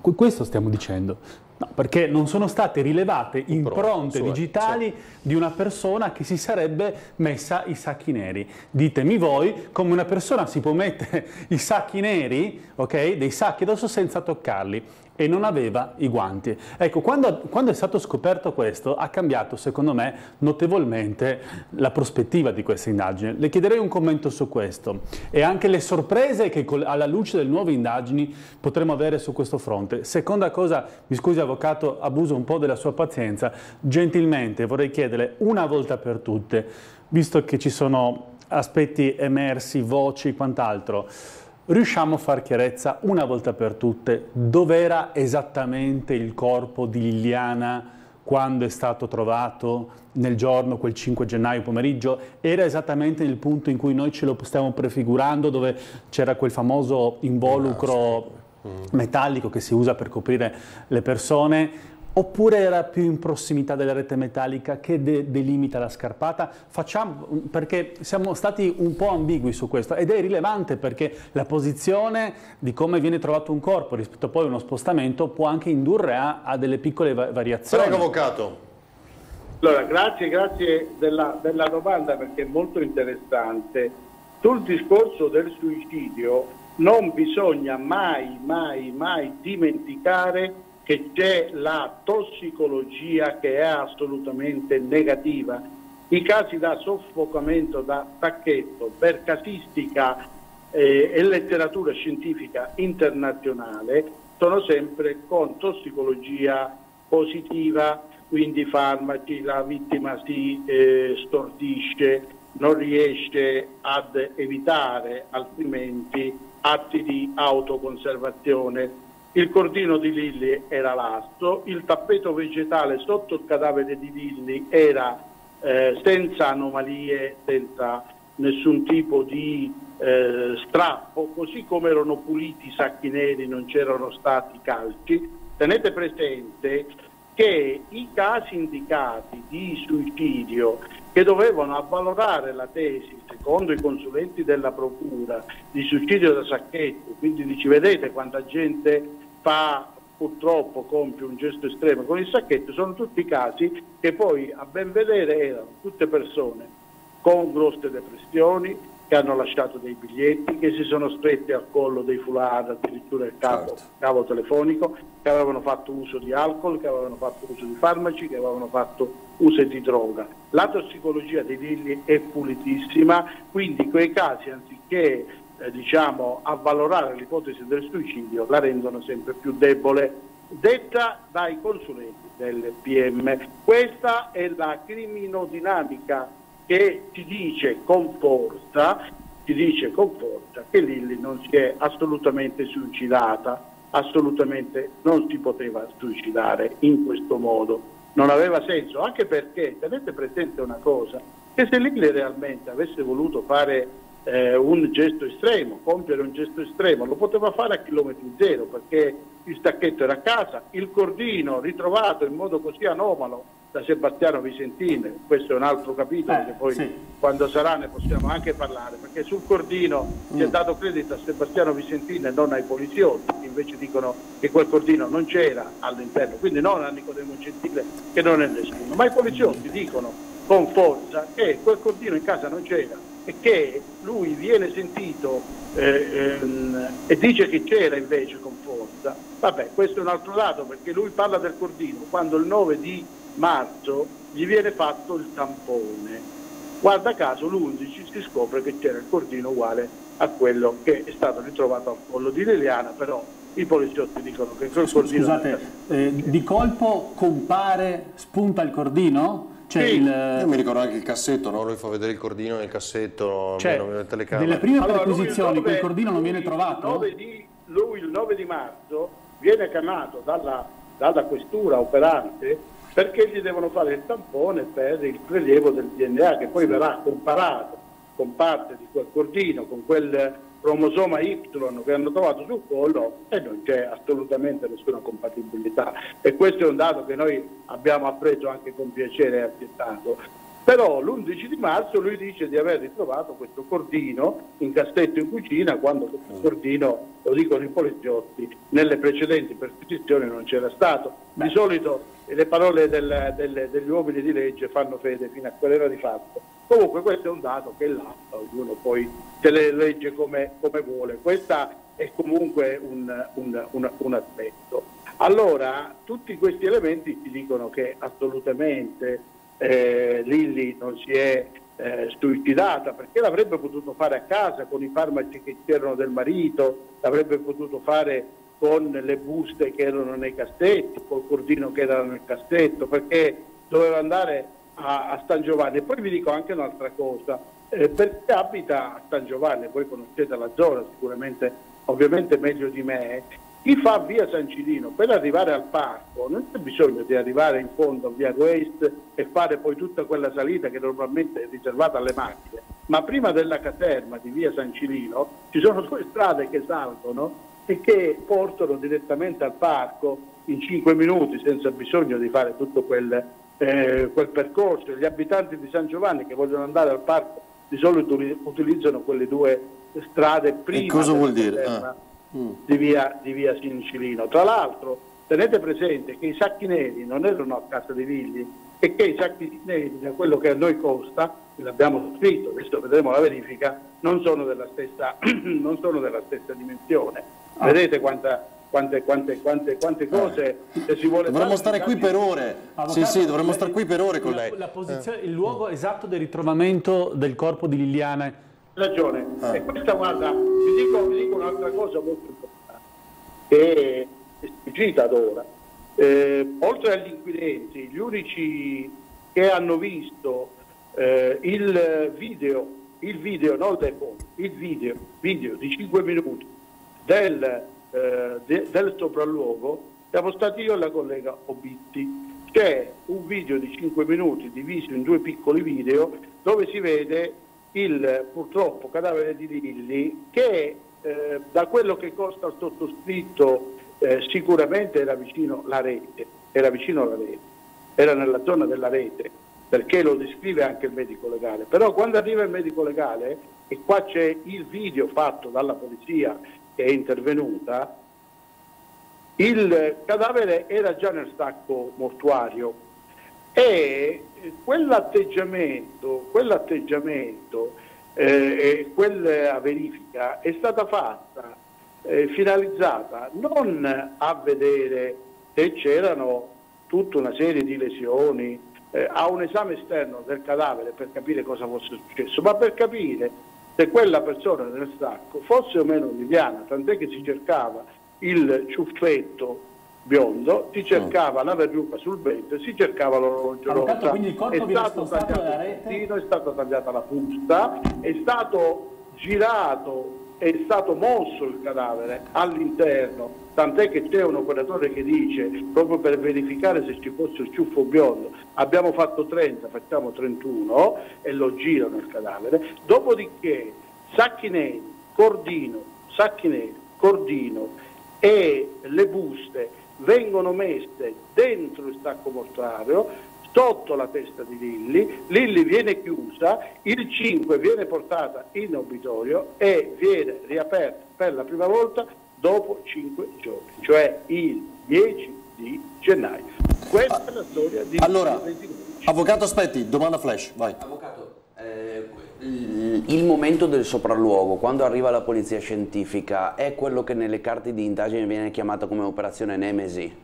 Qu- Questo stiamo dicendo. No, perché non sono state rilevate impronte sue, digitali di una persona che si sarebbe messa i sacchi neri. Ditemi voi come una persona si può mettere i sacchi neri, ok, dei sacchi addosso senza toccarli e non aveva i guanti. Ecco, quando, quando è stato scoperto questo ha cambiato secondo me notevolmente la prospettiva di questa indagine. Le chiederei un commento su questo e anche le sorprese che alla luce delle nuove indagini potremo avere su questo fronte. Seconda cosa, mi scusi avvocato, abuso un po' della sua pazienza, gentilmente vorrei chiederle una volta per tutte, visto che ci sono aspetti emersi, voci, quant'altro, riusciamo a far chiarezza una volta per tutte dov'era esattamente il corpo di Liliana quando è stato trovato nel giorno, quel 5 gennaio pomeriggio, era esattamente nel punto in cui noi ce lo stiamo prefigurando, dove c'era quel famoso involucro metallico che si usa per coprire le persone, oppure era più in prossimità della rete metallica che de- delimita la scarpata? Facciamo, perché siamo stati un po' ambigui su questo ed è rilevante perché la posizione di come viene trovato un corpo rispetto poi a uno spostamento può anche indurre a, a delle piccole va- variazioni. Prego, avvocato. Allora, grazie, grazie della, della domanda perché è molto interessante. Sul discorso del suicidio non bisogna mai, mai, mai dimenticare che c'è la tossicologia che è assolutamente negativa. I casi da soffocamento da sacchetto per casistica eh, e letteratura scientifica internazionale sono sempre con tossicologia positiva, quindi farmaci, la vittima si eh, stordisce, non riesce ad evitare altrimenti atti di autoconservazione. Il cordino di Lilli era lasso, il tappeto vegetale sotto il cadavere di Lilli era eh, senza anomalie, senza nessun tipo di eh, strappo, così come erano puliti i sacchi neri, non c'erano stati calci. Tenete presente che i casi indicati di suicidio che dovevano avvalorare la tesi, secondo i consulenti della Procura, di suicidio da sacchetto, quindi dici vedete quanta gente fa purtroppo compie un gesto estremo con il sacchetto, sono tutti casi che poi a ben vedere erano tutte persone con grosse depressioni, che hanno lasciato dei biglietti, che si sono stretti al collo dei foulard, addirittura il cavo, certo. cavo, telefonico, che avevano fatto uso di alcol, che avevano fatto uso di farmaci, che avevano fatto uso di droga. La tossicologia dei Lilli è pulitissima, quindi quei casi anziché eh, diciamo, avvalorare l'ipotesi del suicidio la rendono sempre più debole, detta dai consulenti del PM. Questa è la criminodinamica che ti dice con forza, ti dice con forza che Lilli non si è assolutamente suicidata, assolutamente non si poteva suicidare in questo modo, non aveva senso, anche perché tenete presente una cosa, che se Lilli realmente avesse voluto fare eh, un gesto estremo, compiere un gesto estremo, lo poteva fare a chilometri zero perché il stacchetto era a casa, il cordino ritrovato in modo così anomalo da Sebastiano Vicentini, questo è un altro capitolo eh, che poi sì. quando sarà ne possiamo anche parlare, perché sul cordino mm. si è mm. dato credito a Sebastiano Vicentini e non ai poliziotti, che invece dicono che quel cordino non c'era all'interno, quindi non a Nicodemo Gentile che non è nessuno, ma i poliziotti dicono con forza che quel cordino in casa non c'era e che lui viene sentito eh, ehm, e dice che c'era invece con forza, vabbè questo è un altro dato perché lui parla del cordino quando il 9 di marzo gli viene fatto il tampone. Guarda caso l'11 si scopre che c'era il cordino uguale a quello che è stato ritrovato al collo di Liliana, però i poliziotti dicono che quel cordino... Scusate, eh, di colpo compare, spunta il cordino? Cioè sì. il... Io mi ricordo anche il cassetto, no? lui fa vedere il cordino nel cassetto, cioè, nelle telecamere. Nelle prime allora, perquisizioni quel cordino non viene trovato? Il 9 di, lui il 9 di marzo viene chiamato dalla, dalla questura operante perché gli devono fare il tampone per il prelievo del DNA che poi verrà comparato con parte di quel cordino, con quel cromosoma Y che hanno trovato sul collo e non c'è assolutamente nessuna compatibilità. E questo è un dato che noi abbiamo appreso anche con piacere e accettato. Però l'11 di marzo lui dice di aver ritrovato questo cordino in cassetto in cucina quando questo cordino, lo dicono i poliziotti, nelle precedenti perquisizioni non c'era stato. Di solito le parole del, del, degli uomini di legge fanno fede fino a quell'era di fatto. Comunque questo è un dato che là ognuno poi se le legge come, come vuole, questo è comunque un, un, un, un, aspetto. Allora tutti questi elementi ci dicono che assolutamente eh, Lilli non si è eh, suicidata perché l'avrebbe potuto fare a casa con i farmaci che c'erano del marito, l'avrebbe potuto fare con le buste che erano nei cassetti, col cordino che era nel cassetto, perché doveva andare a, a San Giovanni. E poi vi dico anche un'altra cosa, eh, perché abita a San Giovanni, voi conoscete la zona sicuramente, ovviamente meglio di me, chi fa via San Cilino per arrivare al parco non c'è bisogno di arrivare in fondo a via West e fare poi tutta quella salita che normalmente è riservata alle macchine, ma prima della caserma di via San Cilino ci sono due strade che salgono e che portano direttamente al parco in 5 minuti senza bisogno di fare tutto quel, eh, quel percorso. Gli abitanti di San Giovanni che vogliono andare al parco di solito utilizzano quelle due strade prima e cosa vuol dire? Ah. Mm. di, via, di via Sincilino. Tra l'altro tenete presente che i sacchi neri non erano a casa dei Vigli e che i sacchi neri da quello che a noi costa, l'abbiamo scritto, adesso vedremo la verifica, non sono della stessa, non sono della stessa dimensione. Ah. Vedete quanta, quante, quante, quante, quante, eh. cose eh. si vuole dovremmo stare qui per ore Avvocato, sì sì dovremmo stare qui per ore con la, lei la posizione, eh. il luogo esatto del ritrovamento del corpo di Liliana ragione ah. e questa guarda vi dico, vi dico un'altra cosa molto importante che è sfuggita ad ora eh, oltre agli inquirenti gli unici che hanno visto eh, il video, il video, non le foto, il video, video di 5 minuti del, eh, de, del sopralluogo siamo stati io e la collega Obitti. C'è un video di 5 minuti diviso in due piccoli video dove si vede il purtroppo cadavere di Lilli che eh, da quello che costa il sottoscritto eh, sicuramente era vicino alla rete, era vicino alla rete, era nella zona della rete, perché lo descrive anche il medico legale. Però quando arriva il medico legale, e qua c'è il video fatto dalla polizia che è intervenuta, il cadavere era già nel sacco mortuario e quell'atteggiamento, quell'atteggiamento eh, quella verifica è stata fatta eh, finalizzata non a vedere se c'erano tutta una serie di lesioni, eh, a un esame esterno del cadavere per capire cosa fosse successo, ma per capire se quella persona nel sacco fosse o meno liviana, tant'è che si cercava il ciuffetto biondo, si cercava la verruca sul ventre, si cercava l'orologio rosa, è stato tagliato il è stata tagliata la fusta, è stato girato, è stato mosso il cadavere all'interno, tant'è che c'è un operatore che dice, proprio per verificare se ci fosse il ciuffo biondo, abbiamo fatto 30, facciamo 31 e lo girano il cadavere, dopodiché sacchi neri, cordino, sacchi neri, cordino e le buste vengono messe dentro il sacco mortuario sotto la testa di Lilli, Lilli viene chiusa, il 5 viene portata in obitorio e viene riaperta per la prima volta dopo 5 giorni, cioè il 10 di gennaio. Questa è la storia di Allora, avvocato aspetti, domanda flash, vai. Eh, il momento del sopralluogo, quando arriva la polizia scientifica, è quello che nelle carte di indagine viene chiamata come operazione Nemesi?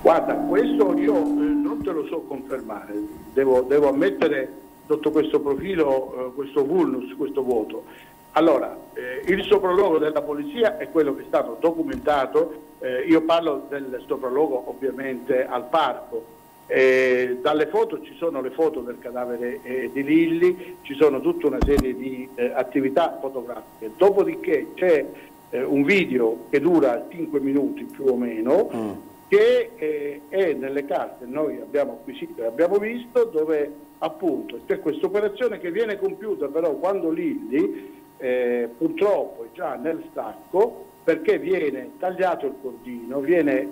Guarda, questo io eh, non te lo so confermare, devo, devo ammettere sotto questo profilo eh, questo vulnus, questo vuoto. Allora, eh, il sopralluogo della polizia è quello che è stato documentato, eh, io parlo del sopralluogo ovviamente al parco, eh, dalle foto ci sono le foto del cadavere eh, di Lilli, ci sono tutta una serie di eh, attività fotografiche, dopodiché c'è eh, un video che dura 5 minuti più o meno, mm. che eh, è nelle carte noi abbiamo acquisito e abbiamo visto dove appunto c'è questa operazione che viene compiuta però quando Lilli eh, purtroppo è già nel stacco perché viene tagliato il cordino, viene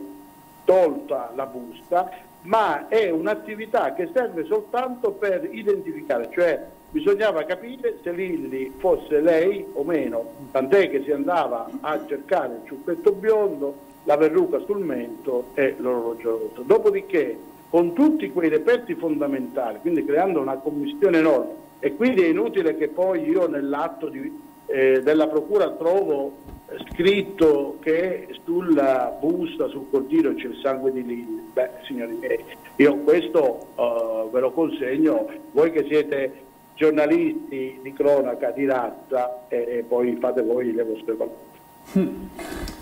tolta la busta, ma è un'attività che serve soltanto per identificare, cioè bisognava capire se Lilli fosse lei o meno, tant'è che si andava a cercare il ciuffetto biondo, la verruca sul mento e l'orologio rotto. Dopodiché, con tutti quei reperti fondamentali, quindi creando una commissione enorme, e quindi è inutile che poi io nell'atto eh, della procura trovo scritto che sulla busta, sul cordino c'è il sangue di Lilli. Beh, signori miei, io questo uh, ve lo consegno, voi che siete giornalisti di cronaca, di razza, e, e poi fate voi le vostre valutazioni.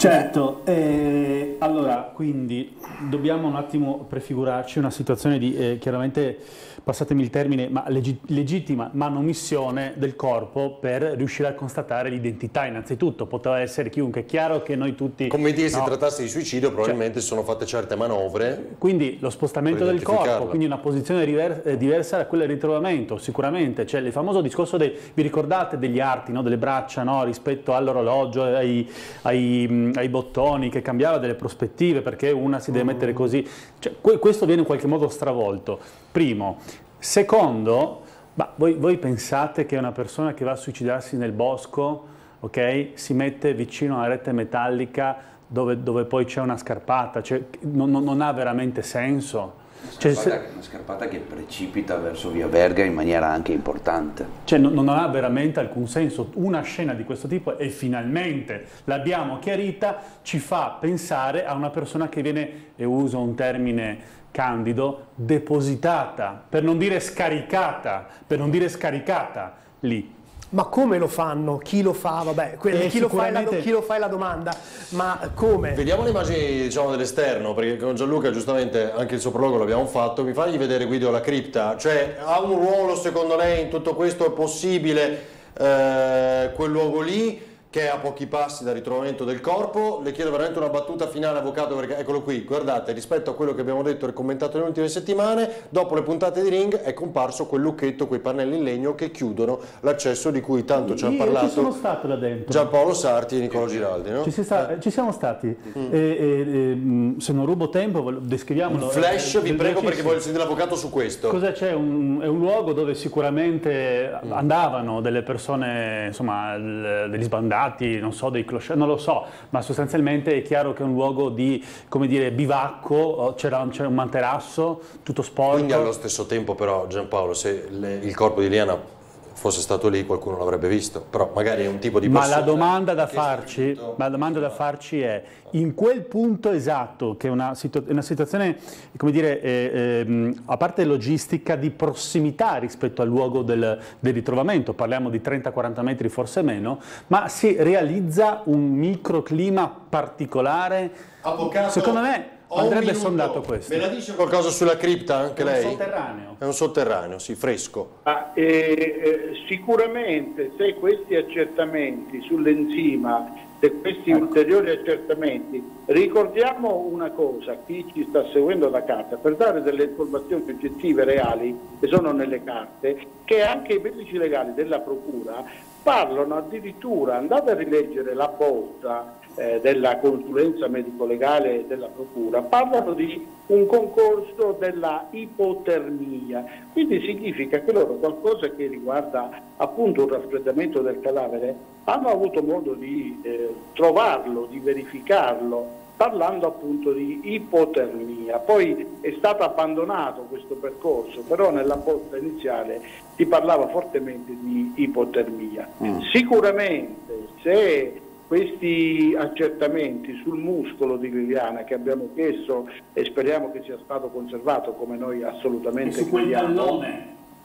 Certo, eh, allora quindi dobbiamo un attimo prefigurarci una situazione di eh, chiaramente, passatemi il termine, ma leggi legittima manomissione del corpo per riuscire a constatare l'identità innanzitutto, poteva essere chiunque, è chiaro che noi tutti... Convinti che no, si trattasse di suicidio probabilmente cioè, si sono fatte certe manovre. Quindi lo spostamento del corpo, quindi una posizione eh, diversa da quella del ritrovamento, sicuramente, cioè il famoso discorso dei, vi ricordate degli arti, no, delle braccia no, rispetto all'orologio, ai, ai ai bottoni, che cambiava delle prospettive perché una si deve mettere così. Cioè, questo viene in qualche modo stravolto. Primo. Secondo, ma voi, voi, pensate che una persona che va a suicidarsi nel bosco okay, si mette vicino alla rete metallica dove, dove poi c'è una scarpata? Cioè, non, non ha veramente senso? Una cioè, scarpata, cioè, una scarpata, che precipita verso via Verga in maniera anche importante. Cioè non, non, ha veramente alcun senso. Una scena di questo tipo e finalmente l'abbiamo chiarita, ci fa pensare a una persona che viene, e uso un termine candido, depositata, per non dire scaricata, per non dire scaricata lì. Ma come lo fanno? Chi lo fa? Vabbè, que- Eh, chi, lo fa do- chi lo fa è la domanda, ma come? Vediamo le immagini diciamo, dell'esterno, perché con Gianluca giustamente anche il sopralogo l'abbiamo fatto. Mi fagli vedere Guido la cripta? Cioè ha un ruolo secondo lei in tutto questo? È possibile eh, quel luogo lì che è a pochi passi dal ritrovamento del corpo? Le chiedo veramente una battuta finale, avvocato, perché eccolo qui, guardate, rispetto a quello che abbiamo detto e commentato nelle ultime settimane, dopo le puntate di Ring è comparso quel lucchetto, quei pannelli in legno che chiudono l'accesso di cui tanto ci hanno Io parlato ci sono stato là dentro. Giampaolo Sarti e Nicola Giraldi, no? Ci, si sta- ci siamo stati. E- e- e, mh, se non rubo tempo, descriviamolo. Un flash, Eh, vi prego, perché voglio sentire l'avvocato su questo. Cosa c'è? Un- è un luogo dove sicuramente andavano delle persone, insomma, degli sbandati, non so, dei clochard, non lo so, ma sostanzialmente è chiaro che è un luogo di, come dire, bivacco, c'era, c'era un materasso, tutto sporco. Quindi allo stesso tempo però Giampaolo, se le- il corpo di Liana fosse stato lì qualcuno l'avrebbe visto, però magari è un tipo di Ma la domanda da farci, ma la domanda da farci è, in quel punto esatto, che è una, situ- una situazione, come dire, eh, ehm, a parte logistica, di prossimità rispetto al luogo del, del ritrovamento, parliamo di 30-40 metri, forse meno, ma si realizza un microclima particolare, Avvocato, secondo me andrebbe sondato questo. Me la dice qualcosa sulla cripta anche È un lei? sotterraneo. È un sotterraneo, sì, fresco. Ah, eh, sicuramente se questi accertamenti sull'enzima, se questi ulteriori accertamenti, ricordiamo una cosa, chi ci sta seguendo da casa, per dare delle informazioni oggettive reali che sono nelle carte, che anche i medici legali della Procura parlano addirittura, andate a rileggere la bozza eh, della consulenza medico-legale della Procura, parlano di un concorso della ipotermia, quindi significa che loro qualcosa che riguarda appunto un raffreddamento del cadavere hanno avuto modo di eh, trovarlo, di verificarlo, parlando appunto di ipotermia. Poi è stato abbandonato questo percorso, però nella posta iniziale si parlava fortemente di ipotermia. Sicuramente se questi accertamenti sul muscolo di Liliana che abbiamo chiesto e speriamo che sia stato conservato come noi assolutamente chiediamo,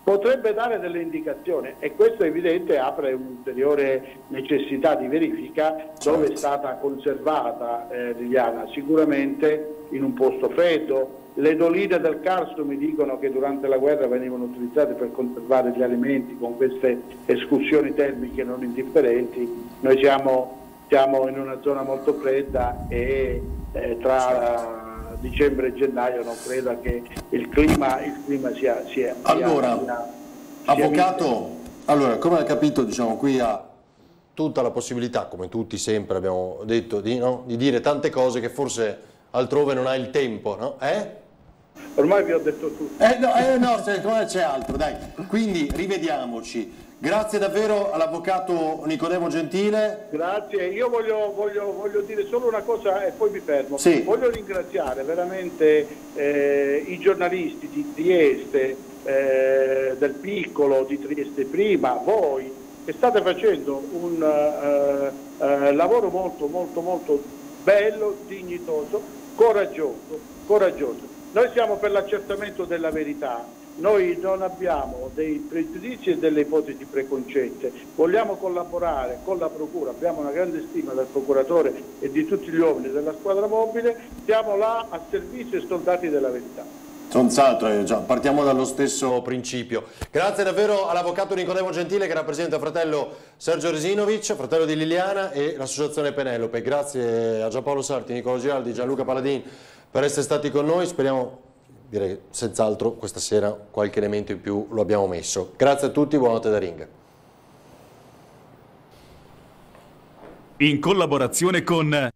potrebbe dare delle indicazioni e questo è evidente apre un'ulteriore necessità di verifica dove è stata conservata eh, Liliana, sicuramente in un posto freddo. Le doline del Carso mi dicono che durante la guerra venivano utilizzate per conservare gli alimenti con queste escursioni termiche non indifferenti. Noi siamo, siamo in una zona molto fredda e eh, tra dicembre e gennaio non credo che il clima, il clima sia, sia, Allora, sia- Avvocato, allora, come ha capito, diciamo, qui ha tutta la possibilità, come tutti sempre abbiamo detto, di, no? di dire tante cose che forse altrove non ha il tempo, no? Eh? Ormai vi ho detto tutto. Eh no, eh no, c'è altro, dai. Quindi rivediamoci. Grazie davvero all'avvocato Nicodemo Gentile. Grazie, io voglio, voglio- voglio dire solo una cosa e poi mi fermo. Sì. Voglio ringraziare veramente eh, i giornalisti di Trieste, eh, del piccolo di Trieste prima, voi che state facendo un eh, eh, lavoro molto molto molto bello, dignitoso, coraggioso, coraggioso. Noi siamo per l'accertamento della verità, noi non abbiamo dei pregiudizi e delle ipotesi preconcette, vogliamo collaborare con la Procura, abbiamo una grande stima del procuratore e di tutti gli uomini della squadra mobile, siamo là a servizio e soldati della verità. Senz'altro, eh, partiamo dallo stesso principio. Grazie davvero all'avvocato Nicodemo Gentile che rappresenta fratello Sergio Resinovic, fratello di Liliana e l'associazione Penelope. Grazie a Giampaolo Sarti, Nicola Giraldi, Gianluca Paladin per essere stati con noi. Speriamo, direi senz'altro questa sera qualche elemento in più lo abbiamo messo. Grazie a tutti, buonanotte da Ring. In collaborazione con